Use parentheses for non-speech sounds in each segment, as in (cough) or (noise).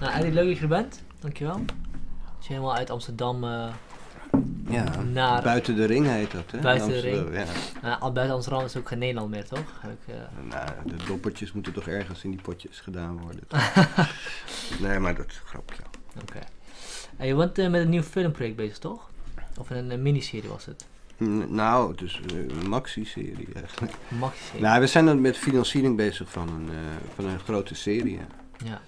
Nou, Eddie, leuk dat je er bent. Dankjewel. Dat je helemaal uit Amsterdam eh, Ja, naar... buiten de ring heet dat, hè? Buiten de ring. Ja. Nou, al buiten Amsterdam is ook geen Nederland meer, toch? Heb ik, eh, Nou, de doppertjes moeten toch ergens in die potjes gedaan worden. (laughs) nee, maar dat is een grapje. Oké. En je bent eh, met een nieuw filmproject bezig, toch? Of een, een miniserie was het? N- Nou, het is een maxi-serie eigenlijk. Maxi-serie. Nou, we zijn dan met financiering bezig van een, van een grote serie. ja.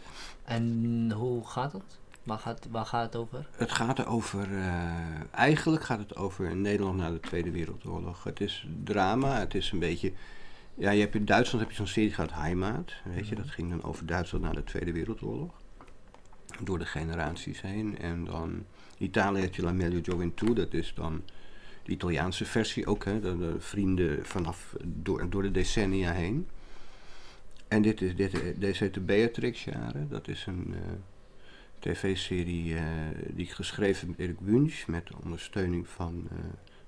En hoe gaat het? Waar gaat, waar gaat het over? Het gaat er over, eh, eigenlijk gaat het over Nederland na de Tweede Wereldoorlog. Het is drama, het is een beetje, ja, je hebt in Duitsland heb je zo'n serie gehad, Heimat, weet je, Mhm. dat ging dan over Duitsland na de Tweede Wereldoorlog. Door de generaties heen. En dan Italië heb je La Meglio Gioventù, dat is dan de Italiaanse versie ook, hè, de, de vrienden vanaf, door, door de decennia heen. En dit is, dit, deze heet de Beatrix-jaren, dat is een... eh, tv-serie eh, die ik geschreven heb met Erik Wunsch, met ondersteuning van eh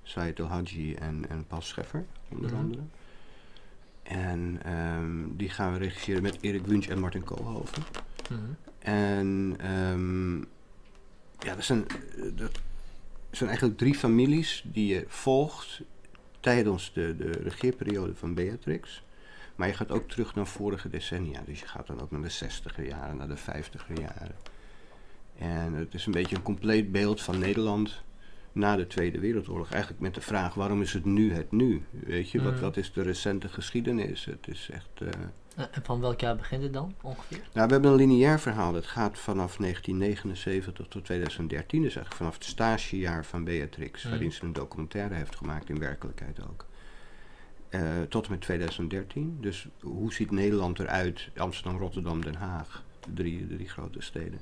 Said El Hadji en, en Paul Scheffer, onder Mhm. andere. En ehm, die gaan we regisseren met Erik Wunsch en Martin Koolhoven. Mhm. En ehm, ja, dat zijn, eh, dat zijn eigenlijk drie families die je volgt tijdens de, de regeerperiode van Beatrix. Maar je gaat ook terug naar vorige decennia. Dus je gaat dan ook naar de 60er jaren, naar de 50er jaren. En het is een beetje een compleet beeld van Nederland na de Tweede Wereldoorlog. Eigenlijk met de vraag, waarom is het nu het nu? Weet je, wat, Mm. wat is de recente geschiedenis? Het is echt... eh, En van welk jaar begint het dan, ongeveer? nou, we hebben een lineair verhaal. Dat gaat vanaf 1979 tot 2013. Dus eigenlijk vanaf het stagejaar van Beatrix, Mm. waarin ze een documentaire heeft gemaakt, in werkelijkheid ook. Eh, tot en met 2013. Dus hoe ziet Nederland eruit? Amsterdam, Rotterdam, Den Haag. De drie, drie grote steden.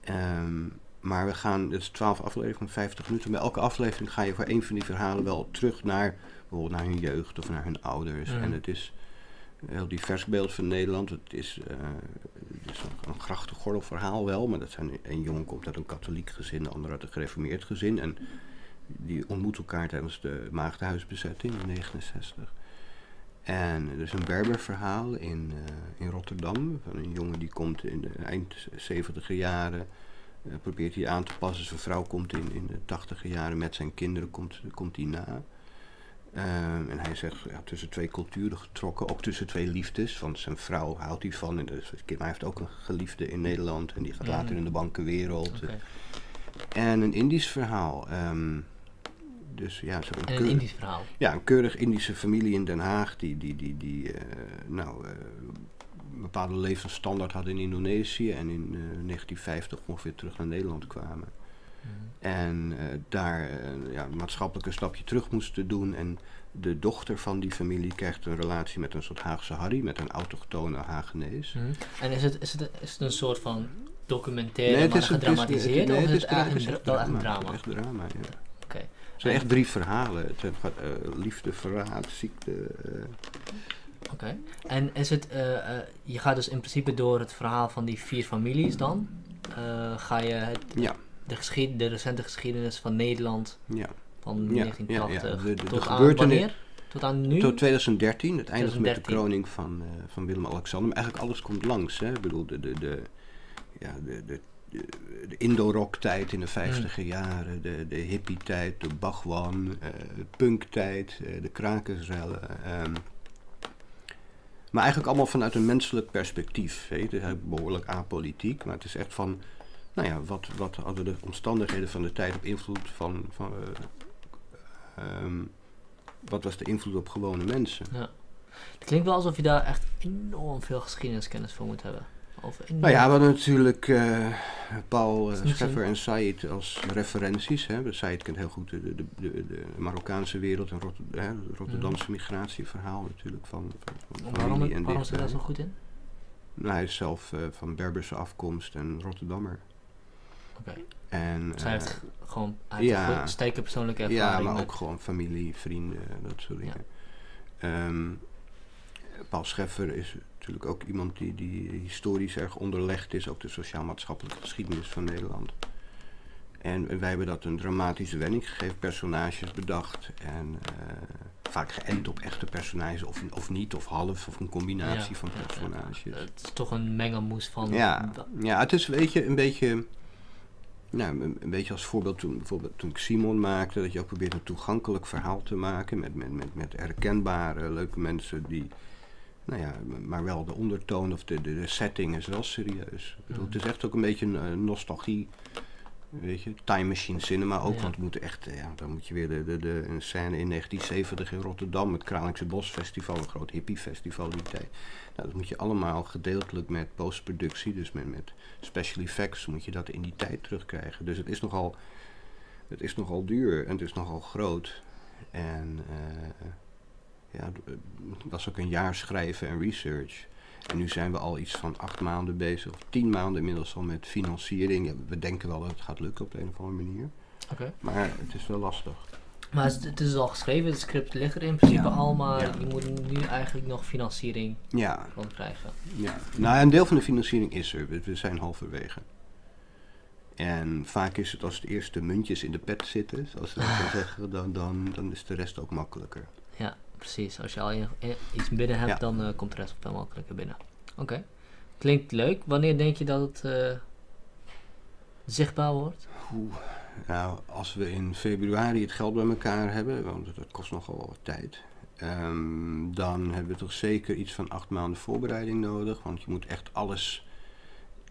Ehm, maar we gaan, het is 12 afleveringen, 50 minuten. Bij elke aflevering ga je voor een van die verhalen wel terug naar bijvoorbeeld naar hun jeugd of naar hun ouders. Mm. En het is een heel divers beeld van Nederland. Het is, het is een, een grachtengordelverhaal wel, maar dat zijn, een jongen komt uit een katholiek gezin, de ander uit een gereformeerd gezin. En die ontmoeten elkaar tijdens de Maagdenhuisbezetting in 69. En er is een Berberverhaal in, eh, in Rotterdam van een jongen die komt in de eind 70 jaren. eh, probeert hij aan te passen. Zijn vrouw komt in, in de 80 jaren met zijn kinderen komt, komt hij na. Ehm, en hij zegt ja, tussen twee culturen getrokken, ook tussen twee liefdes. Want zijn vrouw houdt hij van. En dus, maar hij heeft ook een geliefde in Nederland. En die gaat later Mhm. in de bankenwereld. En een Indisch verhaal. ehm, dus ja, zo een, Indisch verhaal. ja, een keurig Indische familie in Den Haag. Die, die, die, die eh, nou, eh, een bepaalde levensstandaard hadden in Indonesië. En in eh, 1950 ongeveer terug naar Nederland kwamen. Mhm. En eh, daar eh, ja, een maatschappelijke stapje terug moesten doen. En de dochter van die familie krijgt een relatie met een soort Haagse Harry, met een autochtone Hagenees. Mhm. En is het, is, het, is het een soort van documentaire, het maar is een- het is- gedramatiseerd? nee, of het is het is een, drama. echt drama, ja. Zijn echt drie verhalen. Het gaat eh, liefde, verraad, ziekte. eh, Oké. En is het, eh, eh, je gaat dus in principe door het verhaal van die vier families dan, eh, ga je het, ja, de, geschied, de recente geschiedenis van Nederland ja. van Ja, 1980 ja, ja. De- de- de tot aan wanneer? Tot aan nu? Tot 2013, het eindigt met de 2013. kroning van, eh, van Willem-Alexander. Maar eigenlijk alles komt langs. Hè? Ik bedoel, de, de, de, ja, de, de, de, de Indo-rock-tijd in de 50er jaren, de, de hippie-tijd, de Bhagwan, eh de punk-tijd, eh, de krakersrellen. ehm. maar eigenlijk allemaal vanuit een menselijk perspectief. Het is behoorlijk apolitiek, maar het is echt van... Nou ja, wat, wat hadden de omstandigheden van de tijd op invloed van... van eh, ehm, wat was de invloed op gewone mensen? Ja. Het klinkt wel alsof je daar echt enorm veel geschiedeniskennis voor moet hebben. Nou ja, we hadden natuurlijk eh, Paul uh, Scheffer en Said als referenties. Hè. Said kent heel goed de, de, de, de Marokkaanse wereld en hè, het Rotterdamse migratieverhaal natuurlijk van, van, van waarom familie en waarom is hij daar zo goed in? Nou, hij is zelf eh, van Berberse afkomst en Rotterdammer. Oké. En, Dus hij heeft gewoon hij heeft ja. een goede- sterke persoonlijke ja, ervaring. maar met- ook gewoon familie, vrienden, dat soort dingen. Ehm, Paul Scheffer is natuurlijk ook iemand die, die historisch erg onderlegd is, ook de sociaal-maatschappelijke geschiedenis van Nederland. En wij hebben dat een dramatische wending gegeven, personages bedacht. En eh, vaak geënt op echte personages, of, of niet, of half, of een combinatie Ja, van ja. personages. Het is toch een mengelmoes van... Ja, ja, het is weet je, een beetje, nou, een, een beetje als voorbeeld toen, bijvoorbeeld toen ik Simon maakte, dat je ook probeert een toegankelijk verhaal te maken met, met, met, met herkenbare, leuke mensen die, nou ja, maar wel de ondertoon of de, de, de setting is wel serieus. Ik bedoel. Het is echt ook een beetje een nostalgie, weet je, time machine cinema ook, Ja. want we moeten echt, eh, ja, dan moet je weer de, de, de een scène in 1970 in Rotterdam, het Kralingse Bos Festival, een groot hippiefestival die tijd. Nou, dat moet je allemaal gedeeltelijk met postproductie, dus met, met special effects, moet je dat in die tijd terugkrijgen. Dus het is nogal, het is nogal duur en het is nogal groot. En eh, ja, het was ook een jaar schrijven en research. En nu zijn we al iets van acht maanden bezig, of tien maanden inmiddels al met financiering. Ja, we denken wel dat het gaat lukken op de een of andere manier. Oké. Maar het is wel lastig. Maar het, is al geschreven, het script ligt er in principe Ja. al, maar Ja. je moet nu eigenlijk nog financiering Ja, van krijgen. Ja, nou een deel van de financiering is er. We, zijn halverwege. En vaak is het als de eerste muntjes in de pet zitten, zoals ze dat (laughs) zeggen, dan, dan, dan is de rest ook makkelijker. Precies. Als je al in- iets binnen hebt, Ja. dan eh, komt de rest veel makkelijker binnen. Oké. Klinkt leuk. Wanneer denk je dat het eh, zichtbaar wordt? Oeh, nou, als we in februari het geld bij elkaar hebben, want dat kost nogal wat tijd, ehm, dan hebben we toch zeker iets van acht maanden voorbereiding nodig. Want je moet echt alles.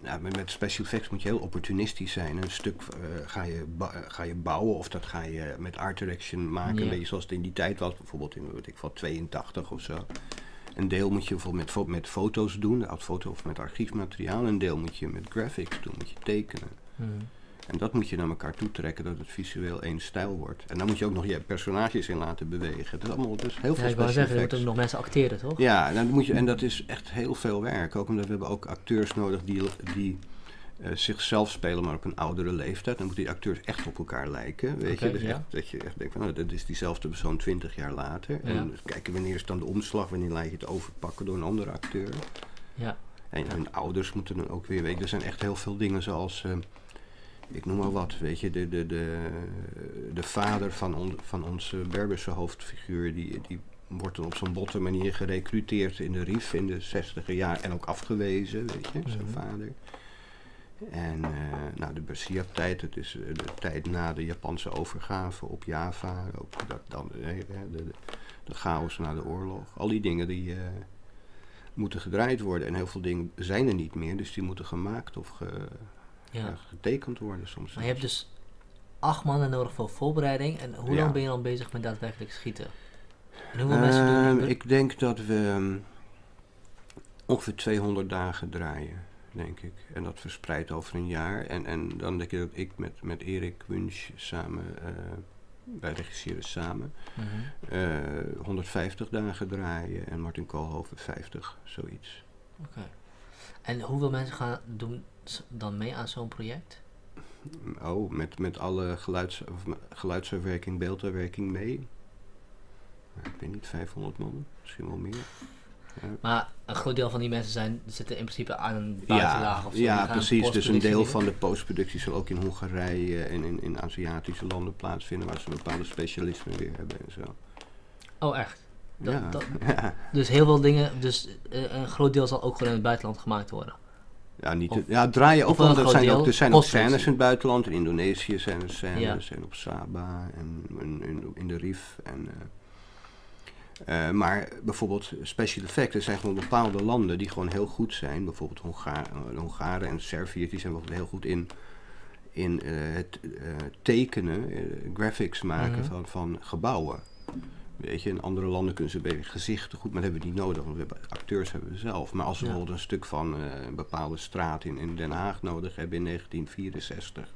Nou, met, special effects moet je heel opportunistisch zijn. Een stuk eh, ga, je eh, ga je bouwen of dat ga je met art direction maken. Ja. Een beetje zoals het in die tijd was, bijvoorbeeld in weet ik wat 82 of zo. Een deel moet je bijvoorbeeld met, fo- met foto's doen, oud foto of met archiefmateriaal. Een deel moet je met graphics doen, moet je tekenen. Hmm. En dat moet je naar elkaar toe trekken, dat het visueel één stijl wordt. En dan moet je ook nog je personages in laten bewegen. Het is allemaal dus heel Ja, veel ik wou zeggen, er moeten ook nog mensen acteren, toch? Ja, en, dan moet je, en dat is echt heel veel werk. Ook omdat we hebben ook acteurs nodig die, die eh, zichzelf spelen, maar op een oudere leeftijd. Dan moeten die acteurs echt op elkaar lijken. Weet je? Dus ja. echt, dat je echt denkt van, nou, dat is diezelfde persoon twintig jaar later. Ja. En kijken wanneer is dan de omslag, wanneer laat je het overpakken door een andere acteur. Ja. En hun ouders moeten dan ook weer, weet je, er zijn echt heel veel dingen zoals, eh, ik noem maar wat, weet je, de, de, de, de vader van, on, van onze Berberse hoofdfiguur, die, die wordt dan op zo'n botte manier gerecruiteerd in de RIF in de zestiger jaar en ook afgewezen, weet je, zijn Mhm. vader. En eh, nou, de Bersia-tijd, het is eh, de tijd na de Japanse overgave op Java, ook dat, dan, eh, de, de, de chaos na de oorlog, al die dingen die... moeten gedraaid worden. En heel veel dingen zijn er niet meer, dus die moeten gemaakt of ge- ja. getekend worden soms. Maar je hebt dus acht maanden nodig voor voorbereiding. En hoe lang ben je dan bezig met daadwerkelijk schieten? En hoeveel mensen doen Ehm, Ik denk dat we ehm, ongeveer 200 dagen draaien, denk ik. En dat verspreid over een jaar. En, en dan denk ik dat ik met, met Erik Wunsch samen, eh, wij regisseren samen, eh 150 dagen draaien. En Martin Koolhoven 50, zoiets. Oké. En hoeveel mensen gaan doen dan mee aan zo'n project? Oh, met, met alle geluids, geluidsuitwerking, beelduitwerking mee. Nou, ik weet niet, 500 man, misschien wel meer. Ja, Maar een groot deel van die mensen zijn, zitten in principe aan een buitenlaag ja, of zo. Ja precies. Dus een deel van de postproductie zal ook in Hongarije en in, in Aziatische landen plaatsvinden, waar ze bepaalde specialismen weer hebben en zo. Oh, echt? Dat- ja. dat-. (laughs) Dus heel veel dingen, dus eh, een groot deel zal ook gewoon in het buitenland gemaakt worden. Ja, niet te- ja, draaien ook Er zijn ook, er zijn ook scènes in het buitenland. In Indonesië zijn er scènes. Ja. En op Saba en in, in, in de Rif. En, eh, eh, maar bijvoorbeeld special effects. Er zijn gewoon bepaalde landen die gewoon heel goed zijn. Bijvoorbeeld Honga eh, Hongaren en Serviërs. Die zijn bijvoorbeeld heel goed in, in het tekenen, graphics maken Mhm. van, van gebouwen. Weet je, in andere landen kunnen ze bij gezichten goed, maar dat hebben we niet nodig, want we hebben, acteurs hebben we zelf. Maar als we Ja. bijvoorbeeld een stuk van eh, een bepaalde straat in, in Den Haag nodig hebben in 1964,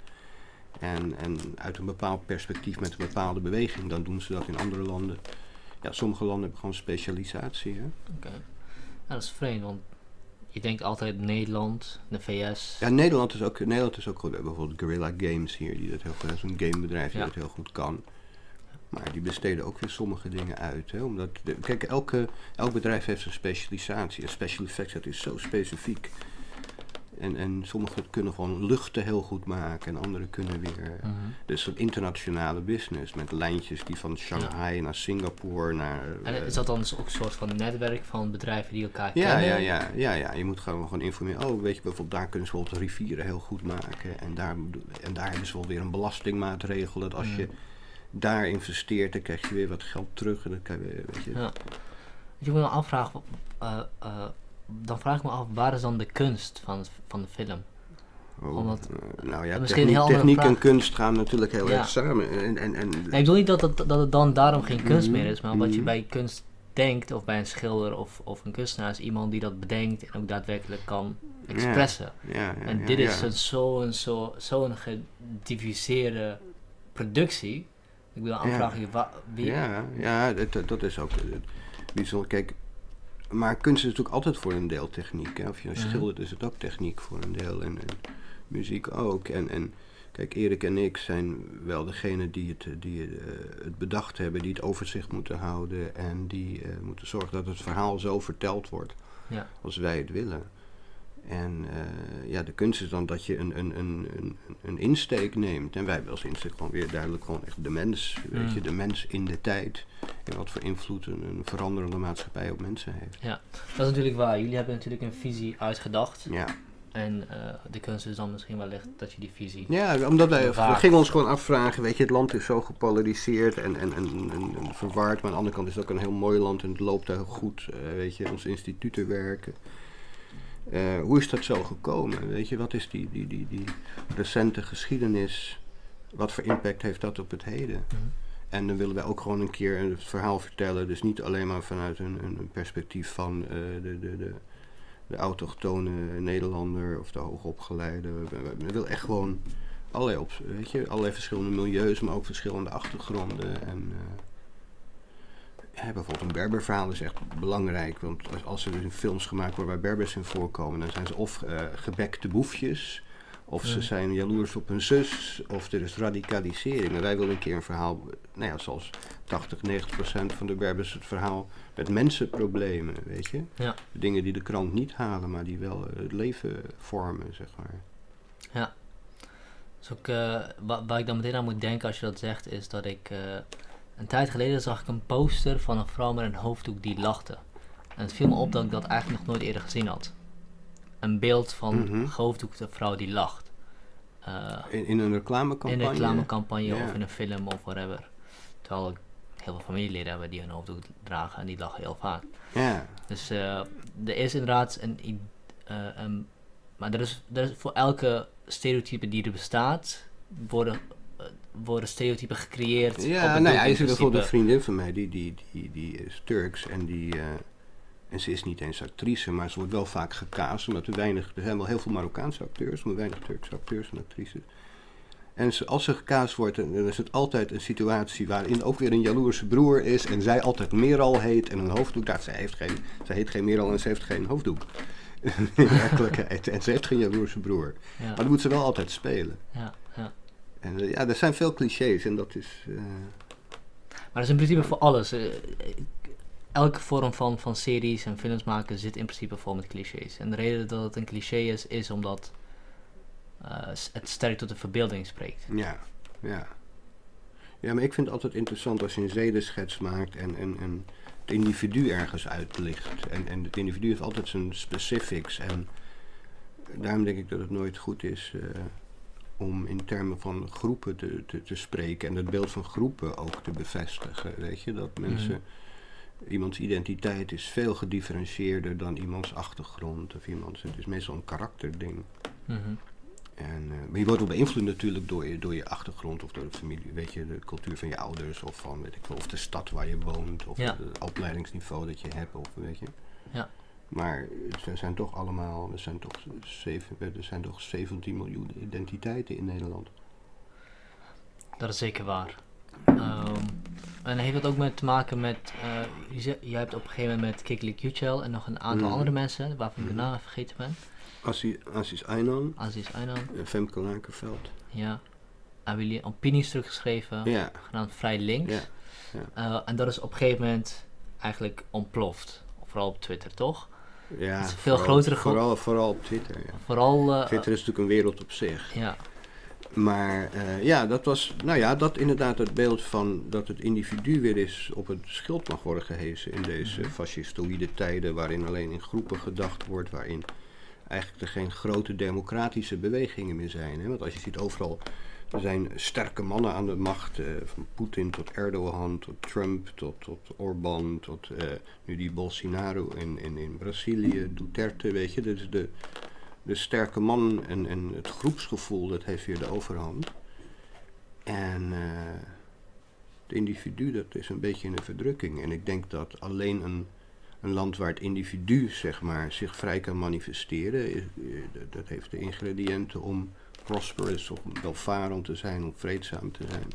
en, en uit een bepaald perspectief met een bepaalde beweging, dan doen ze dat in andere landen. Ja, sommige landen hebben gewoon specialisatie. Oké. Ja, dat is vreemd, want je denkt altijd Nederland, de VS. Ja, Nederland is ook, Nederland is ook goed. We hebben bijvoorbeeld Guerrilla Games hier, die dat heel goed, dat is een gamebedrijf die Ja. dat heel goed kan. Maar die besteden ook weer sommige dingen uit. Hè? Omdat de- kijk, elke, elk bedrijf heeft zijn specialisatie. En special effects, dat is zo specifiek. En, en sommigen kunnen gewoon luchten heel goed maken en anderen kunnen weer... Mhm. Dus een internationale business met lijntjes die van Shanghai naar Singapore naar... En eh, is dat dan dus ook een soort van netwerk van bedrijven die elkaar ja, kennen? ja, ja, ja, ja, je moet gewoon, gewoon informeren. Oh, weet je, bijvoorbeeld daar kunnen ze bijvoorbeeld rivieren heel goed maken. En daar, en daar hebben ze wel weer een belastingmaatregel dat als Mhm. je daar investeert, dan krijg je weer wat geld terug. En dan kan je, weer, weet je, Ja. Je moet me afvragen, eh, eh, dan vraag ik me af, waar is dan de kunst van, van de film? oh, omdat- eh, nou ja, misschien een techniek, en kunst gaan natuurlijk heel Ja. erg samen. En, en, en, Nee, ik bedoel niet dat het, dat het dan daarom geen kunst Mhm, meer is, maar wat je mhm. bij kunst denkt, of bij een schilder of, of een kunstenaar, is iemand die dat bedenkt en ook daadwerkelijk kan expressen. ja, ja, en dit is ja. een zo'n zo, zo'n gediviseerde productie. Ik wil aanvragen, je wa- wie, Ja, ja dat, dat- is ook eh, bijzonder. Kijk, maar kunst is natuurlijk altijd voor een deel techniek. Hè? Of je Mhm. schildert, is het ook techniek voor een deel. En, en muziek ook. En, en kijk, Erik en ik zijn wel degene die, het, die eh, het bedacht hebben, die het overzicht moeten houden. En die eh, moeten zorgen dat het verhaal zo verteld wordt Ja. als wij het willen. En eh, ja, de kunst is dan dat je een, een, een, een, een insteek neemt. En wij hebben als insteek gewoon weer duidelijk gewoon echt de mens. Weet Mm. je, de mens in de tijd. En wat voor invloed een, een veranderende maatschappij op mensen heeft. Dat is natuurlijk waar. Jullie hebben natuurlijk een visie uitgedacht. Ja, En eh, de kunst is dan misschien wellicht dat je die visie... ja omdat wij we gingen ons gewoon afvragen. Weet je, het land is zo gepolariseerd en, en, en, en, en verwaard. Maar aan de andere kant is het ook een heel mooi land en het loopt heel goed. eh, weet je, onze instituten werken. Eh, hoe is dat zo gekomen? Weet je, wat is die, die, die, die recente geschiedenis? Wat voor impact heeft dat op het heden? Mhm. En dan willen wij ook gewoon een keer het verhaal vertellen. Dus niet alleen maar vanuit een, een perspectief van eh, de, de, de, de autochtone Nederlander of de hoogopgeleide. We, we- we willen echt gewoon allerlei, op, weet je, allerlei verschillende milieus, maar ook verschillende achtergronden. En, eh, ja, bijvoorbeeld een Berberverhaal is echt belangrijk. Want als, als er dus in films gemaakt worden waar Berbers in voorkomen, dan zijn ze of eh, gebekte boefjes. Of ze zijn jaloers op hun zus, of er is radicalisering. En wij willen een keer een verhaal, nou ja, zoals 80, 90 procent van de Berbers het verhaal met mensenproblemen, weet je. Ja. Dingen die de krant niet halen, maar die wel eh, het leven vormen, zeg maar. Dus ook, eh, wa- waar ik dan meteen aan moet denken als je dat zegt, is dat ik... een tijd geleden zag ik een poster van een vrouw met een hoofddoek die lachte. En het viel me op dat ik dat eigenlijk nog nooit eerder gezien had. Een beeld van Mhm. een gehoofddoekte vrouw die lacht. Eh, In, in een reclamecampagne. in een reclamecampanje Ja. of in een film of whatever. Terwijl ik heel veel familieleden hebben die een hoofddoek dragen en die lachen heel vaak. Ja, Dus eh, er is inderdaad een. eh, een- maar er is, er is voor elke stereotype die er bestaat, worden, worden stereotypen gecreëerd. ja nou ja, is er bijvoorbeeld een vriendin van mij, die, die, die, die is Turks en die... eh, en ze is niet eens actrice, maar ze wordt wel vaak gekaast, omdat er weinig... Er zijn wel heel veel Marokkaanse acteurs, maar weinig Turkse acteurs en actrices. En ze, als ze gekaast wordt, dan is het altijd een situatie waarin ook weer een jaloerse broer is en zij altijd Meral heet en een hoofddoek. Nou, zij, heeft geen, zij heet geen Meral en ze heeft geen hoofddoek. (laughs) In werkelijkheid. En ze heeft geen jaloerse broer. Ja, Maar dan moet ze wel altijd spelen. ja. En eh, ja, er zijn veel clichés en dat is... eh, Maar dat is in principe voor alles. eh, elke vorm van, van series en films maken zit in principe vol met clichés. En de reden dat het een cliché is, is omdat het sterk tot de verbeelding spreekt. Ja, ja. Ja, maar ik vind het altijd interessant als je een zedenschets maakt en, en, en het individu ergens uitlicht. En, en het individu heeft altijd zijn specifics. En daarom denk ik dat het nooit goed is om in termen van groepen te, te, te spreken. En het beeld van groepen ook te bevestigen. Weet je, dat mensen... Iemands identiteit is veel gedifferentieerder dan iemands achtergrond of iemands. Het is meestal een karakterding. Mhm. En, eh, maar je wordt ook beïnvloed natuurlijk door je, door je achtergrond of door de familie, weet je, de cultuur van je ouders of van, weet ik wel, of de stad waar je woont of Ja. het opleidingsniveau dat je hebt of weet je. Ja. Maar er zijn toch allemaal, er zijn toch, zeven, er zijn toch 17 miljoen identiteiten in Nederland. Dat is zeker waar. Ehm, en heeft het ook met te maken met. eh je, hebt op een gegeven moment met Kiklik Yücel en nog een aantal Mhm. andere mensen, waarvan ik de Mhm. naam vergeten ben. Assis, Assis Aynan, Aziz Aynan, eh, Femke Lakenveld. ja. Hebben jullie opinies teruggeschreven, Ja, genaamd Vrij Links. ja. Eh, en dat is op een gegeven moment eigenlijk ontploft. Vooral op Twitter, toch? Ja, Het is een veel vooral- grotere groep. Vooral, vooral op Twitter, ja. Vooral, eh, Twitter is natuurlijk een wereld op zich. ja. Maar eh, ja, dat was, nou ja, dat inderdaad het beeld van dat het individu weer eens op het schild mag worden gehezen in deze Mhm. fascistoïde tijden waarin alleen in groepen gedacht wordt, waarin eigenlijk er geen grote democratische bewegingen meer zijn. Hè? Want als je ziet overal, er zijn sterke mannen aan de macht, eh, van Poetin tot Erdogan, tot Trump, tot, tot Orbán, tot eh, nu die Bolsonaro in, in, in Brazilië, Duterte, weet je, dus de, de sterke man en, en het groepsgevoel, dat heeft weer de overhand. En eh, het individu, dat is een beetje in een verdrukking. En ik denk dat alleen een, een land waar het individu, zeg maar, zich vrij kan manifesteren, dat heeft de ingrediënten om prosperous, om welvarend te zijn, om vreedzaam te zijn.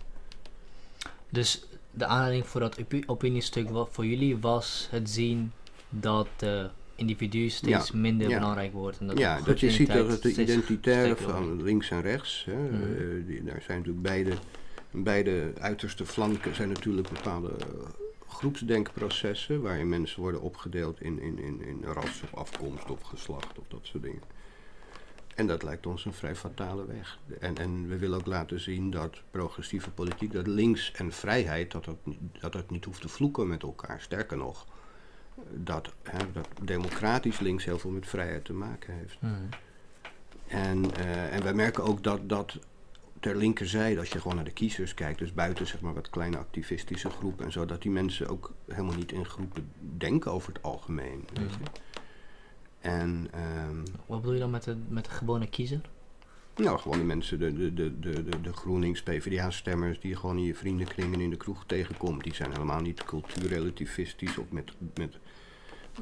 Dus de aanleiding voor dat opi- opiniestuk wat voor jullie was het zien dat de individu steeds minder ja. belangrijk wordt. En dat ja, dat je ziet dat het de identitaire van links en rechts, hè, Mhm. eh, die, daar zijn natuurlijk beide, beide uiterste flanken zijn natuurlijk bepaalde eh, groepsdenkprocessen waarin mensen worden opgedeeld in, in, in, in ras of afkomst of geslacht of dat soort dingen. En dat lijkt ons een vrij fatale weg. En, en we willen ook laten zien dat progressieve politiek, dat links en vrijheid, dat dat, niet- dat dat niet hoeft te vloeken met elkaar. Sterker nog, dat, hè, dat democratisch links heel veel met vrijheid te maken heeft. Mhm. En, eh, en wij merken ook dat, dat ter linkerzijde, als je gewoon naar de kiezers kijkt, dus buiten zeg maar wat kleine activistische groepen en zo, dat die mensen ook helemaal niet in groepen denken over het algemeen. Weet Mhm. je? En ehm, Wat bedoel je dan met de, met de gewone kiezer? nou, gewoon de mensen, de, de, de, de, de, de GroenLinks, PvdA-stemmers die je gewoon in je vriendenkringen in de kroeg tegenkomt, die zijn helemaal niet cultuurrelativistisch of met, met,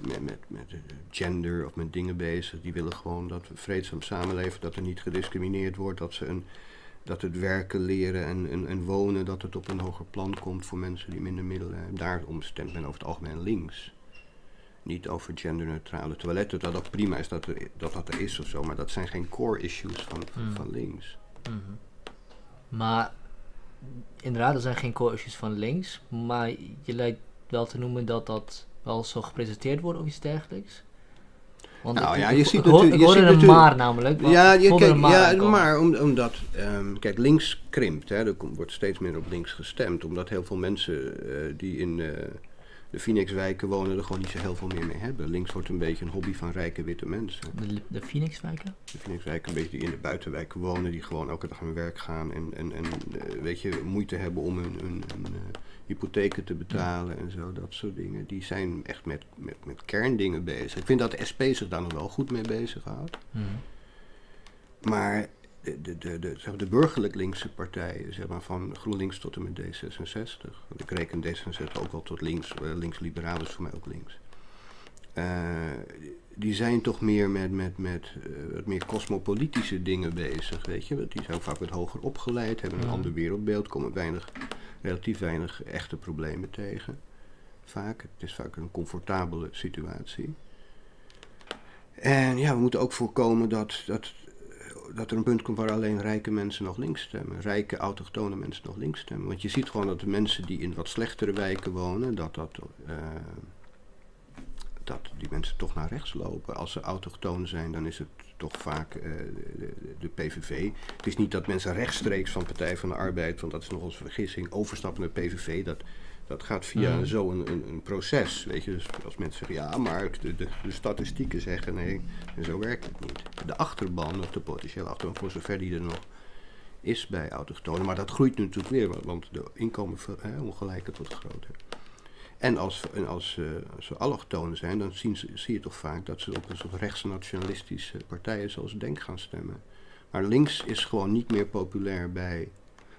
met, met, met eh, gender of met dingen bezig. Die willen gewoon dat we vreedzaam samenleven, dat er niet gediscrimineerd wordt, dat ze een dat het werken, leren en, en, en wonen, dat het op een hoger plan komt voor mensen die minder middelen hebben. Daarom stemt men over het algemeen links. Niet over genderneutrale toiletten, dat ook prima is dat, er, dat dat er is of zo, maar dat zijn geen core issues van, van, Hmm. van links. Mhm. Maar inderdaad, er zijn geen core issues van links. Maar je lijkt wel te noemen dat dat wel zo gepresenteerd wordt of iets dergelijks. Want Nou ik, ja, ik- je ik ziet natuurlijk- ik je hoorde ziet een natuurlijk- maar namelijk. Ja, ik je, kijk, een maar ja maar om, omdat, ehm, kijk, links krimpt, hè, er komt- wordt steeds meer op links gestemd, omdat heel veel mensen eh, die in eh, de Phoenixwijken wonen er gewoon niet zo heel veel meer mee hebben. Links wordt een beetje een hobby van rijke witte mensen. De, de Phoenixwijken? De Phoenixwijken, een beetje die in de buitenwijken wonen, die gewoon elke dag aan werk gaan en, en, en eh, weet je, moeite hebben om hun, hun, hun, eh, hypotheken te betalen en zo, dat soort dingen. Die zijn echt met, met, met kerndingen bezig. Ik vind dat de SP zich daar nog wel goed mee bezighoudt. Mhm. Maar de, de, de, zeg maar, de burgerlijk linkse partijen, zeg maar, van GroenLinks tot en met D66. Want ik reken D66 ook wel tot links, eh, links-liberaal is voor mij ook links. Eh, die zijn toch meer met, met, met eh, wat meer cosmopolitische dingen bezig, weet je. Want Die zijn vaak wat hoger opgeleid, hebben een Mhm. ander wereldbeeld, komen weinig, relatief weinig echte problemen tegen. Vaak. Het is vaak een comfortabele situatie. En ja, we moeten ook voorkomen dat, dat, dat er een punt komt waar alleen rijke mensen nog links stemmen. Rijke, autochtone mensen nog links stemmen. Want je ziet gewoon dat de mensen die in wat slechtere wijken wonen, dat, dat, eh, dat die mensen toch naar rechts lopen. Als ze autochtoon zijn, dan is het toch vaak eh, de, de, PVV. Het is niet dat mensen rechtstreeks van Partij van de Arbeid, want dat is nog een vergissing, overstappen naar PVV. Dat, dat gaat via Mhm. zo'n een, een proces. Weet je, dus als mensen zeggen ja, maar de, de, de statistieken zeggen nee, en zo werkt het niet. De achterban, of de potentiële achterban, voor zover die er nog is bij autochtonen. Maar dat groeit nu natuurlijk weer, want- de inkomenongelijkheid wordt groter. En als, en als, als ze allochtonen zijn, dan zien ze, zie je toch vaak dat ze op een soort rechtsnationalistische partijen zoals Denk gaan stemmen. Maar links is gewoon niet meer populair bij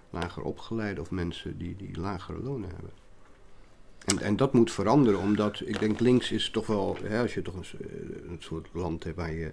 lager opgeleide of mensen die, die lagere lonen hebben. En, en dat moet veranderen, omdat ik denk links is toch wel, hè, als je toch een, eh, een soort land hebt waar je,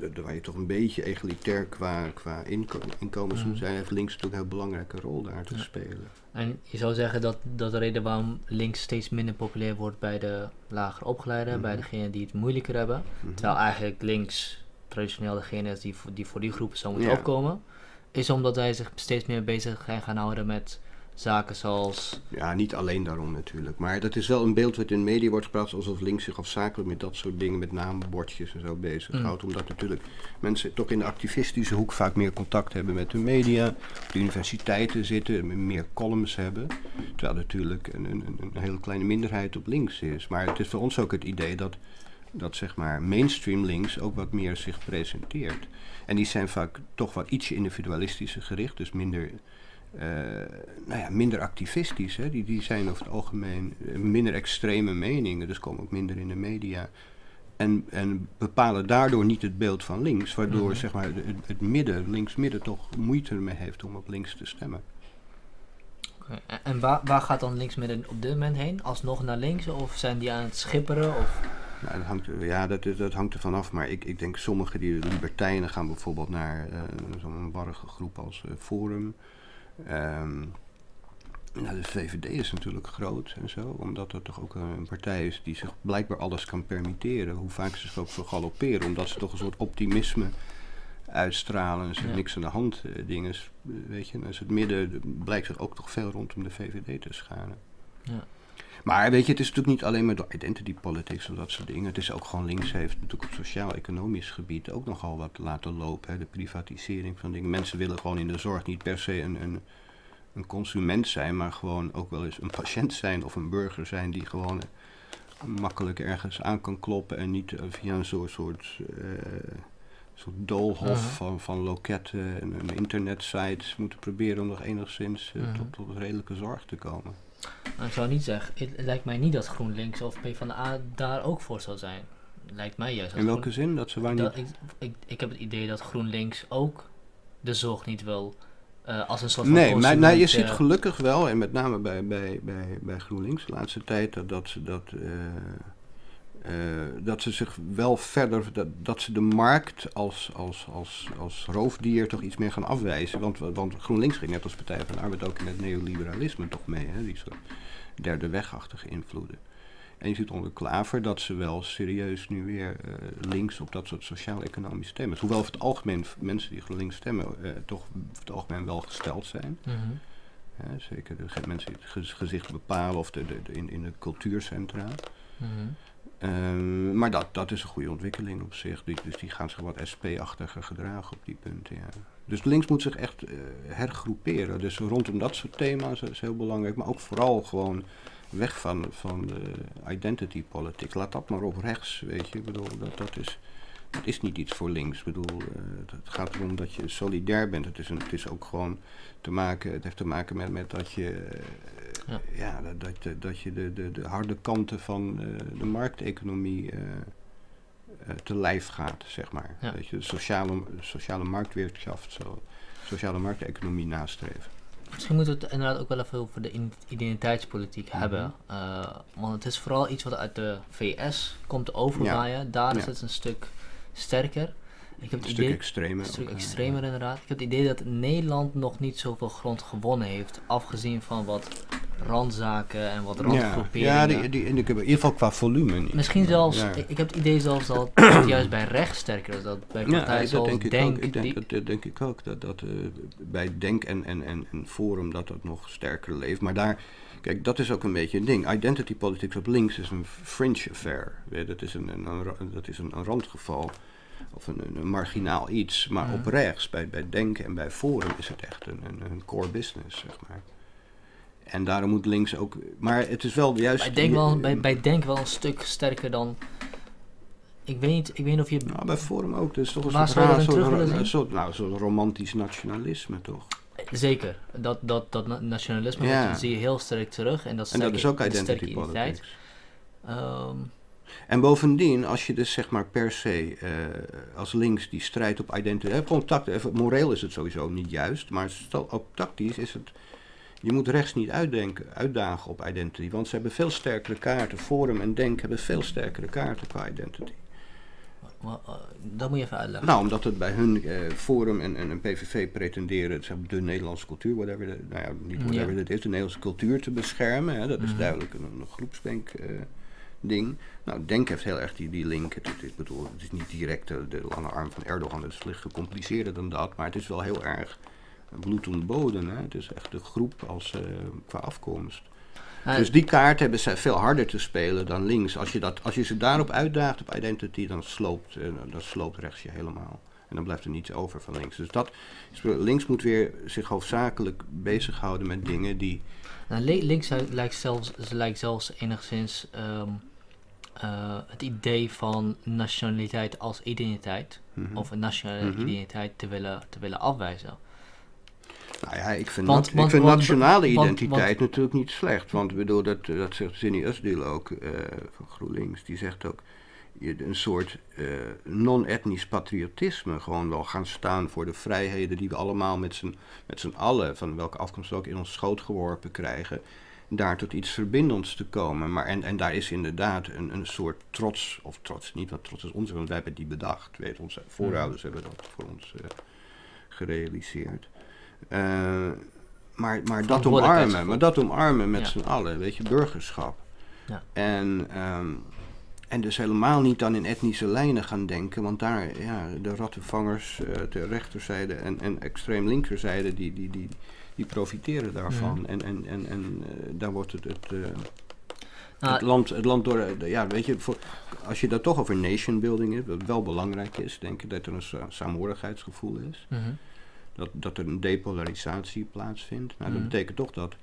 eh, waar je toch een beetje egalitair qua, qua inko- inkomens Mhm. moet zijn, heeft links natuurlijk een heel belangrijke rol daar te Ja. spelen. En je zou zeggen dat, dat de reden waarom links steeds minder populair wordt bij de lager opgeleiden, Mhm. bij degenen die het moeilijker hebben. Mhm. Terwijl eigenlijk links traditioneel degene is die voor die, voor die groepen zou moeten Ja. opkomen. Is omdat wij zich steeds meer bezig zijn gaan houden met zaken zoals... Ja, niet alleen daarom natuurlijk. Maar dat is wel een beeld wat in de media wordt gepraat alsof links zich afzakelijk met dat soort dingen, met naambordjes en zo bezighoudt. Mm. Omdat natuurlijk mensen toch in de activistische hoek vaak meer contact hebben met de media, op de universiteiten zitten, meer columns hebben. Terwijl natuurlijk een, een, een hele kleine minderheid op links is. Maar het is voor ons ook het idee dat, dat zeg maar mainstream links ook wat meer zich presenteert. En die zijn vaak toch wat ietsje individualistischer gericht, dus minder nou ja, minder activistisch. Hè? Die, die zijn over het algemeen eh, minder extreme meningen, dus komen ook minder in de media. En, en bepalen daardoor niet het beeld van links, waardoor mhm. zeg maar, het, het midden, links-midden, toch moeite ermee heeft om op links te stemmen. En waar, waar gaat dan links-midden op dit moment heen? Alsnog naar links of zijn die aan het schipperen? Of? Nou, dat hangt, ja, dat, dat hangt er vanaf. Maar ik, ik denk sommige die libertijnen gaan bijvoorbeeld naar uh, zo'n warrige groep als uh, Forum. Um, nou, de VVD is natuurlijk groot en zo, omdat het toch ook een partij is die zich blijkbaar alles kan permitteren. Hoe vaak ze zich ook vergalopperen, omdat ze toch een soort optimisme uitstralen. Ze ja. niks aan de hand uh, dingen. Weet je, dus het midden blijkt zich ook toch veel rondom de VVD te scharen. Ja. Maar weet je, het is natuurlijk niet alleen maar door identity politics en dat soort dingen. Het is ook gewoon links heeft natuurlijk op sociaal-economisch gebied ook nogal wat laten lopen. Hè. De privatisering van dingen. Mensen willen gewoon in de zorg niet per se een, een, een consument zijn, maar gewoon ook wel eens een patiënt zijn of een burger zijn die gewoon makkelijk ergens aan kan kloppen en niet via een soort, soort, uh, soort doolhof van, van loketten en, en internetsites moeten proberen om nog enigszins uh, tot, tot redelijke zorg te komen. Nou, ik zou niet zeggen, het, lijkt mij niet dat GroenLinks of PvdA daar ook voor zou zijn. Lijkt mij juist. In welke zin? Dat ze waar niet... Ik, ik, ik heb het idee dat GroenLinks ook de zorg niet wil uh, als een soort van Nee, maar nou, je ziet gelukkig wel, en met name bij, bij, bij, bij GroenLinks de laatste tijd, dat, dat ze dat... Uh, dat ze zich wel verder, dat, dat ze de markt als, als, als, als roofdier toch iets meer gaan afwijzen. Want, want GroenLinks ging net als Partij van de Arbeid ook in het neoliberalisme toch mee, hè, die soort derde wegachtige invloeden. En je ziet onder Klaver dat ze wel serieus nu weer uh, links op dat soort sociaal-economische thema's. Hoewel over het algemeen mensen die GroenLinks stemmen uh, toch over het algemeen wel gesteld zijn. Mm -hmm. ja, zeker de mensen die het gezicht bepalen of de, de, de in, in de cultuurcentra. Mm -hmm. Um, maar dat, dat is een goede ontwikkeling op zich. Dus die gaan zich wat SP-achtiger gedragen op die punten. Ja. Dus links moet zich echt uh, hergroeperen. Dus rondom dat soort thema's is heel belangrijk. Maar ook vooral gewoon weg van, van de identity politiek. Laat dat maar op rechts, weet je. Ik bedoel, dat, dat, is, dat is niet iets voor links. Ik bedoel, uh, het gaat erom dat je solidair bent. Het is, een, het is ook gewoon te maken, het heeft te maken met, met dat je... Uh, ja, ja dat, dat, dat, je de, de, de harde kanten van uh, de markteconomie te lijf gaat, zeg maar. Ja. Dat je de sociale, sociale marktwirtschaft, zo, sociale markteconomie nastreven. Misschien moeten we het inderdaad ook wel even over de identiteitspolitiek mm -hmm. hebben. want het is vooral iets wat uit de VS komt overwaaien. Ja. Daar is het een stuk sterker. Ik heb een stuk extremer. Een stuk extremer inderdaad. Ik heb het idee dat Nederland nog niet zoveel grond gewonnen heeft. Afgezien van wat randzaken en wat randgroeperingen. Ja, ja die, die, in ieder geval qua volume. Niet. Misschien zelfs, ja. ik, ik, heb het idee zelfs dat (clears throat) het juist bij rechts sterker is. Dat bij partijen ja, zoals denk Denk... Ik, denk, dat, dat denk ik ook. Dat, dat uh, bij Denk en, en, en, en Forum dat dat nog sterker leeft. Maar daar... Kijk, dat is ook een beetje een ding. Identity politics op links is een fringe affair. Dat is een, een, een dat is een, een randgeval of een, een, marginaal iets. Maar op rechts, bij, bij Denken en bij Forum, is het echt een, een, een, core business, zeg maar. En daarom moet links ook. Maar het is wel juist. Bij Denk wel, bij, bij Denk wel een stuk sterker dan. Ik weet niet, ik weet niet of je. Nou, bij Forum ook. Dus toch een soort, raar, soort, een soort, nou, soort romantisch nationalisme, toch? Zeker. Dat, dat, dat nationalisme ja. zie je heel sterk terug. En dat, en dat is ook identity politics. Um, en bovendien, als je dus zeg maar per se uh, als links die strijd op identiteit... Gewoon even, moreel is het sowieso niet juist, maar ook tactisch is het... Je moet rechts niet uitdenken, uitdagen op identity, want ze hebben veel sterkere kaarten. Forum en Denk hebben veel sterkere kaarten qua identity. Dat moet je even uitleggen. Nou, omdat het bij hun uh, Forum en, en, en PVV pretenderen zeg, de Nederlandse cultuur, whatever, de, nou ja, niet whatever ja. dat is, de Nederlandse cultuur te beschermen. Hè, dat is mm. duidelijk een, een groepsdenk... Uh, ding. Nou, Denk heeft heel erg die, die link. Het, het, ik bedoel, het is niet direct de, de lange arm van Erdogan. Het is licht gecompliceerder dan dat. Maar het is wel heel erg bloed ontboden. Hè? Het is echt de groep als, eh, qua afkomst. Dus die kaart hebben ze veel harder te spelen dan links. Als je, dat, als je ze daarop uitdaagt, op identity, dan sloopt, eh, dan sloopt rechts je helemaal. En dan blijft er niets over van links. Dus dat, links moet weer zich hoofdzakelijk bezighouden met dingen die... Nou, li- links lijkt zelfs, lijkt zelfs enigszins ehm, eh, het idee van nationaliteit als identiteit, Mhm. of een nationale Mhm. identiteit te willen, te willen afwijzen. Nou ja, ik vind, Want- nat- want- ik vind want- nationale identiteit natuurlijk niet slecht. Want bedoel, dat, dat zegt Zinni Usdil ook eh, van GroenLinks. Die zegt ook je, een soort eh, non-etnisch patriotisme. Gewoon wel gaan staan voor de vrijheden die we allemaal met z'n, met z'n allen, van welke afkomst ook, in ons schoot geworpen krijgen. Daar tot iets verbindends te komen. Maar en, en daar is inderdaad een, een soort trots, of trots niet, want trots is onze, want wij hebben die bedacht. Weet, onze voorouders hebben dat voor ons eh, gerealiseerd. Eh, maar, maar dat omarmen, maar dat omarmen met Ja. z'n allen, weet je, burgerschap. Ja. En, ehm, en dus helemaal niet dan in etnische lijnen gaan denken, want daar, ja, de rattenvangers, eh de rechterzijde en, en extreem linkerzijde, die, die, die, die profiteren daarvan. En, en, en, en eh, daar wordt het, het, Nou, het, land, het land door, ja, weet je, voor, als je dat toch over nation building hebt, wat wel belangrijk is, denk ik, dat er een sa- saamhorigheidsgevoel is mhm. Dat, dat er een depolarisatie plaatsvindt. Nou, dat Mhm. betekent toch dat,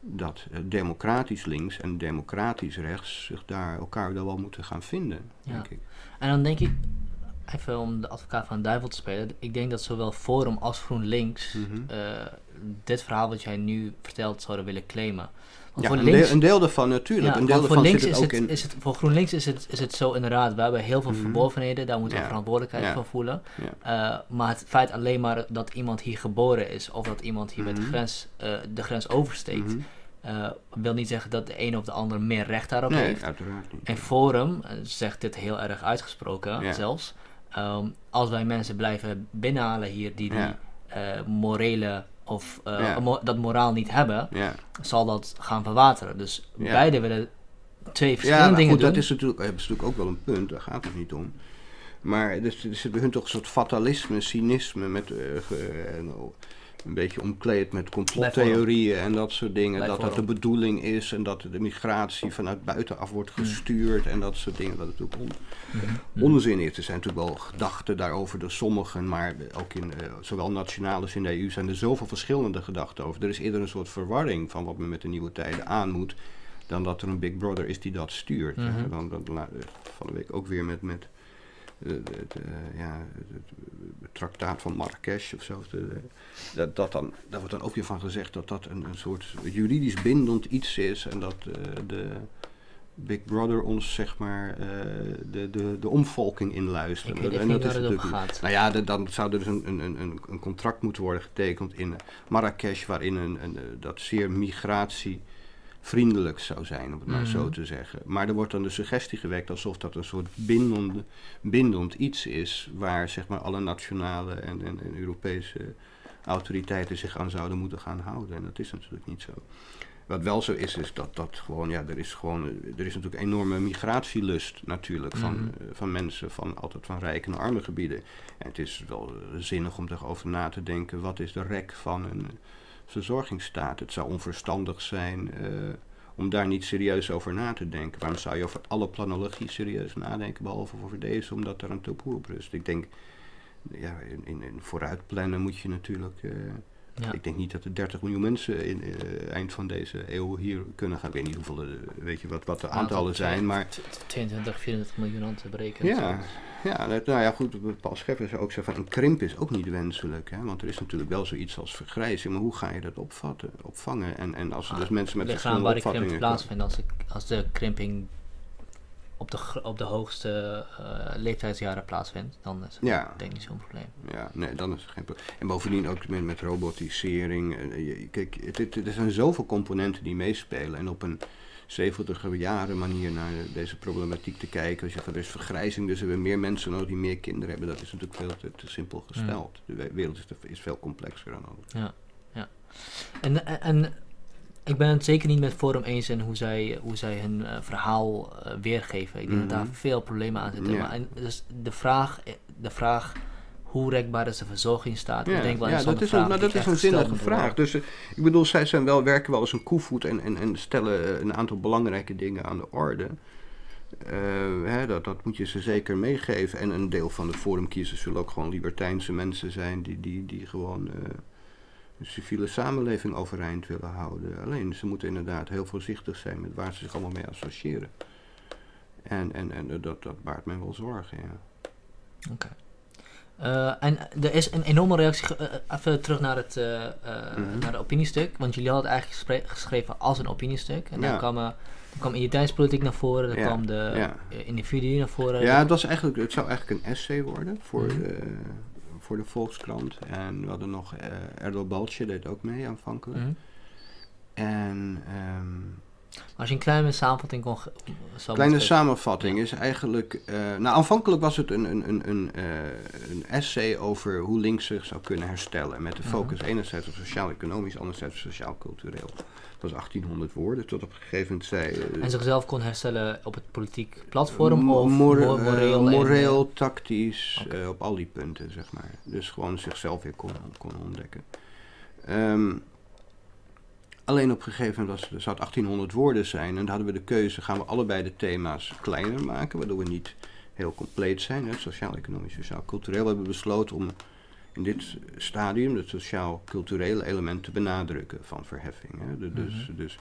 dat eh, democratisch links en democratisch rechts zich daar elkaar wel moeten gaan vinden, Ja. denk ik. En dan denk ik, even om de advocaat van de duivel te spelen, ik denk dat zowel Forum als GroenLinks eh, dit verhaal wat jij nu vertelt zouden willen claimen. Ja, voor een, links, deel, een deel daarvan natuurlijk. ja, een deel voor links zit is het ook het, in... is het, voor GroenLinks is het, is het zo inderdaad, we hebben heel veel verworvenheden, daar moeten we Ja. verantwoordelijkheid Ja. van voelen. Ja. Eh, maar het feit alleen maar dat iemand hier geboren is of dat iemand hier met de Mhm. grens, eh, de grens oversteekt, Mhm. eh, wil niet zeggen dat de een of de ander meer recht daarop Nee, heeft. uiteraard niet. En Forum zegt dit heel erg uitgesproken zelfs. Ehm, als wij mensen blijven binnenhalen hier die die morele of eh, Ja. mo- dat moraal niet hebben, Ja, zal dat gaan verwateren. Dus Ja. beide willen twee ja verschillende maar dingen goed, doen. dat is natuurlijk, natuurlijk ook wel een punt, daar gaat het niet om. Maar er zit bij hun toch een soort fatalisme, cynisme, met, eh, een beetje omkleed met complottheorieën en dat soort dingen. Dat dat de bedoeling is en dat de migratie vanuit buitenaf wordt Mm. gestuurd en dat soort dingen. Dat natuurlijk on- Mhm. onzin is. Er zijn natuurlijk wel gedachten daarover door sommigen, maar ook in eh, zowel nationaal als in de EU zijn er zoveel verschillende gedachten over. Er is eerder een soort verwarring van wat men met de nieuwe tijden aan moet, dan dat er een Big Brother is die dat stuurt. hè. Mhm. Dan, dan, eh, van de week ook weer met, met het, eh, ja, het, traktaat van Marrakesh of zo. De- dat, dat dan, daar wordt dan ook weer van gezegd dat dat een, een soort juridisch bindend iets is en dat eh, de Big Brother ons zeg maar eh, de, de, de omvolking inluistert. Ik weet En niet dat waar is het gaat. nou ja, de- dan zou er dus een, een, een, een contract moeten worden getekend in Marrakesh, waarin een, een, eh, dat zeer migratievriendelijk zou zijn, om het maar zo Mhm. te zeggen. Maar er wordt dan de suggestie gewekt alsof dat een soort bindend, bindend iets is, waar zeg maar alle nationale en, en, en Europese autoriteiten zich aan zouden moeten gaan houden. En dat is natuurlijk niet zo. Wat wel zo is, is dat dat gewoon, ja, er is gewoon, er is natuurlijk enorme migratielust natuurlijk van, Mhm. eh, van mensen van altijd van rijke naar arme gebieden. En het is wel zinnig om erover na te denken, wat is de rek van een verzorgingsstaat? Het zou onverstandig zijn eh, om daar niet serieus over na te denken. Waarom zou je over alle planologie serieus nadenken, behalve over deze, omdat er een taboe op rust? Ik denk, ja, in, in, in vooruitplannen moet je natuurlijk... eh, Ja. ik denk niet dat er 30 miljoen mensen in eh, eind van deze eeuw hier kunnen gaan. Ik weet niet hoeveel, er, weet je wat, wat de aantallen zijn, maar T- t- 22, 24 miljoen aan te berekenen. ja, ja nou ja, goed. Paul Scheffer zou ook zeggen van een krimp is ook niet wenselijk, hè, want er is natuurlijk wel zoiets als vergrijzing, maar hoe ga je dat opvatten, opvangen? En, en als er dus mensen met verschillende waar die krimp opvattingen. plaatsvindt. Als, als de krimping op de, op de hoogste eh, leeftijdsjaren plaatsvindt, dan is het Ja. denk ik zo'n probleem. Ja, nee, dan is het geen probleem. En bovendien ook met, met robotisering. eh, je- Kijk, het, het- er zijn zoveel componenten die meespelen. En op een 70 jaren manier naar deze problematiek te kijken. Als je van er is vergrijzing, dus er hebben meer mensen nodig die meer kinderen hebben. Dat is natuurlijk veel te, te simpel gesteld. De we- wereld is, te- is veel complexer dan dat. Ja, ja. En, en ik ben het zeker niet met Forum eens in hoe zij, hoe zij hun eh, verhaal eh, weergeven. Ik denk dat daar Mhm. veel problemen aan zitten. Maar, en, dus de vraag, de vraag hoe rekbaar is de verzorgingsstaat? Ja, ik denk wel ja dat is een, maar dat is een zinnige vraag. Dus uh, ik bedoel, zij zijn wel, werken wel als een koevoet en, en, en stellen een aantal belangrijke dingen aan de orde. Uh, hè, dat, dat moet je ze zeker meegeven. En een deel van de forumkiezers zullen ook gewoon libertijnse mensen zijn die, die, die gewoon de civiele samenleving overeind willen houden. Alleen ze moeten inderdaad heel voorzichtig zijn met waar ze zich allemaal mee associëren. En, en, en dat, dat baart mij wel zorgen, ja. Oké. Okay. Uh, en er is een enorme reactie. Uh, even terug naar, het, uh, mm-hmm. naar de opiniestuk. Want jullie hadden het eigenlijk geschreven als een opiniestuk. En ja. dan kwam, dan kwam identiteitspolitiek naar voren. Dan ja. kwam de ja. individu naar voren. Ja, het, was eigenlijk, het zou eigenlijk een essay worden voor, mm-hmm. De, voor de Volkskrant. En we hadden nog Erdo Baltje, deed ook mee aanvankelijk. Mm-hmm. En. Um, als je een kleine samenvatting kon Een kleine samenvatting is eigenlijk. Uh, nou, aanvankelijk was het een, een, een, een, uh, een, essay over hoe links zich zou kunnen herstellen. Met de focus uh-huh. enerzijds op sociaal-economisch, anderzijds op sociaal-cultureel. Dat was 1800 woorden, tot op een gegeven moment zei. Uh, en zichzelf kon herstellen op het politiek platform? of more, moreel? moreel, en, tactisch, okay. op al die punten, zeg maar. Dus gewoon zichzelf weer kon, kon ontdekken. Um, Alleen op een gegeven moment was, er zou het 1800 woorden zijn. En dan hadden we de keuze, gaan we allebei de thema's kleiner maken, waardoor we niet heel compleet zijn. Sociaal-economisch, sociaal-cultureel. We hebben besloten om in dit stadium het sociaal-culturele element te benadrukken van verheffing. Hè. De, dus Mhm. dus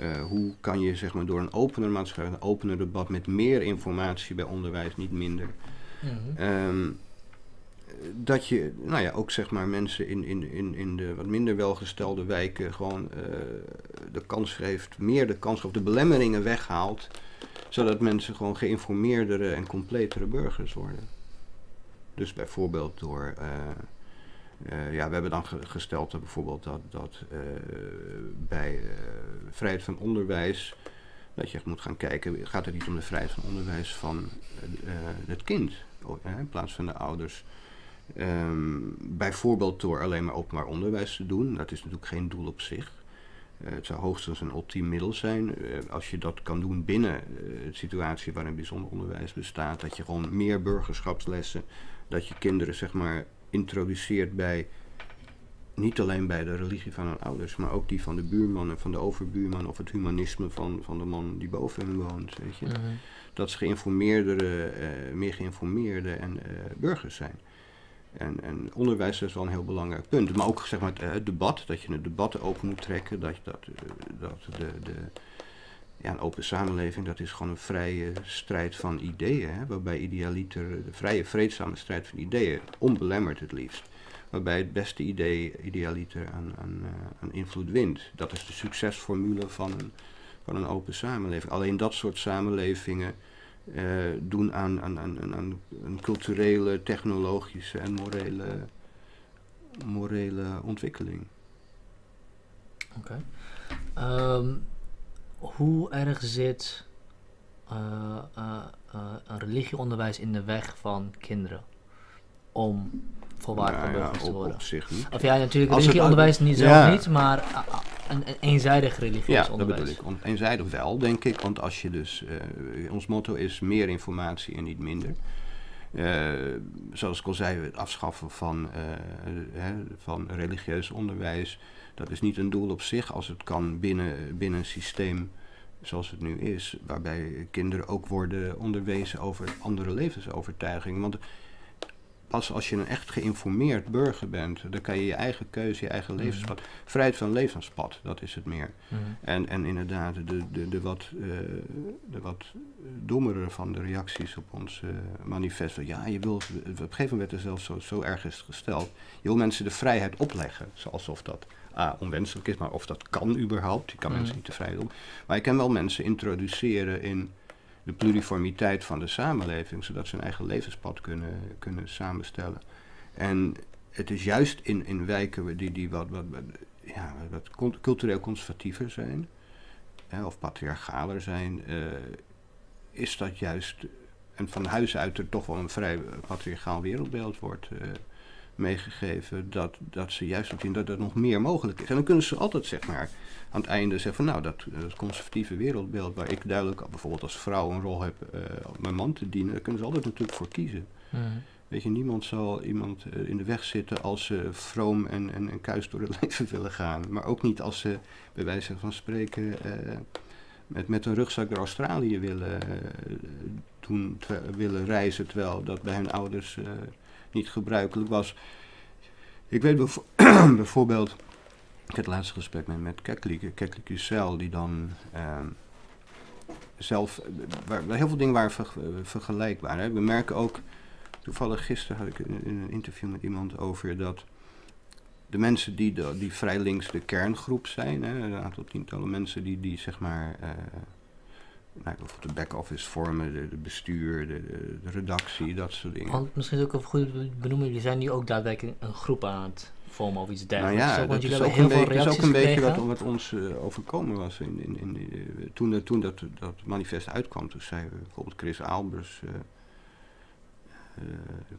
uh, hoe kan je zeg maar, door een opener maatschappij, een opener debat met meer informatie bij onderwijs, niet minder. Mhm. Um, dat je, nou ja, ook zeg maar mensen in, in, in, in de wat minder welgestelde wijken gewoon uh, de kans geeft, meer de kans of de belemmeringen weghaalt, zodat mensen gewoon geïnformeerdere en completere burgers worden. Dus bijvoorbeeld door, uh, uh, ja, we hebben dan ge gesteld dat bijvoorbeeld dat, dat bij vrijheid van onderwijs, dat je moet gaan kijken, gaat het niet om de vrijheid van onderwijs van het kind, in plaats van de ouders. Um, bijvoorbeeld door alleen maar openbaar onderwijs te doen. Dat is natuurlijk geen doel op zich. Het zou hoogstens een ultiem middel zijn. Als je dat kan doen binnen de situatie waarin bijzonder onderwijs bestaat. Dat je gewoon meer burgerschapslessen. Dat je kinderen zeg maar introduceert bij. Niet alleen bij de religie van hun ouders, maar ook die van de buurman en van de overbuurman. Of het humanisme van, van de man die boven hen woont. Weet je? Mhm. Dat ze geïnformeerdere, meer geïnformeerde en burgers zijn. En, en, onderwijs is wel een heel belangrijk punt. Maar ook zeg maar, het, het debat, dat je het debat open moet trekken. Dat, dat, dat de, de, ja, een open samenleving, dat is gewoon een vrije strijd van ideeën. Hè, waarbij idealiter, de vrije, vreedzame strijd van ideeën, onbelemmerd het liefst. Waarbij het beste idee idealiter aan, aan invloed wint. Dat is de succesformule van een, van een open samenleving. Alleen dat soort samenlevingen uh, doen aan, aan, aan, een culturele, technologische en morele, morele ontwikkeling. Oké. Um, hoe erg zit uh, uh, een religieonderwijs in de weg van kinderen om volwaardige nou, burgers ja, te worden? op zich niet. Of ja, natuurlijk Als religieonderwijs niet zelf ja. niet, maar een, een eenzijdig religieus Ja, dat onderwijs. bedoel ik. Eenzijdig wel, denk ik. Want als je dus... eh, ons motto is meer informatie en niet minder. Eh, zoals ik al zei, het afschaffen van, eh, hè, van religieus onderwijs... dat is niet een doel op zich als het kan binnen, binnen een systeem zoals het nu is... waarbij kinderen ook worden onderwezen over andere levensovertuigingen. Want pas als je een echt geïnformeerd burger bent... dan kan je je eigen keuze, je eigen Mhm. levenspad... vrijheid van levenspad, dat is het meer. Mhm. En, en inderdaad, de, de, de, wat, uh, de wat dommere van de reacties op ons uh, manifest. Ja, je wil, op een gegeven moment werd er zelfs zo, zo erg is gesteld. Je wil mensen de vrijheid opleggen. Alsof dat A, onwenselijk is, maar of dat kan überhaupt. Je kan Mhm. mensen niet de vrijheid op. Maar je kan wel mensen introduceren in de pluriformiteit van de samenleving. Zodat ze hun eigen levenspad kunnen, kunnen samenstellen. En het is juist in, in wijken die, die wat, wat, wat ja, wat cultureel conservatiever zijn, hè, of patriarchaler zijn, uh, is dat juist, en van huis uit er toch wel een vrij patriarchaal wereldbeeld wordt uh, meegegeven, dat, dat ze juist zien dat er nog meer mogelijk is. En dan kunnen ze altijd, zeg maar, aan het einde zeggen van, nou, dat, dat conservatieve wereldbeeld waar ik duidelijk bijvoorbeeld als vrouw een rol heb uh, om mijn man te dienen, daar kunnen ze altijd natuurlijk voor kiezen. Mhm. Weet je, niemand zal iemand eh, in de weg zitten als ze vroom en, en, en kuis door het (laughs) leven willen gaan. Maar ook niet als ze, bij wijze van spreken, eh, met, met een rugzak naar Australië willen, eh, doen, willen reizen, terwijl dat bij hun ouders eh, niet gebruikelijk was. Ik weet bijvo- (clears throat) bijvoorbeeld, ik had het laatste gesprek met, met Keklik, Keklik Ucel, die dan ehm, zelf, heel veel dingen waren verg- vergelijkbaar. Hè. We merken ook, toevallig gisteren had ik in een interview met iemand over dat de mensen die, die vrij links de kerngroep zijn, hè, een aantal tientallen mensen die, die zeg maar, eh, nou, bijvoorbeeld de back-office vormen, de, de bestuur, de, de, de redactie, dat soort dingen. Want misschien is het ook even goed te benoemen, jullie zijn nu ook daadwerkelijk een groep aan het vormen of iets Nou dergelijks. ja, want dat is ook, een heel beetje, veel dat is ook reacties een beetje wat, wat ons eh, overkomen was. In, in, in, eh, toen toen dat, dat manifest uitkwam, toen zei bijvoorbeeld Chris Albers, eh,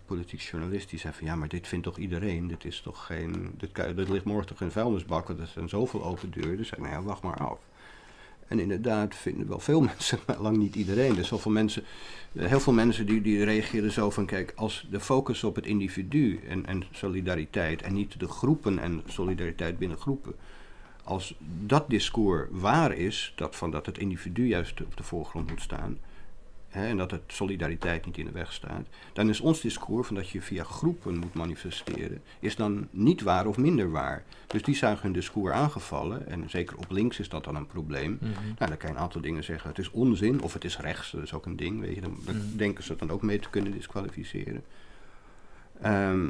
politiek journalist, die zei van ja, maar dit vindt toch iedereen? Dit is toch geen, dit, ligt morgen toch in vuilnisbak, want er zijn zoveel open deuren. Dus zei ik, nou ja, wacht maar af. En inderdaad vinden wel veel (laughs) mensen, maar lang niet iedereen. Dus zoveel mensen, eh, heel veel mensen die, die reageren zo van, kijk, als de focus op het individu en, en solidariteit en niet de groepen en solidariteit binnen groepen, als dat discours waar is, dat van dat het individu juist op de voorgrond moet staan, hè, en dat het solidariteit niet in de weg staat, dan is ons discours van dat je via groepen moet manifesteren, is dan niet waar of minder waar. Dus die zijn hun discours aangevallen, en zeker op links is dat dan een probleem. Mhm. Nou, dan kan je een aantal dingen zeggen. Het is onzin of het is rechts, dat is ook een ding. Weet je. Dan, dan Mm. denken ze het dan ook mee te kunnen disqualificeren. Ehm,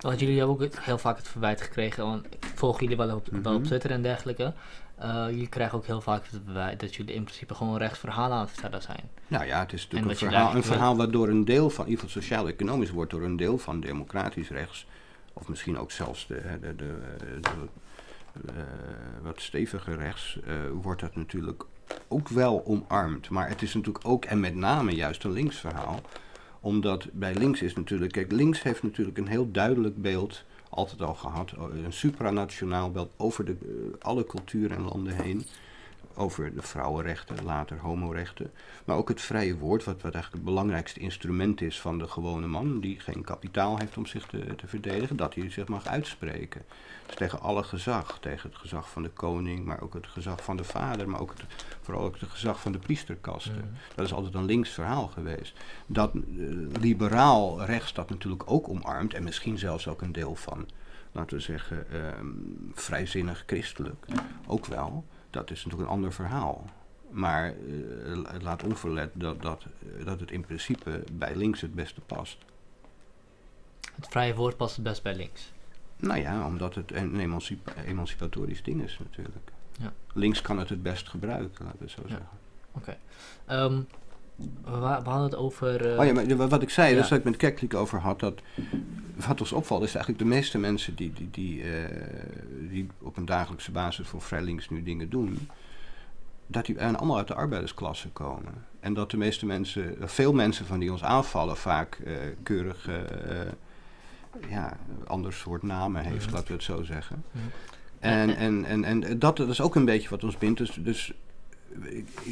Want jullie hebben ook heel vaak het verwijt gekregen, want ik volg jullie wel op, wel op Mhm. Twitter en dergelijke. Eh, jullie krijgen ook heel vaak het verwijt dat jullie in principe gewoon rechts verhalen aan het vertellen zijn. nou ja, het is natuurlijk een je verhaal, een verhaal waardoor een deel van, in ieder geval sociaal-economisch, wordt door een deel van democratisch rechts, of misschien ook zelfs de, de, de, de- de, eh, wat steviger rechts, eh, wordt dat natuurlijk ook wel omarmd. Maar het is natuurlijk ook, en met name juist een links verhaal, omdat bij links is natuurlijk, kijk, links heeft natuurlijk een heel duidelijk beeld, altijd al gehad, eh, een supranationaal beeld over de, eh, alle culturen en landen heen. Over de vrouwenrechten, later homorechten. Maar ook het vrije woord, wat, wat eigenlijk het belangrijkste instrument is van de gewone man, die geen kapitaal heeft om zich te, te verdedigen, dat hij zich mag uitspreken. Dus tegen alle gezag, tegen het gezag van de koning, maar ook het gezag van de vader, maar ook het, vooral ook het gezag van de priesterkasten. Dat is altijd een links verhaal geweest. Dat eh, liberaal rechts dat natuurlijk ook omarmt en misschien zelfs ook een deel van, laten we zeggen, ehm, vrijzinnig christelijk ook wel. Dat is natuurlijk een ander verhaal. Maar eh, het laat onverlet dat, dat, eh, dat het in principe bij links het beste past. Het vrije woord past het best bij links. Nou ja, omdat het een emancipa- emancipatorisch ding is natuurlijk. Ja. Links kan het het best gebruiken, laten we zo Ja. zeggen. Oké. Ehm, we hadden het over... eh, oh ja, maar wat ik zei, ja. dus dat ik met Keklik over had, dat wat ons opvalt is eigenlijk de meeste mensen die, die, die, eh, die op een dagelijkse basis voor vrij links nu dingen doen, dat die en allemaal uit de arbeidersklasse komen. En dat de meeste mensen, veel mensen van die ons aanvallen, vaak eh, keurig, ja, ander soort namen heeft, Mhm. laten we het zo zeggen. En, en, en, en dat, dat is ook een beetje wat ons bindt. Dus, dus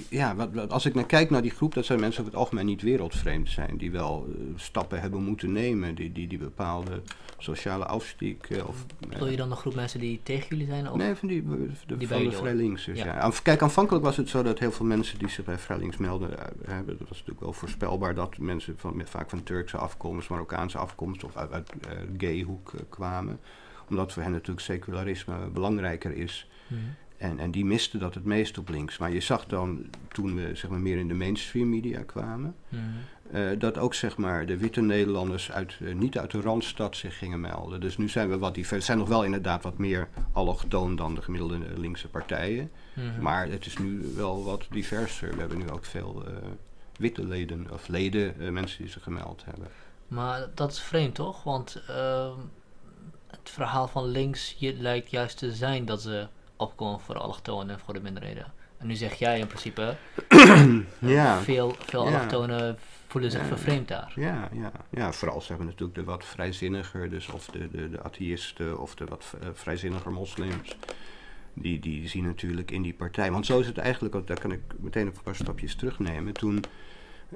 ja, wat, wat- als ik naar kijk naar die groep, dat zijn mensen over het algemeen niet wereldvreemd zijn. Die wel eh, stappen hebben moeten nemen, die, die, die bepaalde sociale afstiek. eh, of, Bedoel je dan een groep mensen die tegen jullie zijn? Of? Nee, van die, de, Die van de vrij. Ja. Kijk, aanvankelijk was het zo dat heel veel mensen die zich bij vrij links melden, eh, hebben, dat was natuurlijk wel voorspelbaar dat mensen van, met, vaak van Turkse afkomst, Marokkaanse afkomst of uit, uit eh, gayhoek eh, kwamen. Omdat voor hen natuurlijk secularisme belangrijker is. Mhm. En, en die misten dat het meest op links. Maar je zag dan, toen we zeg maar, meer in de mainstream media kwamen, Mhm. eh, dat ook zeg maar, de witte Nederlanders uit, eh, niet uit de Randstad zich gingen melden. Dus nu zijn we wat divers. Het zijn nog wel inderdaad wat meer allochtoon dan de gemiddelde linkse partijen. Mhm. Maar het is nu wel wat diverser. We hebben nu ook veel eh, witte leden, of leden, mensen die zich gemeld hebben. Maar dat is vreemd toch? Want ehm, het verhaal van links lijkt juist te zijn dat ze opkomen voor de allochtonen en voor de minderheden. En nu zeg jij in principe, (clears throat) Ja. veel, veel Ja. allochtonen voelen zich Ja. vervreemd daar. Ja, ja. ja, vooral ze hebben natuurlijk de wat vrijzinniger, dus of de, de, de atheïsten of de wat eh, vrijzinniger moslims. Die, die zien natuurlijk in die partij. Want zo is het eigenlijk, ook, daar kan ik meteen een paar stapjes terugnemen. Toen,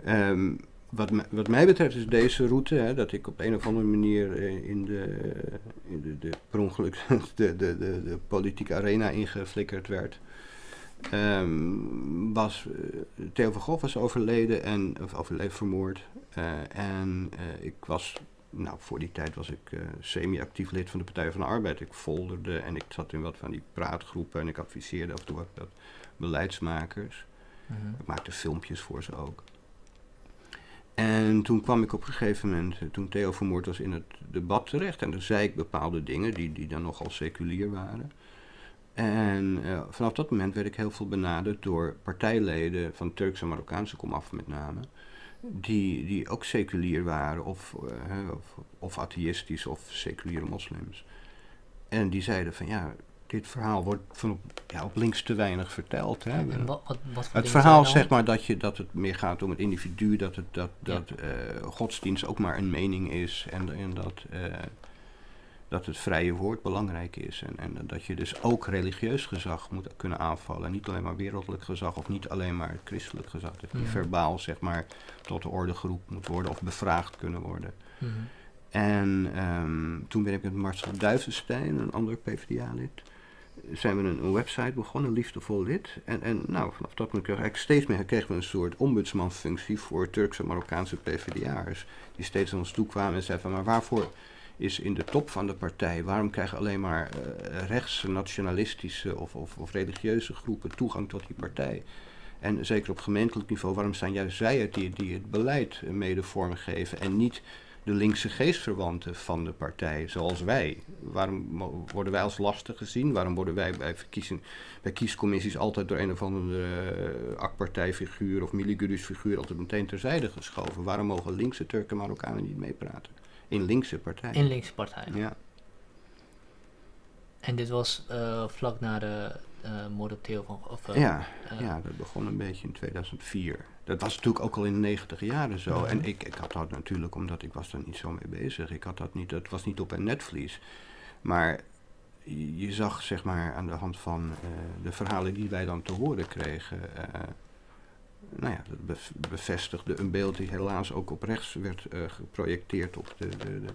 ehm, wat, mij- wat mij betreft is deze route, hè, dat ik op een of andere manier eh, in de, in de, de per ongeluk (laughs) de, de, de, de politieke arena ingeflikkerd werd. ehm, was eh, Theo van Gogh was overleden en of overleden vermoord. Eh, en ik was, nou voor die tijd was ik semi-actief lid van de Partij van de Arbeid. Ik folderde en ik zat in wat van die praatgroepen en ik adviseerde af en toe wat, wat beleidsmakers. Mhm. Ik maakte filmpjes voor ze ook. En toen kwam ik op een gegeven moment, eh, toen Theo vermoord was, in het debat terecht. En toen zei ik bepaalde dingen die, die dan nogal seculier waren. En eh, vanaf dat moment werd ik heel veel benaderd door partijleden van Turkse en Marokkaanse komaf met name. Die, die ook seculier waren of, eh, of, of atheïstisch of seculiere moslims. En die zeiden van ja, dit verhaal wordt van op, ja, op links te weinig verteld. Hè. En wat, wat, wat voor Het verhaal er zeg maar dat, je, dat het meer gaat om het individu, dat, het, dat, dat eh, godsdienst ook maar een mening is en, en dat, eh, dat het vrije woord belangrijk is. En, en dat je dus ook religieus gezag moet kunnen aanvallen. En niet alleen maar wereldlijk gezag of niet alleen maar christelijk gezag. Dat Mhm. verbaal zeg maar tot de orde geroepen moet worden of bevraagd kunnen worden. Mhm. En ehm, toen ben ik met Marcel Duivenstein, een ander PvdA-lid, zijn we een, website begonnen, Liefdevol Lid. En, en nou, vanaf dat moment kregen we steeds meer kregen een soort ombudsmanfunctie voor Turkse Marokkaanse PvdA'ers. Die steeds naar ons toe kwamen en zeiden van, maar waarvoor is in de top van de partij, waarom krijgen alleen maar eh rechtse, nationalistische of, of, of religieuze groepen toegang tot die partij? En zeker op gemeentelijk niveau, waarom zijn juist zij het die, die het beleid eh, mede vormgeven en niet de linkse geestverwanten van de partij, zoals wij. Waarom worden wij als lastig gezien? Waarom worden wij bij, verkiezing, bij kiescommissies altijd door een of andere uh, AK-partijfiguur of Miligurus figuur altijd meteen terzijde geschoven? Waarom mogen linkse Turken en Marokkanen niet meepraten? In linkse partijen. In linkse partij. Ja. En dit was eh, vlak na de eh, moord op Theo van of, eh, ja, eh, ja, dat begon een beetje in 2004. Dat was natuurlijk ook al in de negentig jaren zo. En ik, ik had dat natuurlijk, omdat ik was daar niet zo mee bezig. Ik had dat niet, dat was niet op een netvlies. Maar je, zag zeg maar aan de hand van eh, de verhalen die wij dan te horen kregen... eh, nou ja, dat bev- bevestigde een beeld die helaas ook op rechts werd eh, geprojecteerd op de, de, de,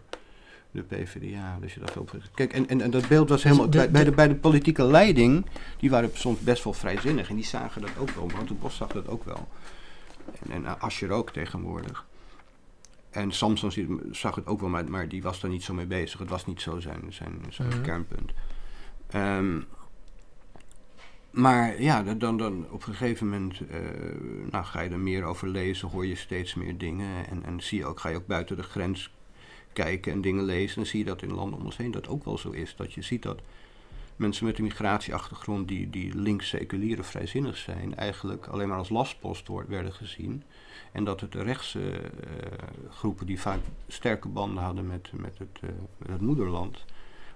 de PvdA. Dus je dat ook, kijk, en, en, en dat beeld was Dus helemaal... bij, de, bij de politieke leiding, die waren soms best wel vrijzinnig. En die zagen dat ook wel. Want de Bos zag dat ook wel. En, en eh, Asscher ook tegenwoordig. En Samson zag het ook wel, maar, maar die was daar niet zo mee bezig. Het was niet zo zijn, zijn, zijn Mhm. kernpunt. Ehm, maar ja, dan, dan, dan op een gegeven moment eh, nou, ga je er meer over lezen, hoor je steeds meer dingen. En, en zie je ook, ga je ook buiten de grens kijken en dingen lezen. En zie je dat in landen om ons heen dat ook wel zo is. Dat je ziet dat mensen met een migratieachtergrond die, die links seculier of vrijzinnig zijn, eigenlijk alleen maar als lastpost werden gezien. En dat het de rechtse eh, groepen die vaak sterke banden hadden met, met, het, eh, het moederland,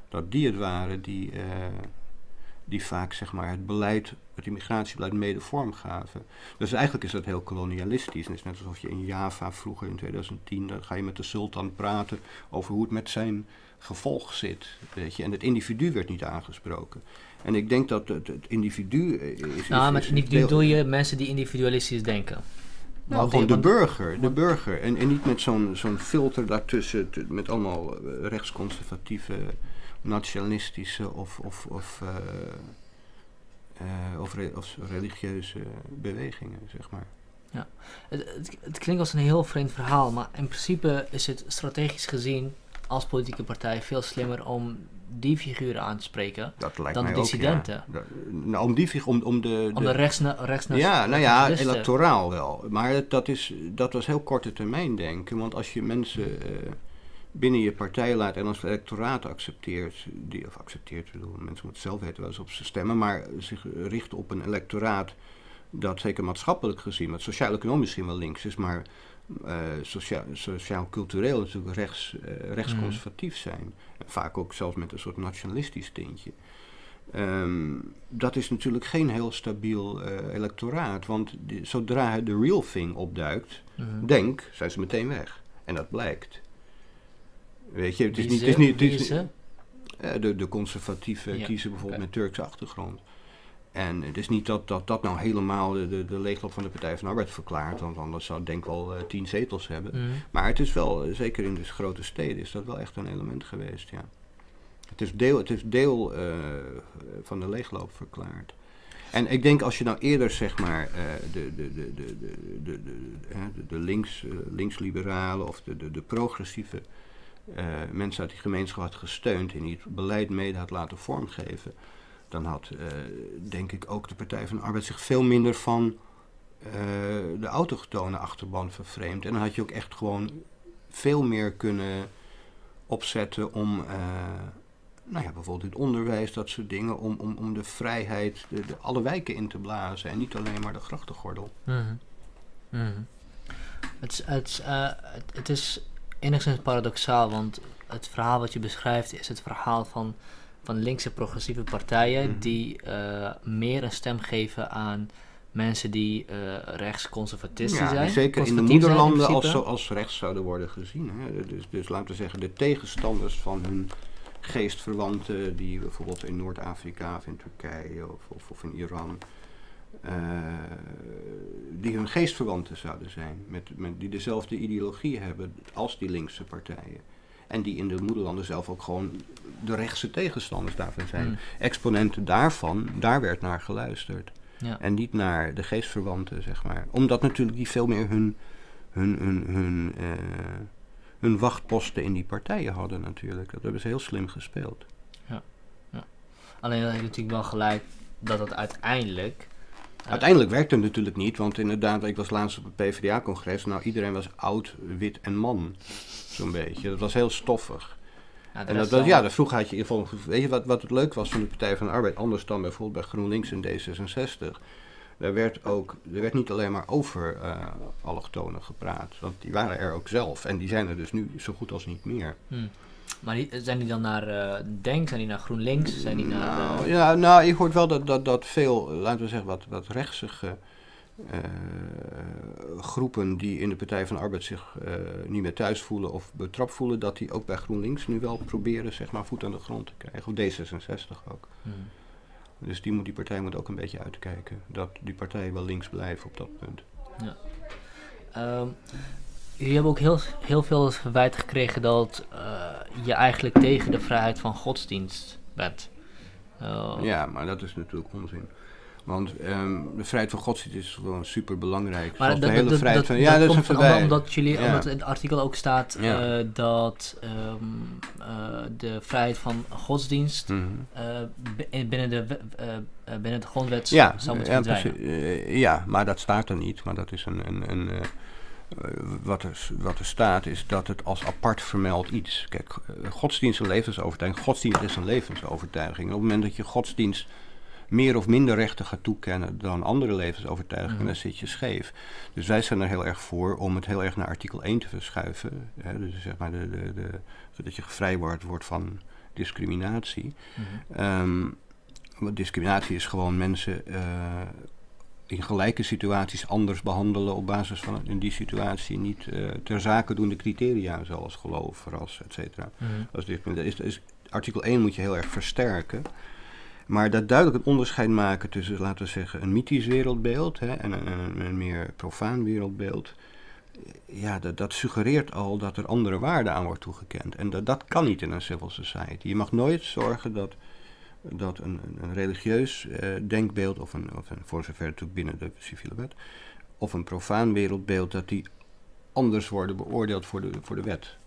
dat die het waren die, eh, die vaak zeg maar, het beleid, het immigratiebeleid mede vorm gaven. Dus eigenlijk is dat heel kolonialistisch. Het is net alsof je in Java vroeger in 2010, dan ga je met de sultan praten over hoe het met zijn gevolg zit. Weet je? En het individu werd niet aangesproken. En ik denk dat het, het individu eh, is. nou, met individu deel- bedoel je mensen die individualistisch denken. nou, gewoon de burger, de burger. En, en niet met zo'n zo'n filter daartussen, met allemaal eh, rechtsconservatieve, nationalistische of, of, of, eh, eh, of, re- of religieuze bewegingen, zeg maar. Het, het, het klinkt als een heel vreemd verhaal, maar in principe is het strategisch gezien als politieke partij veel slimmer om die figuren aan te spreken Dat lijkt dan de ook, dissidenten. ja. Dat- nou, om die figuur, om, om de... Om de rechtsna rechts ja, nou ja, electoraal wel. Maar dat, is, dat was heel korte termijn denken. Want als je mensen eh, binnen je partij laat en als electoraat accepteert, die, of accepteert, ik bedoel, mensen moeten zelf weten wel eens op ze stemmen, maar zich richt op een electoraat dat zeker maatschappelijk gezien, maar sociaal-economisch misschien wel links is, maar sociaal- sociaal-cultureel natuurlijk rechts, eh, rechtsconservatief zijn. En vaak ook zelfs met een soort nationalistisch tintje. Ehm, dat is natuurlijk geen heel stabiel eh, electoraat, want die- zodra de real thing opduikt, Mhm. denk, zijn ze meteen weg. En dat blijkt. Weet je, het is niet... Het is niet, het is de, de Ja, kiezen bijvoorbeeld met Turkse achtergrond. En het is niet dat dat, dat nou helemaal de, de, de leegloop van de Partij van de Arbeid verklaart, want anders zou het denk ik wel eh, tien zetels hebben. Mhm. Maar het is wel, eh, zeker in de grote steden, is dat wel echt een element geweest, ja. Het is deel, het is deel eh, van de leegloop verklaard. En ik denk als je nou eerder zeg maar de, de, de, de, de, de, links, linksliberalen of de, de, de progressieve eh, mensen uit die gemeenschap had gesteund en die het beleid mede had laten vormgeven, dan had eh, denk ik ook de Partij van de Arbeid zich veel minder van eh, de autochtone achterban vervreemd. En dan had je ook echt gewoon veel meer kunnen opzetten om, nou ja, bijvoorbeeld het onderwijs, dat soort dingen, om, om, om de vrijheid, de, alle wijken in te blazen en niet alleen maar de grachtengordel. Mhm. Mhm. Het, het is enigszins paradoxaal, want het verhaal wat je beschrijft is het verhaal van, van linkse progressieve partijen Mhm. die eh, meer een stem geven aan mensen die eh rechtsconservatistisch Ja, zijn. zeker in de moederlanden als, als rechts zouden worden gezien. Hè. Dus, dus laten we zeggen, de tegenstanders van hun geestverwanten, die bijvoorbeeld in Noord-Afrika of in Turkije of, of, of in Iran, eh, die hun geestverwanten zouden zijn, met, met, die dezelfde ideologie hebben als die linkse partijen. En die in de moederlanden zelf ook gewoon de rechtse tegenstanders daarvan zijn. Mm. Exponenten daarvan, daar werd naar geluisterd. Ja. En niet naar de geestverwanten, zeg maar. Omdat natuurlijk die veel meer hun, hun, hun, hun, eh, hun wachtposten in die partijen hadden natuurlijk. Dat hebben ze heel slim gespeeld. Alleen dat heb je natuurlijk wel gelijk dat het uiteindelijk... Uiteindelijk werkte het natuurlijk niet, want inderdaad, ik was laatst op het PvdA-congres. Nou, iedereen was oud, wit en man, zo'n beetje. Dat was heel stoffig. ja, En dat, wel- ja, dat vroeg had je in. Weet je wat, wat het leuk was van de Partij van de Arbeid, anders dan bijvoorbeeld bij GroenLinks en D66? Daar werd ook, er werd niet alleen maar over eh allochtonen gepraat, want die waren er ook zelf. En die zijn er dus nu zo goed als niet meer. Hm. Maar die, zijn die dan naar eh, Denk? Zijn die naar GroenLinks? Zijn die naar... Nou, eh, ja, nou, ik hoor wel dat, dat, dat veel, laten we zeggen, wat, wat rechtsige eh, groepen die in de Partij van de Arbeid zich niet meer thuis voelen of betrapt voelen, dat die ook bij GroenLinks nu wel proberen, zeg maar, voet aan de grond te krijgen. Of D66 ook. hm. Dus die, moet, die partij moet ook een beetje uitkijken. Dat die partijen wel links blijven op dat punt. Ehm, jullie hebben ook heel, heel veel het verwijt gekregen dat eh, je eigenlijk tegen de vrijheid van godsdienst bent. Eh, Ja, maar dat is natuurlijk onzin. Want ehm, de vrijheid van godsdienst is gewoon super belangrijk. Maar dat, de hele dat, vrijheid dat, van. Ja, dat, is een verwijt. omdat, jullie, Ja. omdat in het artikel ook staat Ja. eh, dat ehm, eh, de vrijheid van godsdienst bi- binnen, de, binnen de grondwet Ja, zou moeten ja, ja, maar dat staat er niet. Maar dat is een. een, een wat, er, wat er staat is dat het als apart vermeld iets. Kijk, eh, godsdienst een levensovertuiging. Godsdienst is een levensovertuiging. En op het moment dat je godsdienst meer of minder rechten gaat toekennen dan andere levensovertuigingen, Mhm. dan zit je scheef. Dus wij zijn er heel erg voor om het heel erg naar artikel 1 te verschuiven. Hè, dus zeg maar de, de, de, zodat je gevrijwaard wordt van discriminatie. Mhm. Ehm, want discriminatie is gewoon mensen eh, in gelijke situaties anders behandelen op basis van in die situatie niet eh, ter zake doende criteria zoals geloof, ras, et cetera. Mhm. Dat is, discriminatie. is, is, artikel 1 moet je heel erg versterken. Maar dat duidelijk een onderscheid maken tussen, laten we zeggen, een mythisch wereldbeeld hè, en een, een, een meer profaan wereldbeeld. Ja, dat, dat suggereert al dat er andere waarden aan wordt toegekend. En dat, dat kan niet in een civil society. Je mag nooit zorgen dat, dat een, een, religieus eh, denkbeeld, of, een, of een, voor zover natuurlijk binnen de civiele wet, of een profaan wereldbeeld, dat die anders worden beoordeeld voor de, voor de wet.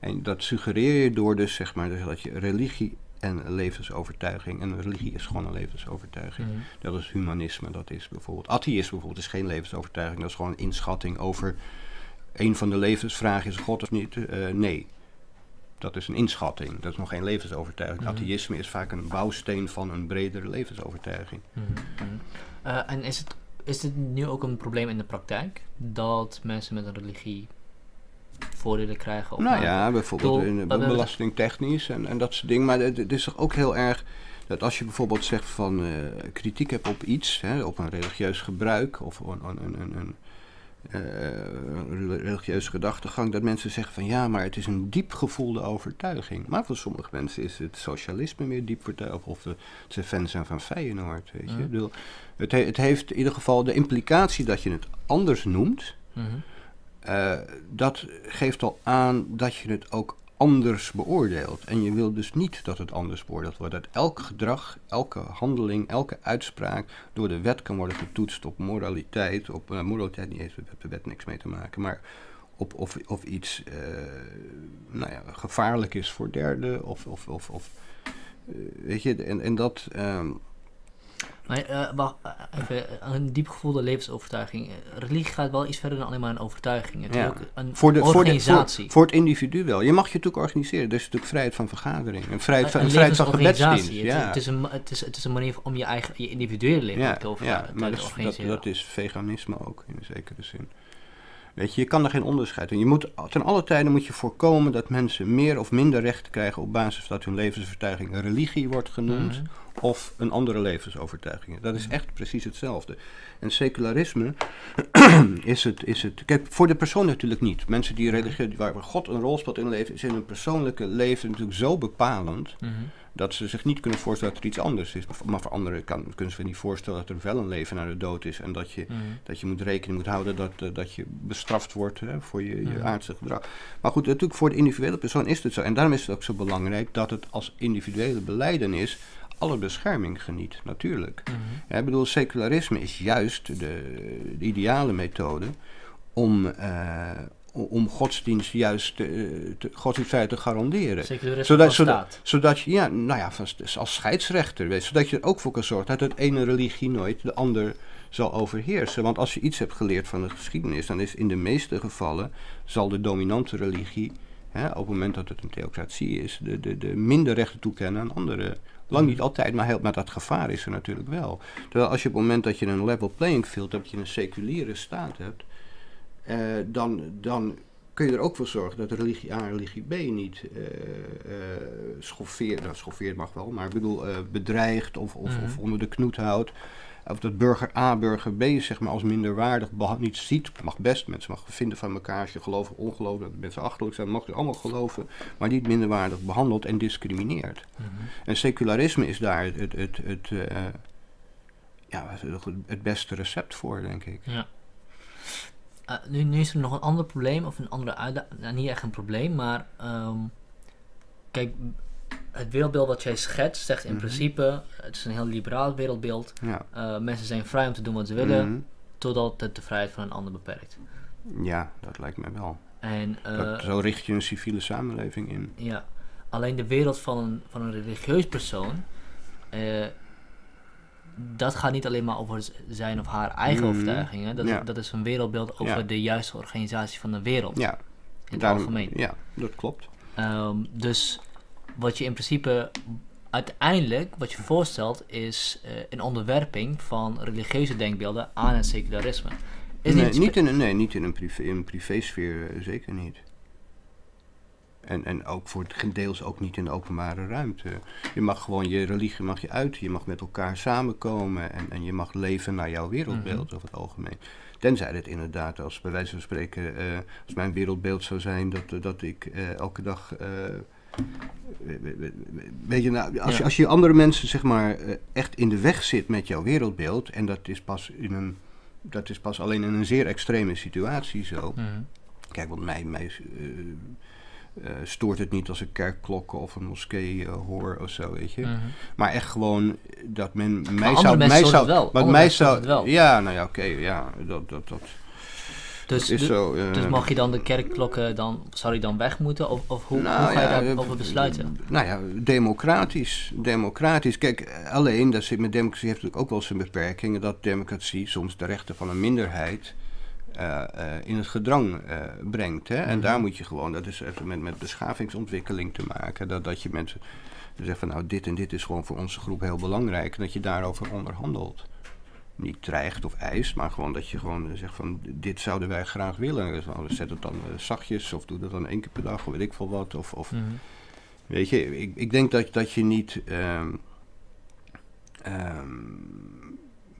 En dat suggereer je door dus, zeg maar, dus dat je religie en levensovertuiging, en religie is gewoon een levensovertuiging. Mhm. Dat is humanisme, dat is bijvoorbeeld. Atheïsme bijvoorbeeld is geen levensovertuiging, dat is gewoon een inschatting over. Een van de levensvragen is God of niet? Eh, nee. Dat is een inschatting, dat is nog geen levensovertuiging. Mhm. Atheïsme is vaak een bouwsteen van een bredere levensovertuiging. Mhm, mhm. Eh, en is het, is dit nu ook een probleem in de praktijk? Dat mensen met een religie voordelen krijgen? Of nou ja, bijvoorbeeld in belastingtechnisch en, en dat soort dingen. Maar het, het is toch ook heel erg dat als je bijvoorbeeld zegt van eh, kritiek hebt op iets, hè, op een religieus gebruik of een, een, een, een, religieuze gedachtegang, dat mensen zeggen van ja, maar het is een diep gevoelde overtuiging. Maar voor sommige mensen is het socialisme meer diep vertuigd, of de, ze fan zijn van Feyenoord, weet je. Ja. Ik bedoel, het, he- het heeft in ieder geval de implicatie dat je het anders noemt, Mhm. eh, dat geeft al aan dat je het ook anders beoordeelt. En je wil dus niet dat het anders beoordeeld wordt. Dat elk gedrag, elke handeling, elke uitspraak door de wet kan worden getoetst op moraliteit. Op eh, moraliteit niet heeft de wet niks mee te maken. Maar op of, of iets eh, nou ja, gevaarlijk is voor derden. Of, of, of, of eh, weet je, en, en dat. ehm, Maar eh, wacht, eh, even, eh, een diep gevoelde levensovertuiging. Religie gaat wel iets verder dan alleen maar een overtuiging. Het Ja. is ook een voor, de, voor, de, voor, organisatie. voor het individu wel. Je mag je natuurlijk organiseren. Er is natuurlijk vrijheid van vergadering. En vrijheid van, een vrijheid van gebedsdienst. Het, Ja. het, is een, het, is, het is een manier om je eigen je individuele leven ja, te, over, ja, maar te dat dat, dat is veganisme ook in een zekere zin. Weet je, je kan er geen onderscheid in. Je moet, ten alle tijden moet je voorkomen dat mensen meer of minder rechten krijgen op basis dat hun levensovertuiging een religie wordt genoemd Mhm. of een andere levensovertuiging. Dat is Mhm. echt precies hetzelfde. En secularisme (clears throat) is het, is het. Kijk, voor de persoon natuurlijk niet. Mensen die religieus, waar waar God een rol speelt in hun leven, is in hun persoonlijke leven natuurlijk zo bepalend Mhm. Dat ze zich niet kunnen voorstellen dat er iets anders is. Maar voor anderen kan, kunnen ze zich niet voorstellen dat er wel een leven na de dood is. En dat je, Mhm. dat je moet rekening moet houden dat, eh, dat je bestraft wordt hè, voor je, je Mhm. aardse gedrag. Maar goed, natuurlijk voor de individuele persoon is het zo. En daarom is het ook zo belangrijk dat het als individuele beleidenis alle bescherming geniet, natuurlijk. Mhm. Ja, ik bedoel, secularisme is juist de, de ideale methode om, eh, om godsdienst juist eh, te, godsdienstvrijheid te garanderen. Secularisme Zodat, van zodat, staat. zodat je, ja, nou ja, dus als scheidsrechter, weet, zodat je er ook voor kan zorgen dat het ene religie nooit de ander zal overheersen. Want als je iets hebt geleerd van de geschiedenis, dan is in de meeste gevallen zal de dominante religie, hè, op het moment dat het een theocratie is, de, de, de minder rechten toekennen aan andere. Lang niet altijd, maar, heel, maar dat gevaar is er natuurlijk wel. Terwijl als je op het moment dat je een level playing field hebt, dat je een seculiere staat hebt, dan, dan kun je er ook voor zorgen dat religie A en religie B niet eh eh, schoffeert. Nou, schoffeert mag wel, maar ik bedoel eh, bedreigt of, of, Mhm. of onder de knoet houdt. Of dat burger A, burger B zeg maar, als minderwaardig niet ziet. Mag best, mensen mag vinden van elkaar als je gelooft of ongeloof, dat mensen achterlijk zijn, mag je allemaal geloven. Maar niet minderwaardig behandelt en discrimineert. Mhm. En secularisme is daar het, het, het, het, eh, ja, het beste recept voor, denk ik. Ja. Eh, nu, nu is er nog een ander probleem, of een andere uitdaging. Nou, niet echt een probleem, maar. ehm, kijk, het wereldbeeld wat jij schetst, zegt in Mhm. principe. Het is een heel liberaal wereldbeeld. Ja. Eh, mensen zijn vrij om te doen wat ze willen, Mhm. totdat het de vrijheid van een ander beperkt. Ja, dat lijkt mij wel. En eh, Dat, zo richt je een civiele samenleving in. ja, alleen de wereld van een, van een religieus persoon. Dat gaat niet alleen maar over zijn of haar eigen Mhm. overtuigingen. Dat, Ja. dat is een wereldbeeld over Ja. de juiste organisatie van de wereld. Ja, in het daarom- algemeen. Ja, dat klopt. Ehm, dus wat je in principe uiteindelijk, wat je voorstelt, is eh, een onderwerping van religieuze denkbeelden aan het secularisme. Is nee, niet, niet in een, nee, niet in een, privé, in een privésfeer, eh, zeker niet. En, en ook voor het deels ook niet in de openbare ruimte. Je mag gewoon je religie mag je uiten, je mag met elkaar samenkomen en, en je mag leven naar jouw wereldbeeld Mhm. over het algemeen. Tenzij het inderdaad, als bij wijze van spreken, eh, als mijn wereldbeeld zou zijn dat, eh, dat ik eh, elke dag. we- we- we- weet je, nou, als, Ja. je, als je andere mensen zeg maar echt in de weg zit met jouw wereldbeeld, en dat is pas in een. Dat is pas alleen in een zeer extreme situatie zo. Mhm. Kijk, want mij, mij eh, stoort het niet als ik kerkklokken of een moskee eh, hoor of zo, weet je. Mhm. Maar echt gewoon dat men mij zou... Mij zou het wel. Mij zou... wel. Ja, nou ja, oké, ja, dat, dat, dat Dus, is zo. eh, dus mag je dan de kerkklokken dan, zou die dan weg moeten? Of, of hoe, nou hoe ga je daarover eh, besluiten? Nou ja, democratisch. Democratisch. Kijk, eh, alleen, dat zit met democratie heeft natuurlijk ook wel zijn beperkingen, dat democratie soms de rechten van een minderheid eh, eh, in het gedrang eh, brengt. Hè? En Mhm. daar moet je gewoon, dat is even met, met beschavingsontwikkeling te maken, dat, dat je mensen zegt van nou dit en dit is gewoon voor onze groep heel belangrijk en dat je daarover onderhandelt. Niet dreigt of eist, maar gewoon dat je gewoon zegt van dit zouden wij graag willen. Dus, nou, zet het dan zachtjes of doe dat dan één keer per dag of weet ik veel wat. Of, of Mhm. Weet je, ik, ik denk dat, dat je niet. ehm, ehm,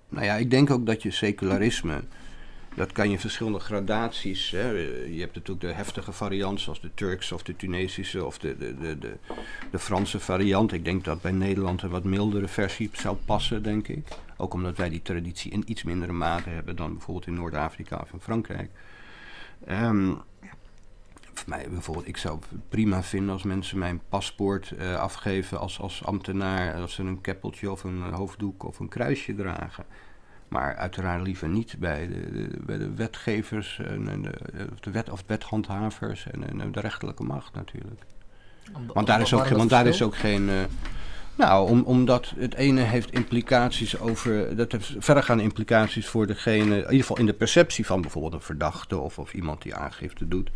nou ja, ik denk ook dat je secularisme dat kan je verschillende gradaties. Hè. Je hebt natuurlijk de heftige variant, zoals de Turks of de Tunesische of de, de, de, de, Franse variant. Ik denk dat bij Nederland een wat mildere versie zou passen, denk ik. Ook omdat wij die traditie in iets mindere mate hebben dan bijvoorbeeld in Noord-Afrika of in Frankrijk. Voor mij bijvoorbeeld, ik zou het prima vinden als mensen mijn paspoort eh, afgeven als, als ambtenaar, als ze een keppeltje of een hoofddoek of een kruisje dragen. Maar uiteraard liever niet bij de, de bij de wetgevers, en de, de wet, of wethandhavers en, en de rechterlijke macht natuurlijk. Want daar is ook, geen, want daar is ook geen. Uh, nou, om, omdat het ene heeft implicaties over. Dat heeft verdergaande implicaties voor degene. In ieder geval in de perceptie van bijvoorbeeld een verdachte of, of iemand die aangifte doet